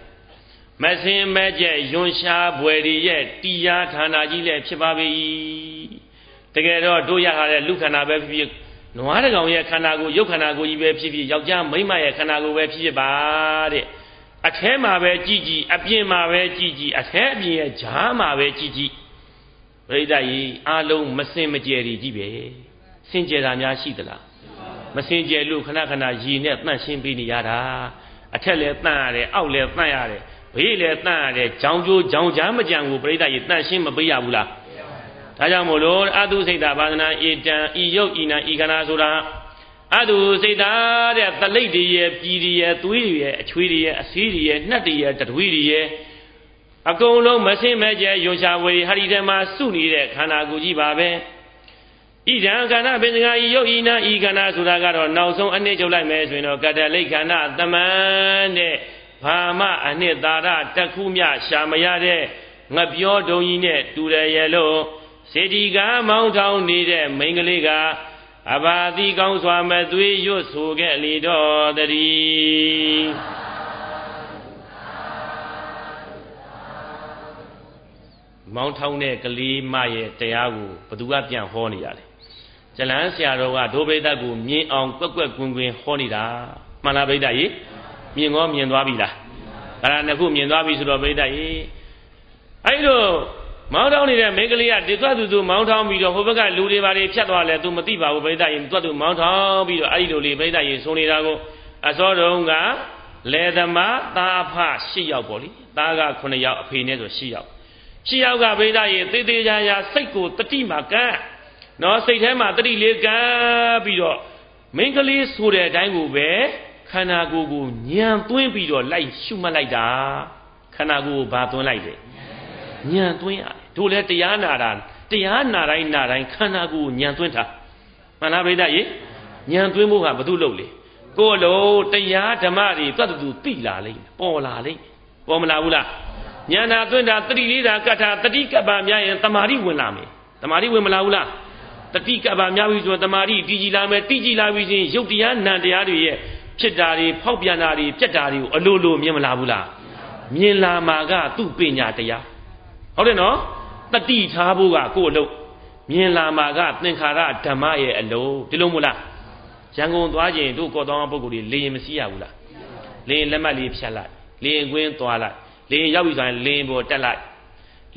မစင်မဲ့ကျက်ယွန်ရှားဘွယ်ဒီရဲ့တရားဌာနကြီးလည်းဖြစ်ပါပြီ တကယ်တော့တို့ရထားတဲ့လူခန္ဓာပဲဖြစ်ဖြစ်နွားတကောင်ရဲ့ခန္ဓာကိုယ်ရုပ်ခန္ဓာကိုယ်ကြီးပဲဖြစ်ဖြစ်ယောက်ျားမိန်းမရဲ့ခန္ဓာကိုယ်ပဲဖြစ်ဖြစ်ပါတဲ့အထဲမှာပဲကြည်ကြည်အပြင်မှာပဲကြည်ကြည်အထဲအပြင်ရဲ့ဈာမှာပဲကြည်ကြည်ပရိသတ်ကြီးအားလုံးမစင်မကြယ်ကြီးပဲစင်ကြယ်တာများရှိသလားမစင်ကြယ်လို့ခဏခဏရည်နဲ့တန့်ရှင်းပေးနေရတာအထက်လည်းတန့်ရတယ်အောက်လည်းတန့်ရတယ်ဘေးလည်းတန့်ရတယ်ကြောင်ကျိုးကြောင်ချမ်းမကြံကိုပြိဿကြီးတန့်ရှင်းမပေးရဘူးလား ဒါကြောင့်မို့လို့အတုစိတ်တာဘာသနာဧတံဤယုတ်ဤနာဤကနာဆိုတာအတုစိတ်တာတဲ့တလိတ်တွေရဲ့ပြည်တွေရဲ့သွေးတွေရဲ့အချွေးတွေရဲ့အစည်းတွေရဲ့နှက်တွေရဲ့တထွေးတွေရဲ့အကုန်လုံးမစင်မဲ့ကျရွှရှာဝေဟာဒီထဲမှာစုနေတဲ့ခန္ဓာကိုယ်ကြီးပါပဲ။ဣဒံခန္ဓာပင်စကာဤယုတ်ဤနာဤခန္ဓာဆိုတာကတော့နောက်ဆုံးအနှစ်ချုပ်လိုက်မယ်ဆိုရင်တော့ကတလိခန္ဓာတမန်တဲ့ဘာမအနှစ်သာရတခုမြရှာမရတဲ့ငပြောဒုံကြီးနဲ့တူတယ်ရဲ့လို့ စေတီကားမောင်းထောင်နေတဲ့မိန်းကလေးကအဘာတိကောင်းစွာမသွေးရွတ်ဆိုခဲ့လေတော့တည်းမောင်းထောင်တဲ့ကလေးမရဲ့တရားကိုဘသူကပြန်ဟောနေရလဲဇလန်းဆရာတော်ကဒိုးပိဋကကိုမြင်အောင်ကွက်ကွက်ကွင်းကွင်းဟောနေတာမှန်လားပိဋကကြီးမြင်ကောမြင်သွားပြီလားအဲ့ဒါနှစ်ခုမြင်သွားပြီဆိုတော့ပြိဿရေအဲ့လို မောင်းထောင်းနေတဲ့မိန်းကလေးကဒီသွားသူသူမောင်းထောင်းပြီးတော့ဟိုဘက်ကလူတွေပါတွေဖြတ်သွားလဲ तू မသိပါဘူးပြိဿရေသွားသူမောင်းထောင်းပြီးတော့အဲ့ဒီလိုလေးပြိဿရေဆုံးနေတာကိုအစောတုန်းကလေသမားသားဖ၈ယောက်ပေါ့လေသားက9ယောက်အဖေနဲ့ဆို၈ယောက်၈ယောက်ကပြိဿရေသေသေးချာချာစိတ်ကိုတတိမှာကန်းနော်စိတ်ထဲမှာတတိလေးကန်းပြီးတော့မိန်းကလေးဆိုတဲ့အတိုင်းကိုပဲခန္ဓာကိုယ်ကိုညံသွင်းပြီးတော့လိုက်ရှုမှတ်လိုက်တာခန္ဓာကိုယ်ကိုဘာသွင်းလိုက်လဲ ညံသွင်းရတယ်တို့လည်းတရားနာတာတရားနာတိုင်းနာတိုင်းခန္ဓာကိုယ်ကိုညံသွင်းတာမှန်လားပြိဿရေညံသွင်းဖို့ကဘာလို့လုပ်လဲကိုယ်လုံးတရားဓမ္မတွေသတ္တတူသိလာလိမ့်ပေါ်လာလိမ့်ပေါ်မလာဘူးလားဉာဏ်သာသွင်းတာတတိလေးတာကထာတတိကပ္ပများရင်တမာတိဝင်လာမယ်တမာတိဝင်မလာဘူးလားတတိကပ္ပများပြီဆိုတမာတိတည်ကြည်လာမယ်တည်ကြည်လာပြီချင်းရုပ်တရားနံတရားတွေရဲ့ဖြစ်တာတွေဖောက်ပြန်တာတွေပြက်တာတွေကိုအလိုလိုမြင်မလာဘူးလားမြင်လာမှာကသူ့ပညာတရား ဟုတ်တယ်နော်တတိထားဖို့ကကိုယ့်အလုပ်မြင်လာမှာကသင်္ခါရဓမ္မရဲ့အလုပ်ဒီလိုမို့လားရန်ကုန်သွားခြင်းတို့ကောတော်ပုဂ္ဂိုလ်တွေလေရင်မစီးရဘူးလားလေရင်လက်မှတ်လေးဖြတ်လိုက်လေရင်ကွင်းသွားလိုက်လေရင်ရောက်ပြီဆိုရင်လေရင်ပေါ်တက်လိုက်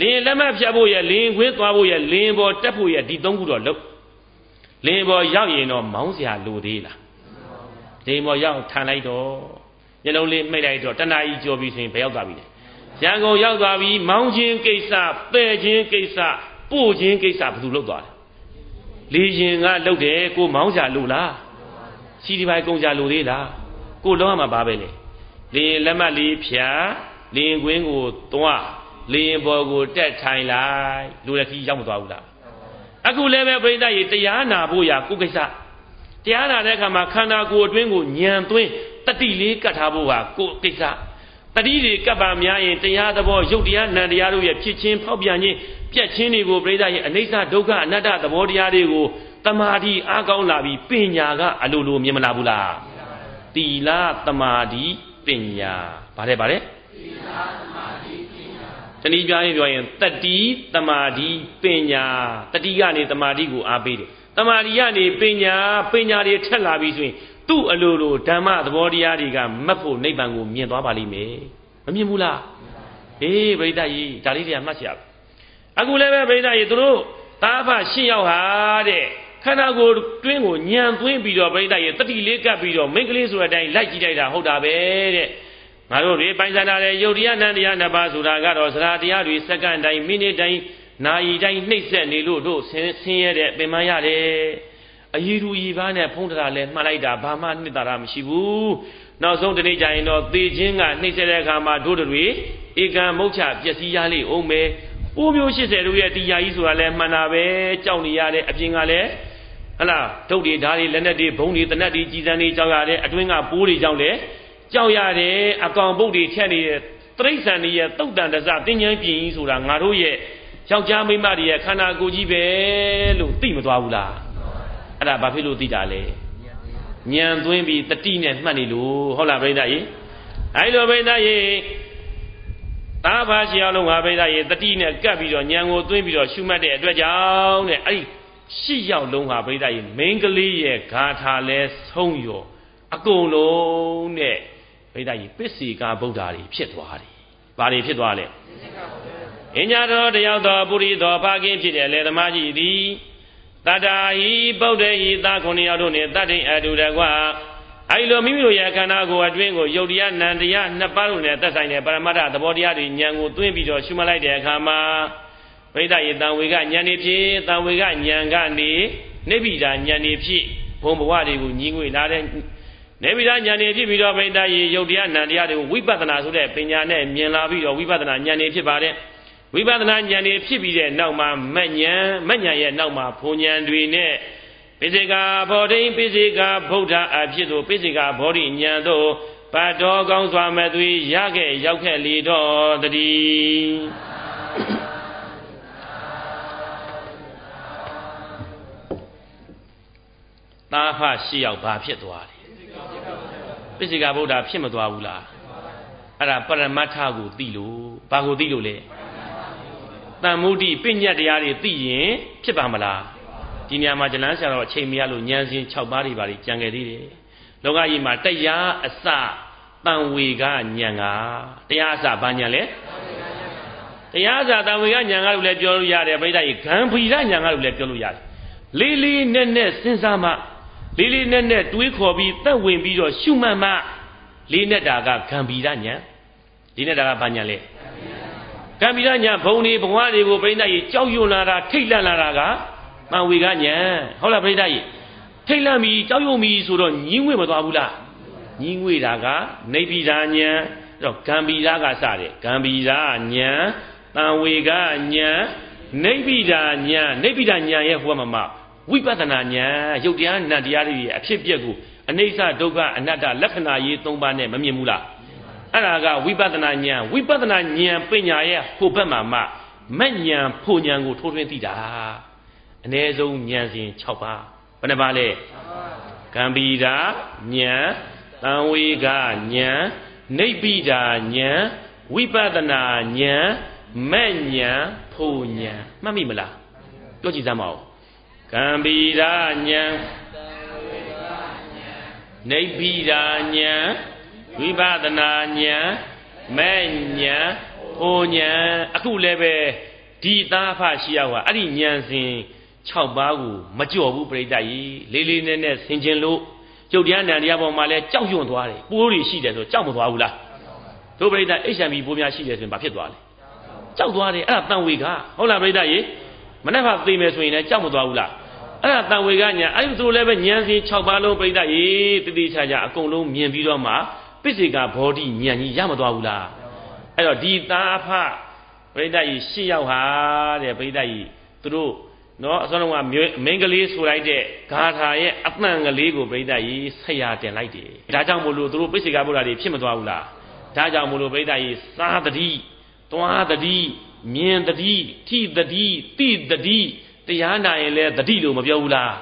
လေရင်လက်မှတ်ဖြတ်ဖို့ရလေရင်ကွင်းသွားဖို့ရလေရင်ပေါ်တက်ဖို့ရဒီသုံးခုတော့လုပ်လေရင်ပေါ်ရောက်ရင်တော့မောင်းစရာလိုသေးလားလေရင်ပေါ်ရောက်ထန်လိုက်တော့ညလုံးလေးမှိတ်လိုက်တော့တဏှာကြီးကြော်ပြီးဆိုရင်ဘယ်ရောက်သွားပြီလဲ ရန်ကုန်ရောက်သွားပြီမောင်းခြင်းကိစ္စပယ်ခြင်းကိစ္စပို့ခြင်းကိစ္စဘယ်သူလုပ်သွားလဲလေရင်ကလုပ်တယ်ကိုမောင်းစရာလိုလားစီဒီပိုင်းကုန်ကြလိုသေးလားကိုလုံးဝမှာပါပဲလေလင်းလက်မလေးဖြာလင်းကွင်းကိုသွားလင်းဘော်ကိုတက်ထိုင်လိုက်လူလည်းခီးရောက်မသွားဘူးလားအခုလည်းပဲပြိဿရေတရားနာဖို့ရကိုကိစ္စတရားနာတဲ့အခါမှာခန္ဓာကိုယ်အတွင်းကိုညံသွင်းတတိလေးကတ်ထားဖို့ဟာကိုကိစ္စ တတိတွေကပ်ပါများရင်တရားသဘောရုပ်တရားနံတရားတို့ရဲ့ဖြစ်ချင်းဖောက်ပြန်ခြင်းပြက်ချင်းတွေကိုပြိဿရဲ့အနိစ္စဒုက္ခအနတ္တသဘောတရားတွေကိုတမာတိအားကောင်းလာပြီးပညာကအလိုလိုမြင်မလာဘူးလားတီလာတမာတိပညာဗါတယ်ဗါတယ်တီလာတမာတိပညာတနည်းပြရင်ပြောရင်တတိတမာတိပညာတတိကနေတမာတိကိုအားပေးတယ်တမာတိကနေပညာပညာတွေထက်လာပြီဆိုရင် သူ့အလိုလိုဓမ္မသဘောတရားတွေကမတ်ဖို့နိဗ္ဗာန်ကိုမြင်သွားပါလိမ့်မယ်မမြင်ဘူးလားဟေးဗိဒ္ဓကြီးဒါလေးတွေကမှတ်ရအခုလည်းပဲဗိဒ္ဓကြီးသူတို့တာဖရှင်းရောက်ဟာတဲ့ခန္ဓာကိုယ်တွင်းကိုညံသွင်းပြီးတော့ပြိတ္တရဲ့တတိလေးကပ်ပြီးတော့မိန်းကလေးဆိုတဲ့အတိုင်းလိုက်ကြည့်လိုက်တာဟုတ်တာပဲတဲ့ငါတို့တွေပိုင်ဆိုင်တာတဲ့ယုတ်တရားနန္တရားနှစ်ပါးဆိုတာကတော့စရာတရားတွေစက္ကန့်တိုင်းမိနစ်တိုင်းနာရီတိုင်းနှိမ့်ဆက်နေလို့တို့ဆင်းဆင်းရဲတဲ့ပင်မရတယ် အယီရူဤပါးနဲ့ဖုံးတရာလဲမှတ်လိုက်တာဘာမှနှစ်သာရမရှိဘူးနောက်ဆုံးတနေ့ကျရင်တော့သေခြင်းကနှိမ့်ဆက်တဲ့အခါမှာတို့တွေဧကံမုတ်ချပျက်စီးရလိမ့်အောင်မယ်ပိုးမျိုး80တို့ရဲ့တရားကြီးဆိုတာလဲမှန်တာပဲကြောက်နေရတဲ့အပြင်ကလည်းဟလားဒုတ်တွေဓာတ်တွေလက်နက်တွေဘုံတွေတနက်တွေကြီးစံတွေကြောက်ရတယ်အတွင်းကပိုးတွေကြောက်တယ်ကြောက်ရတယ်အကောင်ပုတ်တွေထက်နေတဲ့တိရစ္ဆာန်တွေရဲ့တုတ်တန်တစတင်းချမ်းပြင်းကြီးဆိုတာငါတို့ရဲ့ယောက်ျားမိန်းမတွေရဲ့ခန္ဓာကိုယ်ကြီးပဲလို့သိမသွားဘူးလား အဲ့ဒါဘာဖြစ်လို့သိတာလဲညံသွင်းပြီးတတိနဲ့မှတ်နေလို့ဟုတ်လားဗိဒ္ဓရေအဲ့လိုဗိဒ္ဓရေသာဘာရှိအောင်လုံးငါဗိဒ္ဓရေတတိနဲ့ကပ်ပြီးတော့ညံကိုသွင်းပြီးတော့ရှုမှတ်တဲ့အတွက်ကြောင့်တဲ့အဲ့ဒီရှစ်ယောက်လုံးဟာပြိဿရဲ့မိန်းကလေးရဲ့ဂါထာလဲဆုံးရောအကုန်လုံးနဲ့ပြိဿရဲ့ပစ္စေကာဗုဒ္ဓတွေဖြစ်သွားတယ်။ဘာတွေဖြစ်သွားလဲ။အညာတော်တယောက်တော်ပုရိသောဖခင်ဖြစ်တဲ့လေသမားကြီးသည် တတာဟိဗုဒ္ဓဟိသာခုနှစ်ယောက်တို့နဲ့တတ္ထိအတူတကွာအဲဒီလိုမိမိတို့ရဲ့ခန္ဓာကိုယ်အတွင်းကိုယုတ်တရားနံတရားနှစ်ပါးတို့နဲ့သက်ဆိုင်တဲ့ပရမတ္ထသဘောတရားတွေဉာဏ်ကိုသွင်းပြီးတော့ရှုမှတ်လိုက်တဲ့အခါမှာပရိသတ်ရေတံဝေကဉာဏ်နေဖြစ်တံဝေကဉာဏ်ကနေနိဗ္ဗိဒာဉာဏ်နေဖြစ်ဘုံဘဝတွေကိုညီငွေလာတဲ့နိဗ္ဗိဒာဉာဏ်နေဖြစ်ပြီးတော့ပရိသတ်ရေယုတ်တရားနံတရားတွေကိုဝိပဿနာဆိုတဲ့ပညာနဲ့မြင်လာပြီးတော့ဝိပဿနာဉာဏ်နေဖြစ်ပါတယ် ဝိပဿနာဉာဏ်နေဖြစ်ပြီးတဲ့နောက်မှာမဉ္ဉဏ်မဉ္ဉဏ်ရဲ့နောက်မှာဘုံဉဏ်တွေနဲ့ပိစိကာဘောဓိပိစိကာဗုဒ္ဓအဖြစ်သို့ပိစိကာဘောဓိဉာဏ်သို့ပတ်တော်ကောင်းစွာမဲ့သွေရခဲ့ရောက်ခဲ့လေတော်တည်းသားဖရှစ်ယောက်ဘာဖြစ်သွားလဲပိစိကဗုဒ္ဓဖြစ်မသွားဘူးလားအဲ့ဒါပရမတ္ထကိုသိလို့ဘာကိုသိလို့လဲ တန်မုဒိပညတ်တရားတွေသိရင်ဖြစ်ပါမလားဒီနေရာမှာဇလန်းဆရာတော်အချိန်မရလို့ဉာဏ်စဉ်6ပါးတွေပါလိကြံခဲ့သေးတယ်လောကကြီးမှာတရားအစတန်ဝေကဉာဏ်ကတရားအစဘာဉာဏ်လဲတရားအစတန်ဝေကဉာဏ်ကလို့လည်းပြောလို့ရတယ်ပြိဿကြီးဂံဖီရဉာဏ်ကလို့လည်းပြောလို့ရတယ်လေးလေးနက်နက်စဉ်းစားမှလေးလေးနက်နက်တွေးခေါ်ပြီးသက်ဝင်ပြီးတော့ရှုမှတ်မှလေးနဲ့တာကဂံဖီရဉာဏ်ဒီနဲ့တာကဘာဉာဏ်လဲ ဂံဖီရဉာဏ်ဘုံဒီဘဝတွေကိုပြိဿကြီးကြောက်ရွံ့လာတာထိတ်လန့်လာတာကတန်ဝေကဉာဏ်ဟုတ်လားပြိဿကြီးထိတ်လန့်ပြီးကြောက်ရွံ့ပြီးဆိုတော့ညင်းဝဲမသွားဘူးလားညင်းဝေတာကနေပိဒါဉာဏ်အဲ့တော့ဂံပိဒါကစတယ်ဂံပိဒါဉာဏ်တံဝေကဉာဏ်နေပိဒါဉာဏ်နေပိဒါဉာဏ်ရဲ့ဟိုမှာမှာဝိပဿနာဉာဏ်ရုပ်တရားနံတရားတွေရဲ့အဖြစ်ပြက်ကိုအနိစ္စဒုက္ခအနတ္တလက္ခဏာရေး၃ပါးနဲ့မမြင်ဘူးလား အဲ့ဒါကဝိပဿနာဉာဏ်ဝိပဿနာဉာဏ်ပညာရဲ့ဟိုဘက်မှာမှမဉဏ်ဖို့ဉဏ်ကိုထိုးထွင်းသိတာအ ਨੇ ဆုံးဉာဏ်စဉ်6ပါးဘယ်နှပါလဲကံပိတာဉာဏ်တံဝေကဉာဏ်နိဗ္ဗိဒာဉာဏ်ဝိပဿနာဉာဏ်မဲ့ဉာဏ်ဖို့ဉာဏ်မှတ်မိမလားပြောကြည့်စမ်းပါဦးကံပိတာဉာဏ်နိဗ္ဗိဒာဉာဏ် ဝိပဿနာဉာဏ်မဲ့ဉာဏ်ဖို့ဉာဏ်အခုလည်းပဲဒီသားဖရှိရောက်ဟာအဲ့ဒီဉာဏ်စဉ်6ပါးကိုမကြော်ဘူးပြိတ္တကြီးလေးလေးနက်နက်ဆင်ခြင်လို့ကျုပ်တရားနံတရားပေါ်မှာလဲကြောက်ရွံ့သွားတယ်ပိုးတွေရှိတယ်ဆိုကြောက်မသွားဘူးလားတို့ပြိတ္တ HIV ပိုးများရှိတယ်ဆိုရင်ဘာဖြစ်သွားလဲကြောက်သွားတယ်အဲ့ဒါတန်ဝေကဟုတ်လားပြိတ္တကြီးမနေ့ကသိမယ်ဆိုရင်လည်းကြောက်မသွားဘူးလားအဲ့ဒါတန်ဝေကညာအဲ့ဒီဆိုလည်းပဲဉာဏ်စဉ်6ပါးလုံးပြိတ္တကြီးတတိချာချာအကုန်လုံးမြင်ပြီးတော့မှ ပစ္စေကဘောဓိဉာဏ်ကြီးရမသွားဘူးလားအဲ့တော့ဒီသားအဖပရိသတ်ကြီးရှစ်ယောက်ဟာတဲ့ပရိသတ်ကြီးသူတို့နော်အစောကမင်းကလေးဆိုလိုက်တဲ့ဂါထာရဲ့အမှန်ကလေးကိုပရိသတ်ကြီးဆက်ရတင်လိုက်တယ်ဒါကြောင့်မို့လို့သူတို့ပိစိကဗုဒ္ဓတွေဖြစ်မသွားဘူးလားဒါကြောင့်မို့လို့ပရိသတ်ကြီးစားတတိသွားတတိမြင်တတိထိတတိတိတတိတရားနာရင်လည်းတတိလို့မပြောဘူးလား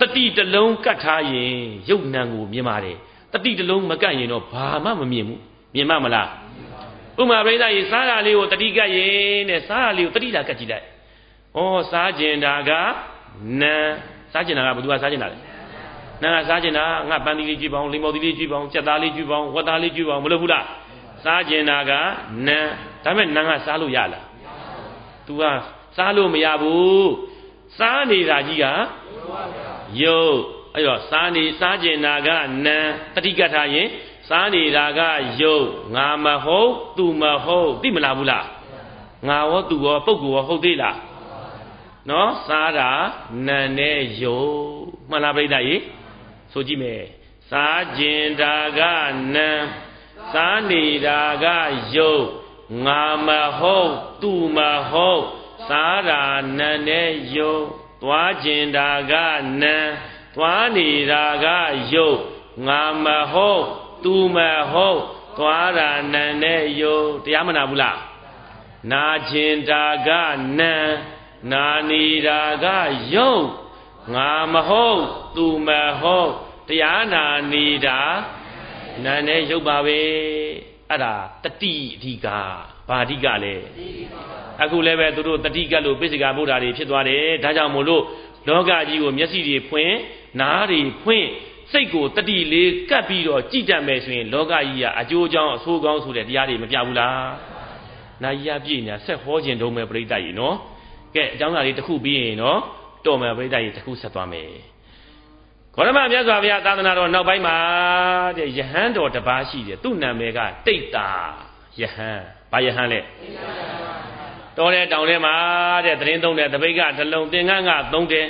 တတိတလုံးကတ်ထားရင်ရုပ်နံကိုမြင်ပါတယ် တတိတလုံးမကတ်ရင်တော့ဘာမှမမြင်ဘူးမြင်မှမလားဥမာပရိသတ်ကြီးစားတာလေးကိုတတိကတ်ရင်တဲ့စားတာလေးကိုတတိလာကတ်ကြည့်လိုက်ဩစားကျင်တာကနံစားကျင်တာကဘယ်သူကစားကျင်တာလဲနံကစားကျင်တာငါပန်းသီးလေးကြည့်ပါအောင်လိမ္မော်သီးလေးကြည့်ပါအောင်ကြက်သားလေးကြည့်ပါအောင်ဝက်သားလေးကြည့်ပါအောင်မလုပ်ဘူးလားစားကျင်တာကနံဒါပေမဲ့နံကစားလို့ရလား तू ကစားလို့မရဘူးစားနေတာကြီးကယုတ် အဲ့တော့စားနေစားကျင်တာကနံတတိကထားရင်စားနေတာကယုတ်ငါမဟုတ်သူမဟုတ်သိမလားဘူးလားငါရောသူရောပုဂ္ဂိုလ်ရောဟုတ်သေးလားနော်စားတာနံနဲ့ယုတ်မှန်လားပြိဿရေဆိုကြည့်မယ်စားကျင်တာကနံစားနေတာကယုတ်ငါမဟုတ်သူမဟုတ်စားတာနံနဲ့ယုတ်သွားကျင်တာကနံ သွားနေတာကယုတ်ငါမဟုတ်သူမဟုတ်သွားတာနံနဲ့ယုတ်တရားမနာဘူးလားနာကျင်တာကနံနာနေတာကယုတ်ငါမဟုတ်သူမဟုတ်တရားနာနေတာနာနဲ့ရုပ်ပါပဲအဲ့ဒါတတိအဓိကဘာအဓိကလဲအခုလည်းပဲသူတို့တတိကလို့ပိစိကဗုဒ္ဓတွေဖြစ်သွားတယ်ဒါကြောင့်မို့လို့လောကကြီးကိုမျက်စိတွေဖွင့်နားတွေဖွင့်စိတ်ကိုတတိလေးကပ်ပြီးတော့ကြည်တတ်မယ်ဆိုရင်လောကကြီးကအကျိုးအကြောင်းအဆိုးကောင်းဆိုတဲ့တရားတွေမပြဘူးလားနာကြီးရပြည့်နေဆက်ဟောခြင်းတုံးမဲ့ပြိတ္တကြီးနော်ကဲအကြောင်းအရာလေးတစ်ခုပြီးရင်နော်တော်မယ်ပြိတ္တကြီးတစ်ခုဆက်သွားမယ်ခေါရမမြတ်စွာဘုရားသာသနာတော်နောက်ပိုင်းမှာတဲ့ယဟန်တော်တစ်ပါးရှိတယ်သူ့နာမည်ကတိတ်တာယဟန်ဘာယဟန်လဲတော်တဲ့တောင်ထဲမှာတဲ့သတင်းသုံးတဲ့တပိတ်ကတစ်လုံးသင်္ကန်းကသုံးတယ်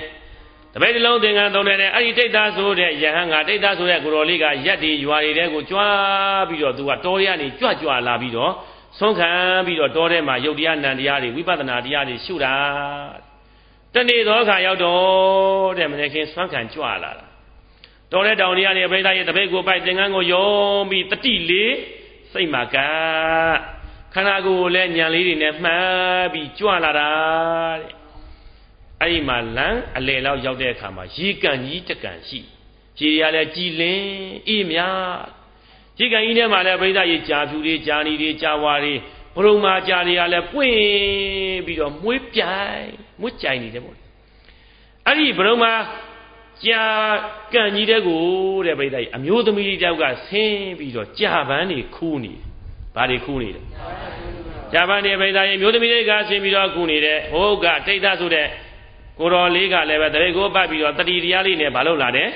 တပိတ်တစ်လုံးသင်္ကန်းသုံးတယ်အဲ့ဒီတိတ်တာဆိုတဲ့ယဟန်ကတိတ်တာဆိုတဲ့ကိုတော်လေးကရက်ဒီရွာတွေတဲကိုကြွားပြီးတော့သူကတော်ရကနေကြွကြွလာပြီးတော့ဆုံးခံပြီးတော့တောထဲမှာယုတ်တရားနံတရားတွေဝိပဿနာတရားတွေရှုတာတနေ့သောအခါရောက်တော့တဲ့မနေ့ခင်ဆွမ်းခံကြွလာတာတော်တဲ့တောင်တရားတွေအပိဓာရဲ့တပိတ်ကိုပိုက်သင်္ကန်းကိုယုံပြီးတတိလေးစိတ်မှာကခန္ဓာကိုယ်လည်းညံလေးတွေနဲ့မှန်းပြီးကြွလာတာတဲ့ အဲ့ဒီမှာလမ်းအလေလောက်ရောက်တဲ့အခါမှာရေကန်ကြီးတကန်ရှိရေရလည်းကြည်လင်းအေးမြရေကန်ကြီးထဲမှာလည်းပရိသတ်ရေကြာဖြူတွေကြာနီတွေကြာဝါတွေဘုံမာကြာတွေကလည်းပွင့်ပြီးတော့မွေးပြိုင်မွေးကြိုင်နေတယ်ပေါ့အဲ့ဒီဘုံမာကြာကန့်ကြီးတဲ့ကိုတဲ့ပြိတ္တာကြီးအမျိုးသမီးတယောက်ကဆင်းပြီးတော့ကြာပန်းနေခူးနေဘာတွေခူးနေလဲကြာပန်းနေပြိတ္တာကြီးအမျိုးသမီးတွေကဆင်းပြီးတော့ခူးနေတယ်ဟုတ်ကတိတ်သဆိုတဲ့ ကိုတော်လေးကလည်းပဲတရေကိုပတ်ပြီးတော့တတိတရားလေးနဲ့မလုပ်လာတယ်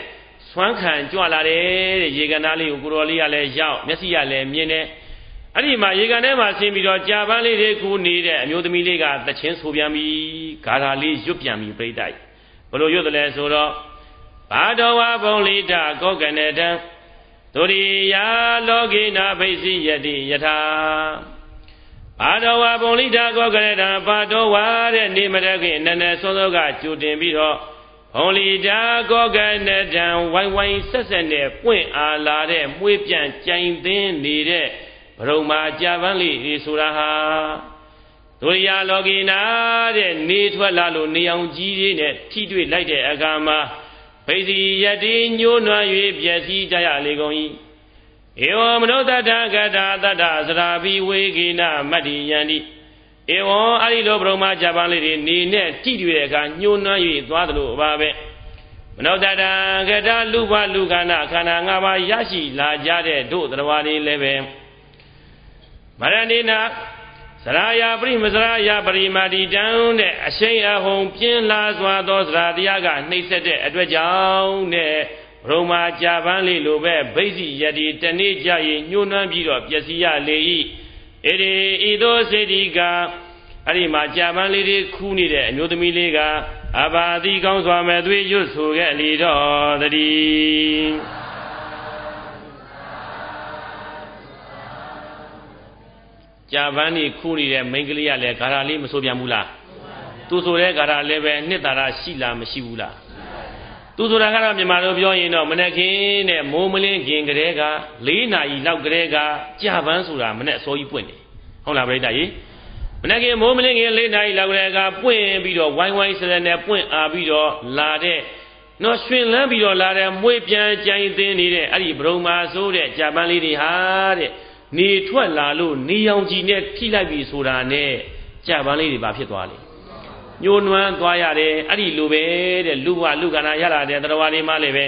ဆွမ်းခံကြွလာတယ်တဲ့ရေကနာလေးကိုကိုတော်လေးကလည်းရောက်မျက်စိကလည်းမြင်တယ်အဲ့ဒီမှာရေကန်ထဲမှာဆင်းပြီးတော့ကြာပန်းလေးတွေကူနေတဲ့အမျိုးသမီးလေးကတချင်းဆိုပြန်ပြီးဂါထာလေးရွတ်ပြန်ပြီးပြိတ္တိုက်ဘလို့ရွတ်တယ်လဲဆိုတော့ဘာတော်ဝါဘုံလိတကောကနေတံဒုရိယာလောကိနာဘိစီယတိယထာ ဘာတော်ဝါဘုံလိတကောကနေတံဘာတော်ဝါတဲ့နေမတဲ့ခင်နည်းနည်းစောစောကကြိုတင်ပြီးတော့ဘုံလီတာကောကနေတံဝိုင်းဝိုင်းဆက်ဆက်နဲ့ပွင့်အားလာတဲ့မှုေးပြန်ကြိုင်သိင်းနေတဲ့ဘရုံမာကြာပန်းလေးဆိုတာဟာဒုရိယာလောကိနာတဲ့နေထွက်လာလို့နေအောင်ကြီးလေးနဲ့ထိတွေ့လိုက်တဲ့အခါမှာဘိစီယတိညိုးနွမ်း၍ပျက်စီးကြရလေကုန်၏ ဧဝံမနောတတ္ထကတာတတ္ထသရာဘိဝေကိနမတ္တိယန္တိဧဝံအဲ့ဒီလိုဘရုံမာဂျပန်လေးတွေနေနဲ့ထိတွေ့တဲ့အခါညှိုးနွမ်း၍သွားသလိုပါပဲမနောတတ္ထကတာလူဘလူခန္ဓာခန္ဓာ၅ပါးရရှိလာကြတဲ့တို့တရားတွေလည်းပဲမရဏိနာသရာယာပရိမစရာယာပရိမာတိတံတဲ့အရှိန်အဟုန်ပြင်းလာစွာသောသရာတရားကနှိမ့်ဆက်တဲ့အတွက်ကြောင့်တဲ့ ဘုံမာကြာပန်းလေးလိုပဲဗိစီယတိတနေ့ကြရင်ညှိုးနှွမ်းပြီးတော့ပျက်စီးရလေ၏ဣရိဤသို့စေတိကအဲ့ဒီမှာကြာပန်းလေးတွေခူးနေတဲ့အမျိုးသမီးလေးကအဘာတိကောင်းစွာမဲ့သွေးရွတ်ဆိုခဲ့လေတော့တည်းကြာပန်းနေခူးနေတဲ့မိန်းကလေးကလည်းဂါထာလေးမဆိုပြန်ဘူးလားသူဆိုတဲ့ဂါထာလည်းပဲနှစ်သာရရှိလားမရှိဘူးလား သူဆိုတာကတော့မြန်မာလိုပြောရင်တော့မနေ့ကင်းနဲ့မိုးမလင်းခင်ကလေးက၄နာရီလောက်ကလေးကကြာပန်းဆိုတာမနေ့အစောကြီးပွင့်တယ်ဟုတ်လားပြိတ္တာကြီးမနေ့ကမိုးမလင်းခင်၄နာရီလောက်ကလေးကပွင့်ပြီးတော့ဝိုင်းဝိုင်းဆဲနဲ့ပွင့်အားပြီးတော့လာတဲ့နော်ရွှင်လန်းပြီးတော့လာတဲ့မွေးပြန်ကြိုင်သင်းနေတဲ့အဲ့ဒီဘရုံမာဆိုးတဲ့ကြာပန်းလေးတွေဟာတဲ့နေထွက်လာလို့နေရောင်ကြီးနဲ့ထိလိုက်ပြီဆိုတာနဲ့ကြာပန်းလေးတွေဘာဖြစ်သွားလဲ ညှိုးနွမ်းသွားရတယ်အဲ့ဒီလိုပဲတဲ့လူဘဝလူကနာရလာတဲ့တရားလေးမှလည်းပဲ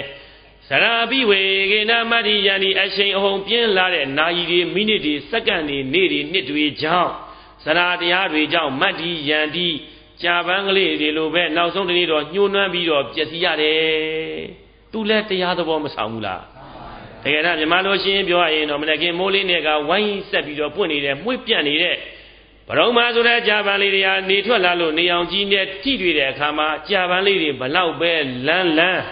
ဇရာပိဝေကေနမတ္တိယန္ဒီအရှိန်အဟုန်ပြင်းလာတဲ့နာရီတွေမိနစ်တွေစက္ကန့်တွေနေ့တွေနှစ်တွေကြောင့်ဇရာတရားတွေကြောင့်မတ္တိယန္တိကြာပန်းကလေးတွေလိုပဲနောက်ဆုံးတနေ့တော့ညှိုးနွမ်းပြီးတော့ပျက်စီးရတယ်သူလည်းတရားသဘောမဆောင်ဘူးလားတကယ်တော့မြန်မာလိုရှင်းပြောရရင်တော့မနေ့ကမိုးလေးနဲ့ကဝိုင်းဆက်ပြီးတော့ပွင့်နေတဲ့မှု့ပြန့်နေတဲ့ ဘရုံမာဆိုတဲ့ကြာပန်းလေးတွေဟာနေထွက်လာလို့နေအောင်ကြီးနဲ့ထိတွေ့တဲ့အခါမှာကြာပန်းလေးတွေဘလောက်ပဲလန်းလန်း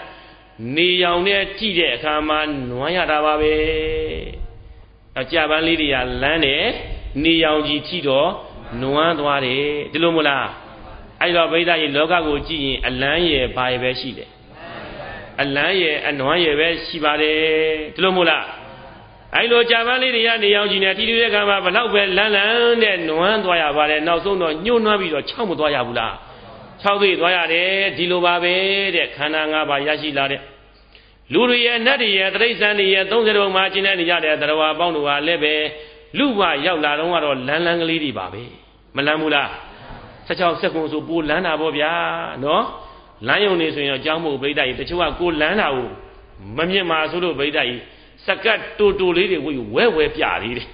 နေအောင်နဲ့ထိတဲ့အခါမှာနွမ်းရတာပါပဲအကြာပန်းလေးတွေကလန်းတယ်နေအောင်ကြီးထိတော့နွမ်းသွားတယ်ဒီလိုမလားအဲ့တော့ဗိဒ္ဓရေလောကကိုကြည့်ရင်အလန်းရဲ့ဘာပဲရှိတယ်အလန်းရဲ့အနွမ်းရဲ့ပဲရှိပါတယ်ဒီလိုမို့လား အဲ့လိုကြာပန်းလေးတွေရနေအောင်ကြည့်နေတီတူတဲ့ကံမှာဘလောက်ပဲလန်းလန်းတဲ့နွမ်းသွားရပါတယ်နောက်ဆုံးတော့ညှို့နှွမ်းပြီးတော့ခြောက်မသွားရဘူးလားခြောက်သေးသွားရတယ်ဒီလိုပါပဲတဲ့ခန္ဓာ၅ပါးရရှိလာတဲ့လူတွေရဲ့နတ်တွေရဲ့တိရစ္ဆာန်တွေရဲ့30ဘုံမှာကျင်းနေကြတဲ့တရားဝါပေါင်းတို့ဟာလည်းပဲလူဘရောက်လာတော့ကတော့လန်းလန်းကလေးတွေပါပဲမလန်းဘူးလား16စက္ကွန်ဆိုပိုလန်းတာပေါ့ဗျာနော်လမ်းယုံနေဆိုရင်တော့ကြောင်းမို့ဗိဒ္ဓကြီးတချို့ကကိုလန်းတာကိုမမြင်ပါဆိုလို့ဗိဒ္ဓကြီး စကတ်တူတူလေးတွေဝေဝဲဝဲပြသေးတယ်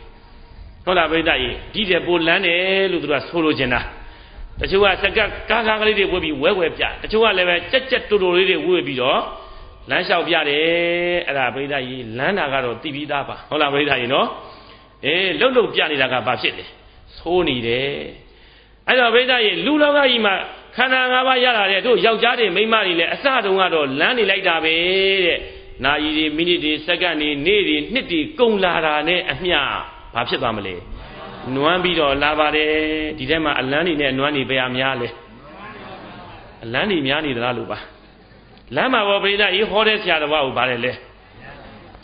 ဟုတ်လားဗိဒ္ဓကြီးဒီတဲ့ပိုလန်းတယ်လို့သူကဆိုလိုချင်တာတချို့ကစကတ်ကားကားကလေးတွေဝေပြီးဝဲဝဲပြတချို့ကလည်းပဲကြက်ကြက်တူတူလေးတွေဝေပြီးတော့လမ်းလျှောက်ပြတယ်အဲ့ဒါဗိဒ္ဓကြီးလမ်းတာကတော့တိပြီးသားပါဟုတ်လားဗိဒ္ဓကြီးနော်အေးလှုပ်လှုပ်ပြနေတာကဘာဖြစ်လဲသိုးနေတယ်အဲ့တော့ဗိဒ္ဓကြီးလူလောကကြီးမှာခန္ဓာ၅ပါးရလာတဲ့တို့ယောက်ျားတွေမိန်းမတွေလည်းအစတုန်းကတော့လမ်းနေလိုက်တာပဲတဲ့ နာရီတွေမိနစ်တွေစက္ကန့်တွေနေ့တွေနှစ်တွေကုန်လာတာနဲ့အမျှဘာဖြစ်သွားမလဲနွမ်းပြီးတော့လာပါတယ်ဒီထဲမှာအလန်းနေနဲ့နွမ်းနေပဲအများလဲအလန်းနေများနေသလားလို့ပါလမ်းမှာဘောပရိသတ်ဤဟောတဲ့ဆရာတော်ကဘာလဲလဲ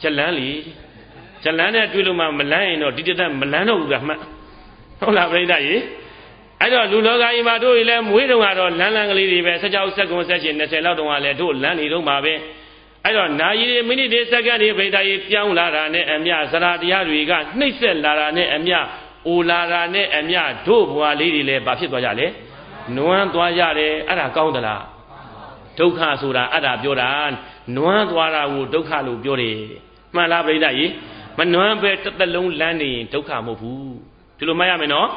ချက်လန်းလီချက်လန်းနဲ့တွေ့လို့မှမလန်းရင်တော့ဒီတက်မလန်းတော့ဘူးကမှတ်ဟုတ်လားပရိသတ်ကြီးအဲ့တော့လူလောကကြီးမှာတို့လည်းမွေးတုံကတော့လန်းလန်းကလေးတွေပဲ16စက္ကွန်ဆက်ရှင်20လောက်တုန်းကလည်းတို့လန်းနေတော့မှာပဲ အဲ့တော့နာရီတွေမိနစ်တွေစက္ကန့်တွေဗိဒါကြီးပြောင်းလာတာနဲ့အမျှစရာတရားတွေကနှိမ့်ဆက်လာတာနဲ့အမျှအိုလာတာနဲ့အမျှတို့ဘွာလေးတွေလည်းဘာဖြစ်သွားကြလဲနွမ်းသွားကြတယ်အဲ့ဒါကောင်းသလားဒုက္ခဆိုတာအဲ့ဒါပြောတာနွမ်းသွားတာကိုဒုက္ခလို့ပြောတယ်မှန်လားပြိဿကြီးမနွမ်းပဲတစ်သက်လုံးလမ်းနေရင်ဒုက္ခမဟုတ်ဘူးဒီလိုမှတ်ရမယ်နော်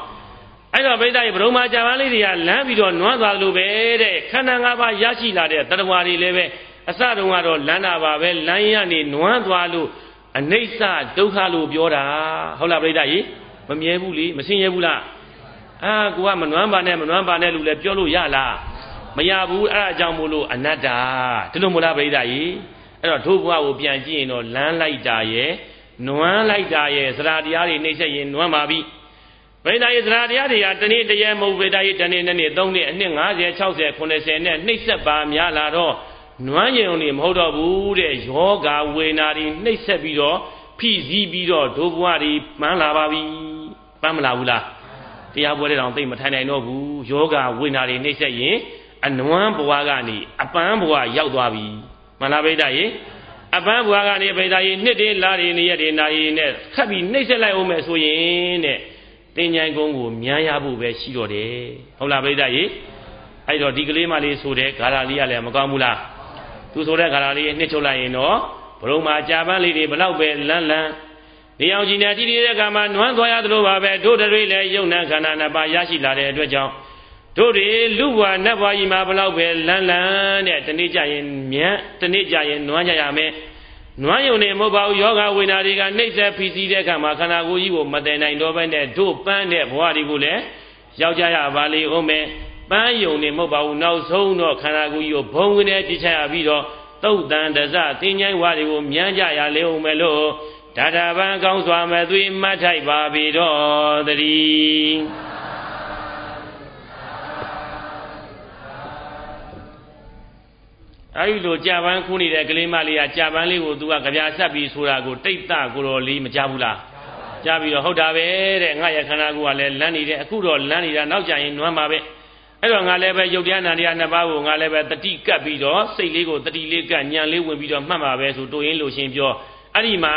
အဲ့တော့ပြိဿကြီးဘုံမှာကြာပန်းလေးတွေကလမ်းပြီးတော့နွမ်းသွားလို့ပဲတဲ့ခန္ဓာ၅ပါးရရှိလာတဲ့တတဝါတွေလည်းပဲ အစတုန်းကတော့လမ်းတာပါပဲလမ်းရနေနွမ်းသွားလို့အနိစ္စဒုက္ခလို့ပြောတာဟုတ်လားပြိဿကြီးမမြဲဘူးလေမဆင်းရဲဘူးလားအာကိုကမနွမ်းပါနဲ့မနွမ်းပါနဲ့လို့လည်းပြောလို့ရလားမရဘူးအဲ့ဒါကြောင့်မို့လို့အနတ္တာဒီလိုမို့လားပြိဿကြီးအဲ့တော့ဒုဘဝကိုပြန်ကြည့်ရင်တော့လမ်းလိုက်တာရဲ့နွမ်းလိုက်တာရဲ့သရာတရားတွေနှိမ့်ဆက်ရင်နွမ်းပါပြီဗိဒာယေသရာတရားတွေကတနေ့တည်းမဟုတ်ဗိဒာယေတနေ့နှစ်နေ့သုံးနေ့အနှစ်50 60 90နဲ့နှိမ့်ဆက်ပါများလာတော့ နွမ်းရင်ုံနေမဟုတ်တော့ဘူးတဲ့ယောဂဝေနာတွေနှိမ့်ဆက်ပြီးတော့ဖိစီးပြီးတော့ဒုဘဝတွေမှန်းလာပါပြီပန်းမလာဘူးလားတရားပွဲတဲ့တောင်သိမထိုင်နိုင်တော့ဘူးယောဂဝေနာတွေနှိမ့်ဆက်ရင်အနွမ်းဘဝကနေအပန်းဘဝရောက်သွားပြီမှန်လားဗိဒာယေအပန်းဘွားကနေပိဒါကြီးနှစ်တည်းလာရီနေရက်တွေနာရီနဲ့ခတ်ပြီးနှိမ့်ဆက်လိုက်အောင်မယ်ဆိုရင်တဲ့တင်ញိုင်ကုန်းကိုမြန်ရဖို့ပဲရှိတော့တယ်ဟုတ်လားပိဒါကြီးအဲ့တော့ဒီကလေးမလေးဆိုတဲ့ဂါရာလေးကလည်းမကောင်းဘူးလား သူဆိုတဲ့ဂါရာလေးနှစ်ချုပ်လိုက်ရင်တော့ဘုံမှာကြာပန်းလေးတွေဘလောက်ပဲလန်းလန်းနေအောင်ကြီးနဲ့တိတိတဲ့ကမှာနွမ်းသွားရသလိုပါပဲတို့တွေလည်းယုံနာခန္ဓာနှစ်ပါးရရှိလာတဲ့အတွက်ကြောင့်တို့တွေလူဘွားနတ်ဘွားကြီးမှာဘလောက်ပဲလန်းလန်းတဲ့တနေ့ကြရင်မြတ်တနေ့ကြရင်နွမ်းကြရမယ်နွမ်းယုံနေမဟုတ်ပါဘူးယောဂဝိနာတွေကနှိမ့်ဆက်ဖီစီတဲ့အခါမှာခန္ဓာကိုယ်ကြီးကိုမတည်နိုင်တော့ဘဲနဲ့တို့ပန်းတဲ့ဘဝတွေကိုလည်းရောက်ကြရပါလေဦးမယ် ပန်းယုံနေမဟုတ်ပါဘူးနောက်ဆုံးတော့ခန္ဓာကိုယ်ကြီးကိုဘုံကနေပြစ်ချရပြီးတော့တုတ်တန်တစတင်းញိုင်းဝါတွေကိုမြန်းကြရလေဦးမယ်လို့ဒါတာပန်းကောင်းစွာမဲ့သွေးမှတ်ထိုက်ပါပြီတော့တည်းအဲဒီလိုကြာပန်းခူးနေတဲ့ကလေးမလေးကကြာပန်းလေးကိုသူကကြပြဆက်ပြီးဆိုတာကိုတိတ်တကိုတော်လေးမကြဘူးလားကြားပြီးတော့ဟုတ်တာပဲတဲ့ငါရခန္ဓာကိုယ်ကလည်းလမ်းနေတယ်အခုတော့လမ်းနေတာနောက်ကြရင်နွမ်းပါပဲ အဲ့တော့ငါလည်းပဲယုတ်တရားနာတရားနှစ်ပါးကိုငါလည်းပဲတတိကပ်ပြီးတော့စိတ်လေးကိုတတိလေးကပ်ညံလေးဝင်ပြီးတော့မှတ်ပါပဲဆိုတို့ရင်းလို့ရှင်ပြောအဲ့ဒီမှာ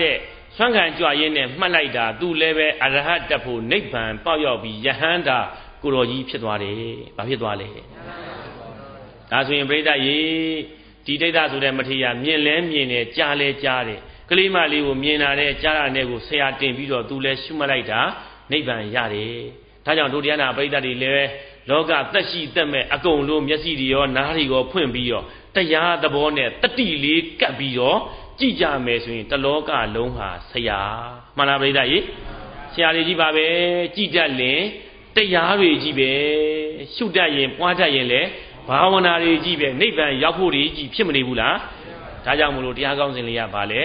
တဲ့ဆွမ်းခံကြွရင်းနဲ့မှတ်လိုက်တာသူလည်းပဲအရဟတဖို့နိဗ္ဗာန်ပေါက်ရောက်ပြီးယဟန္တာကိုတော်ကြီးဖြစ်သွားတယ်။ဘာဖြစ်သွားလဲ။ဒါဆိုရင်ပြိဿရေဒီဒိဋ္ဌဆိုတဲ့မထေရမြင်လဲမြင်တယ်ကြားလဲကြားတယ်ကလေးမလေးကိုမြင်တာနဲ့ကြားတာနဲ့ကိုဆရာတင်ပြီးတော့သူလဲရှုမှတ်လိုက်တာနိဗ္ဗာန်ရတယ်ဒါကြောင့်ဒုတိယနာပြိဿတွေလည်း လောကသက်ရှိသက်မဲ့အကုန်လုံးမျက်စိတွေရောနားတွေရောဖွင့်ပြီးတော့တရားသဘောနဲ့တတိလေးကပ်ပြီးတော့ကြည်ကြမယ်ဆိုရင်တလောကလုံးဟာဆရာမှန်လားပြိဿရေဆရာတွေကြီးပါပဲကြည်တတ်လင်တရားတွေကြီးပဲရှုတတ်ရင်ပွားတတ်ရင်လည်းဘာဝနာတွေကြီးပဲနိဗ္ဗာန်ရောက်ဖို့တွေကြီးဖြစ်မနေဘူးလားဒါကြောင့်မလို့တရားကောင်းစဉ်လေးကဘာလဲ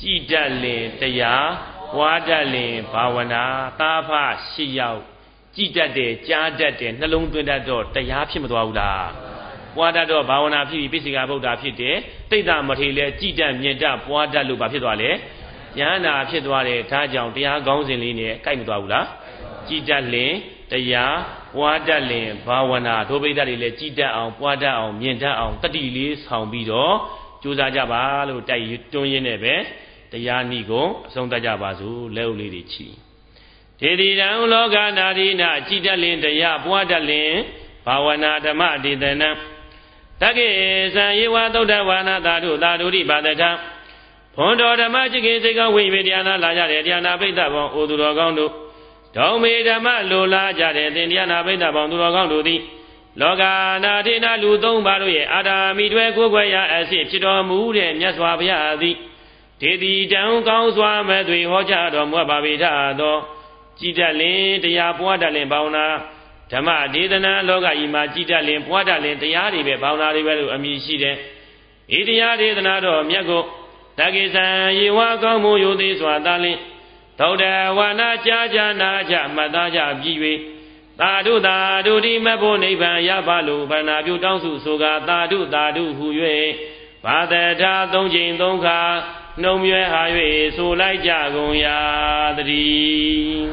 ကြည်တတ်လင်တရားဝါတတ်လင်ဘာဝနာသာဖရှိရောက် ကြည်တတ်တယ်ကြားတတ်တယ်နှလုံးသွင်းတတ်တော့တရားဖြစ်မသွားဘူးလားပွားတတ်တော့ဘာဝနာဖြစ်ပြီးပိစိကဗုဒ္ဓဖြစ်တယ်တိတ်တမထေလဲကြည်တတ်မြင်တတ်ပွားတတ်လို့ဘာဖြစ်သွားလဲဉာဏ်နာဖြစ်သွားတယ်ဒါကြောင့်တရားကောင်းစဉ်လေးနဲ့ကြိုက်မသွားဘူးလားကြည်တတ်လင်တရားပွားတတ်လင်ဘာဝနာဒုပိဋကတွေလည်းကြည်တတ်အောင်ပွားတတ်အောင်မြင်တတ်အောင်တတိလေးဆောင်ပြီးတော့ကြိုးစားကြပါလို့တိုက်တွန်းရင်းနဲ့ပဲတရားနိဂုံအဆုံးသတ်ကြပါစို့လက်ဥလေးတွေချီ ဒေတိတံလောကနာရိနာကြည်တတ်လင်တရားပွားတတ်လင်ဘာဝနာဓမ္မဒေသနံတက္ကေသံယေဝသုဒ္ဓဝါနာသာဓုသာဓုရိပါဒထံဘွန်တော်ဓမ္မจิกิစိတ်ကောင်းဝိဝေတရားနာလာကြတဲ့တရားနာပိဋကဘောအိုသူတော်ကောင်းတို့ဓမ္မေဓမ္မလိုလားကြတဲ့သင်တရားနာပိဋကပေါင်းသူတော်ကောင်းတို့သည်လောကနာထေနာလူသုံးပါတို့ရဲ့အာဓာမိတွဲကိုယ်ွယ်ရာအစစ်ဖြစ်တော်မူတဲ့မြတ်စွာဘုရားသည်ဒေတိတံကောင်းစွာမဲ့သွေဟောကြားတော်မူပါပေထသော ကြည်တတ်လင်တရားပွားတတ်လင်ပေါင်းနာဓမ္မဒေသနာလောကကြီးမှာကြည်တတ်လင်ပွားတတ်လင်တရားတွေပဲပေါင်းနာတွေပဲလို့အမည်ရှိတယ်ဤတရားဒေသနာတော်မြတ်ကိုတက္ကိသံယေဝကောင်းမှုယုသေးစွာသာလင်သောတဝါနာကြာကြာနာကြမှတ်သားကြပြီး၍သာဓုသာဓုတိမဖို့နိဗ္ဗာန်ရပါလို့ဗန္နာပြုတောင်းစုဆိုကသာဓုသာဓုဟု၍ဘာတထာသုံးချိန်သုံးခါ နှုံမြဲဟာ၍ဆိုလိုက်ကြကုန်ရာတည်း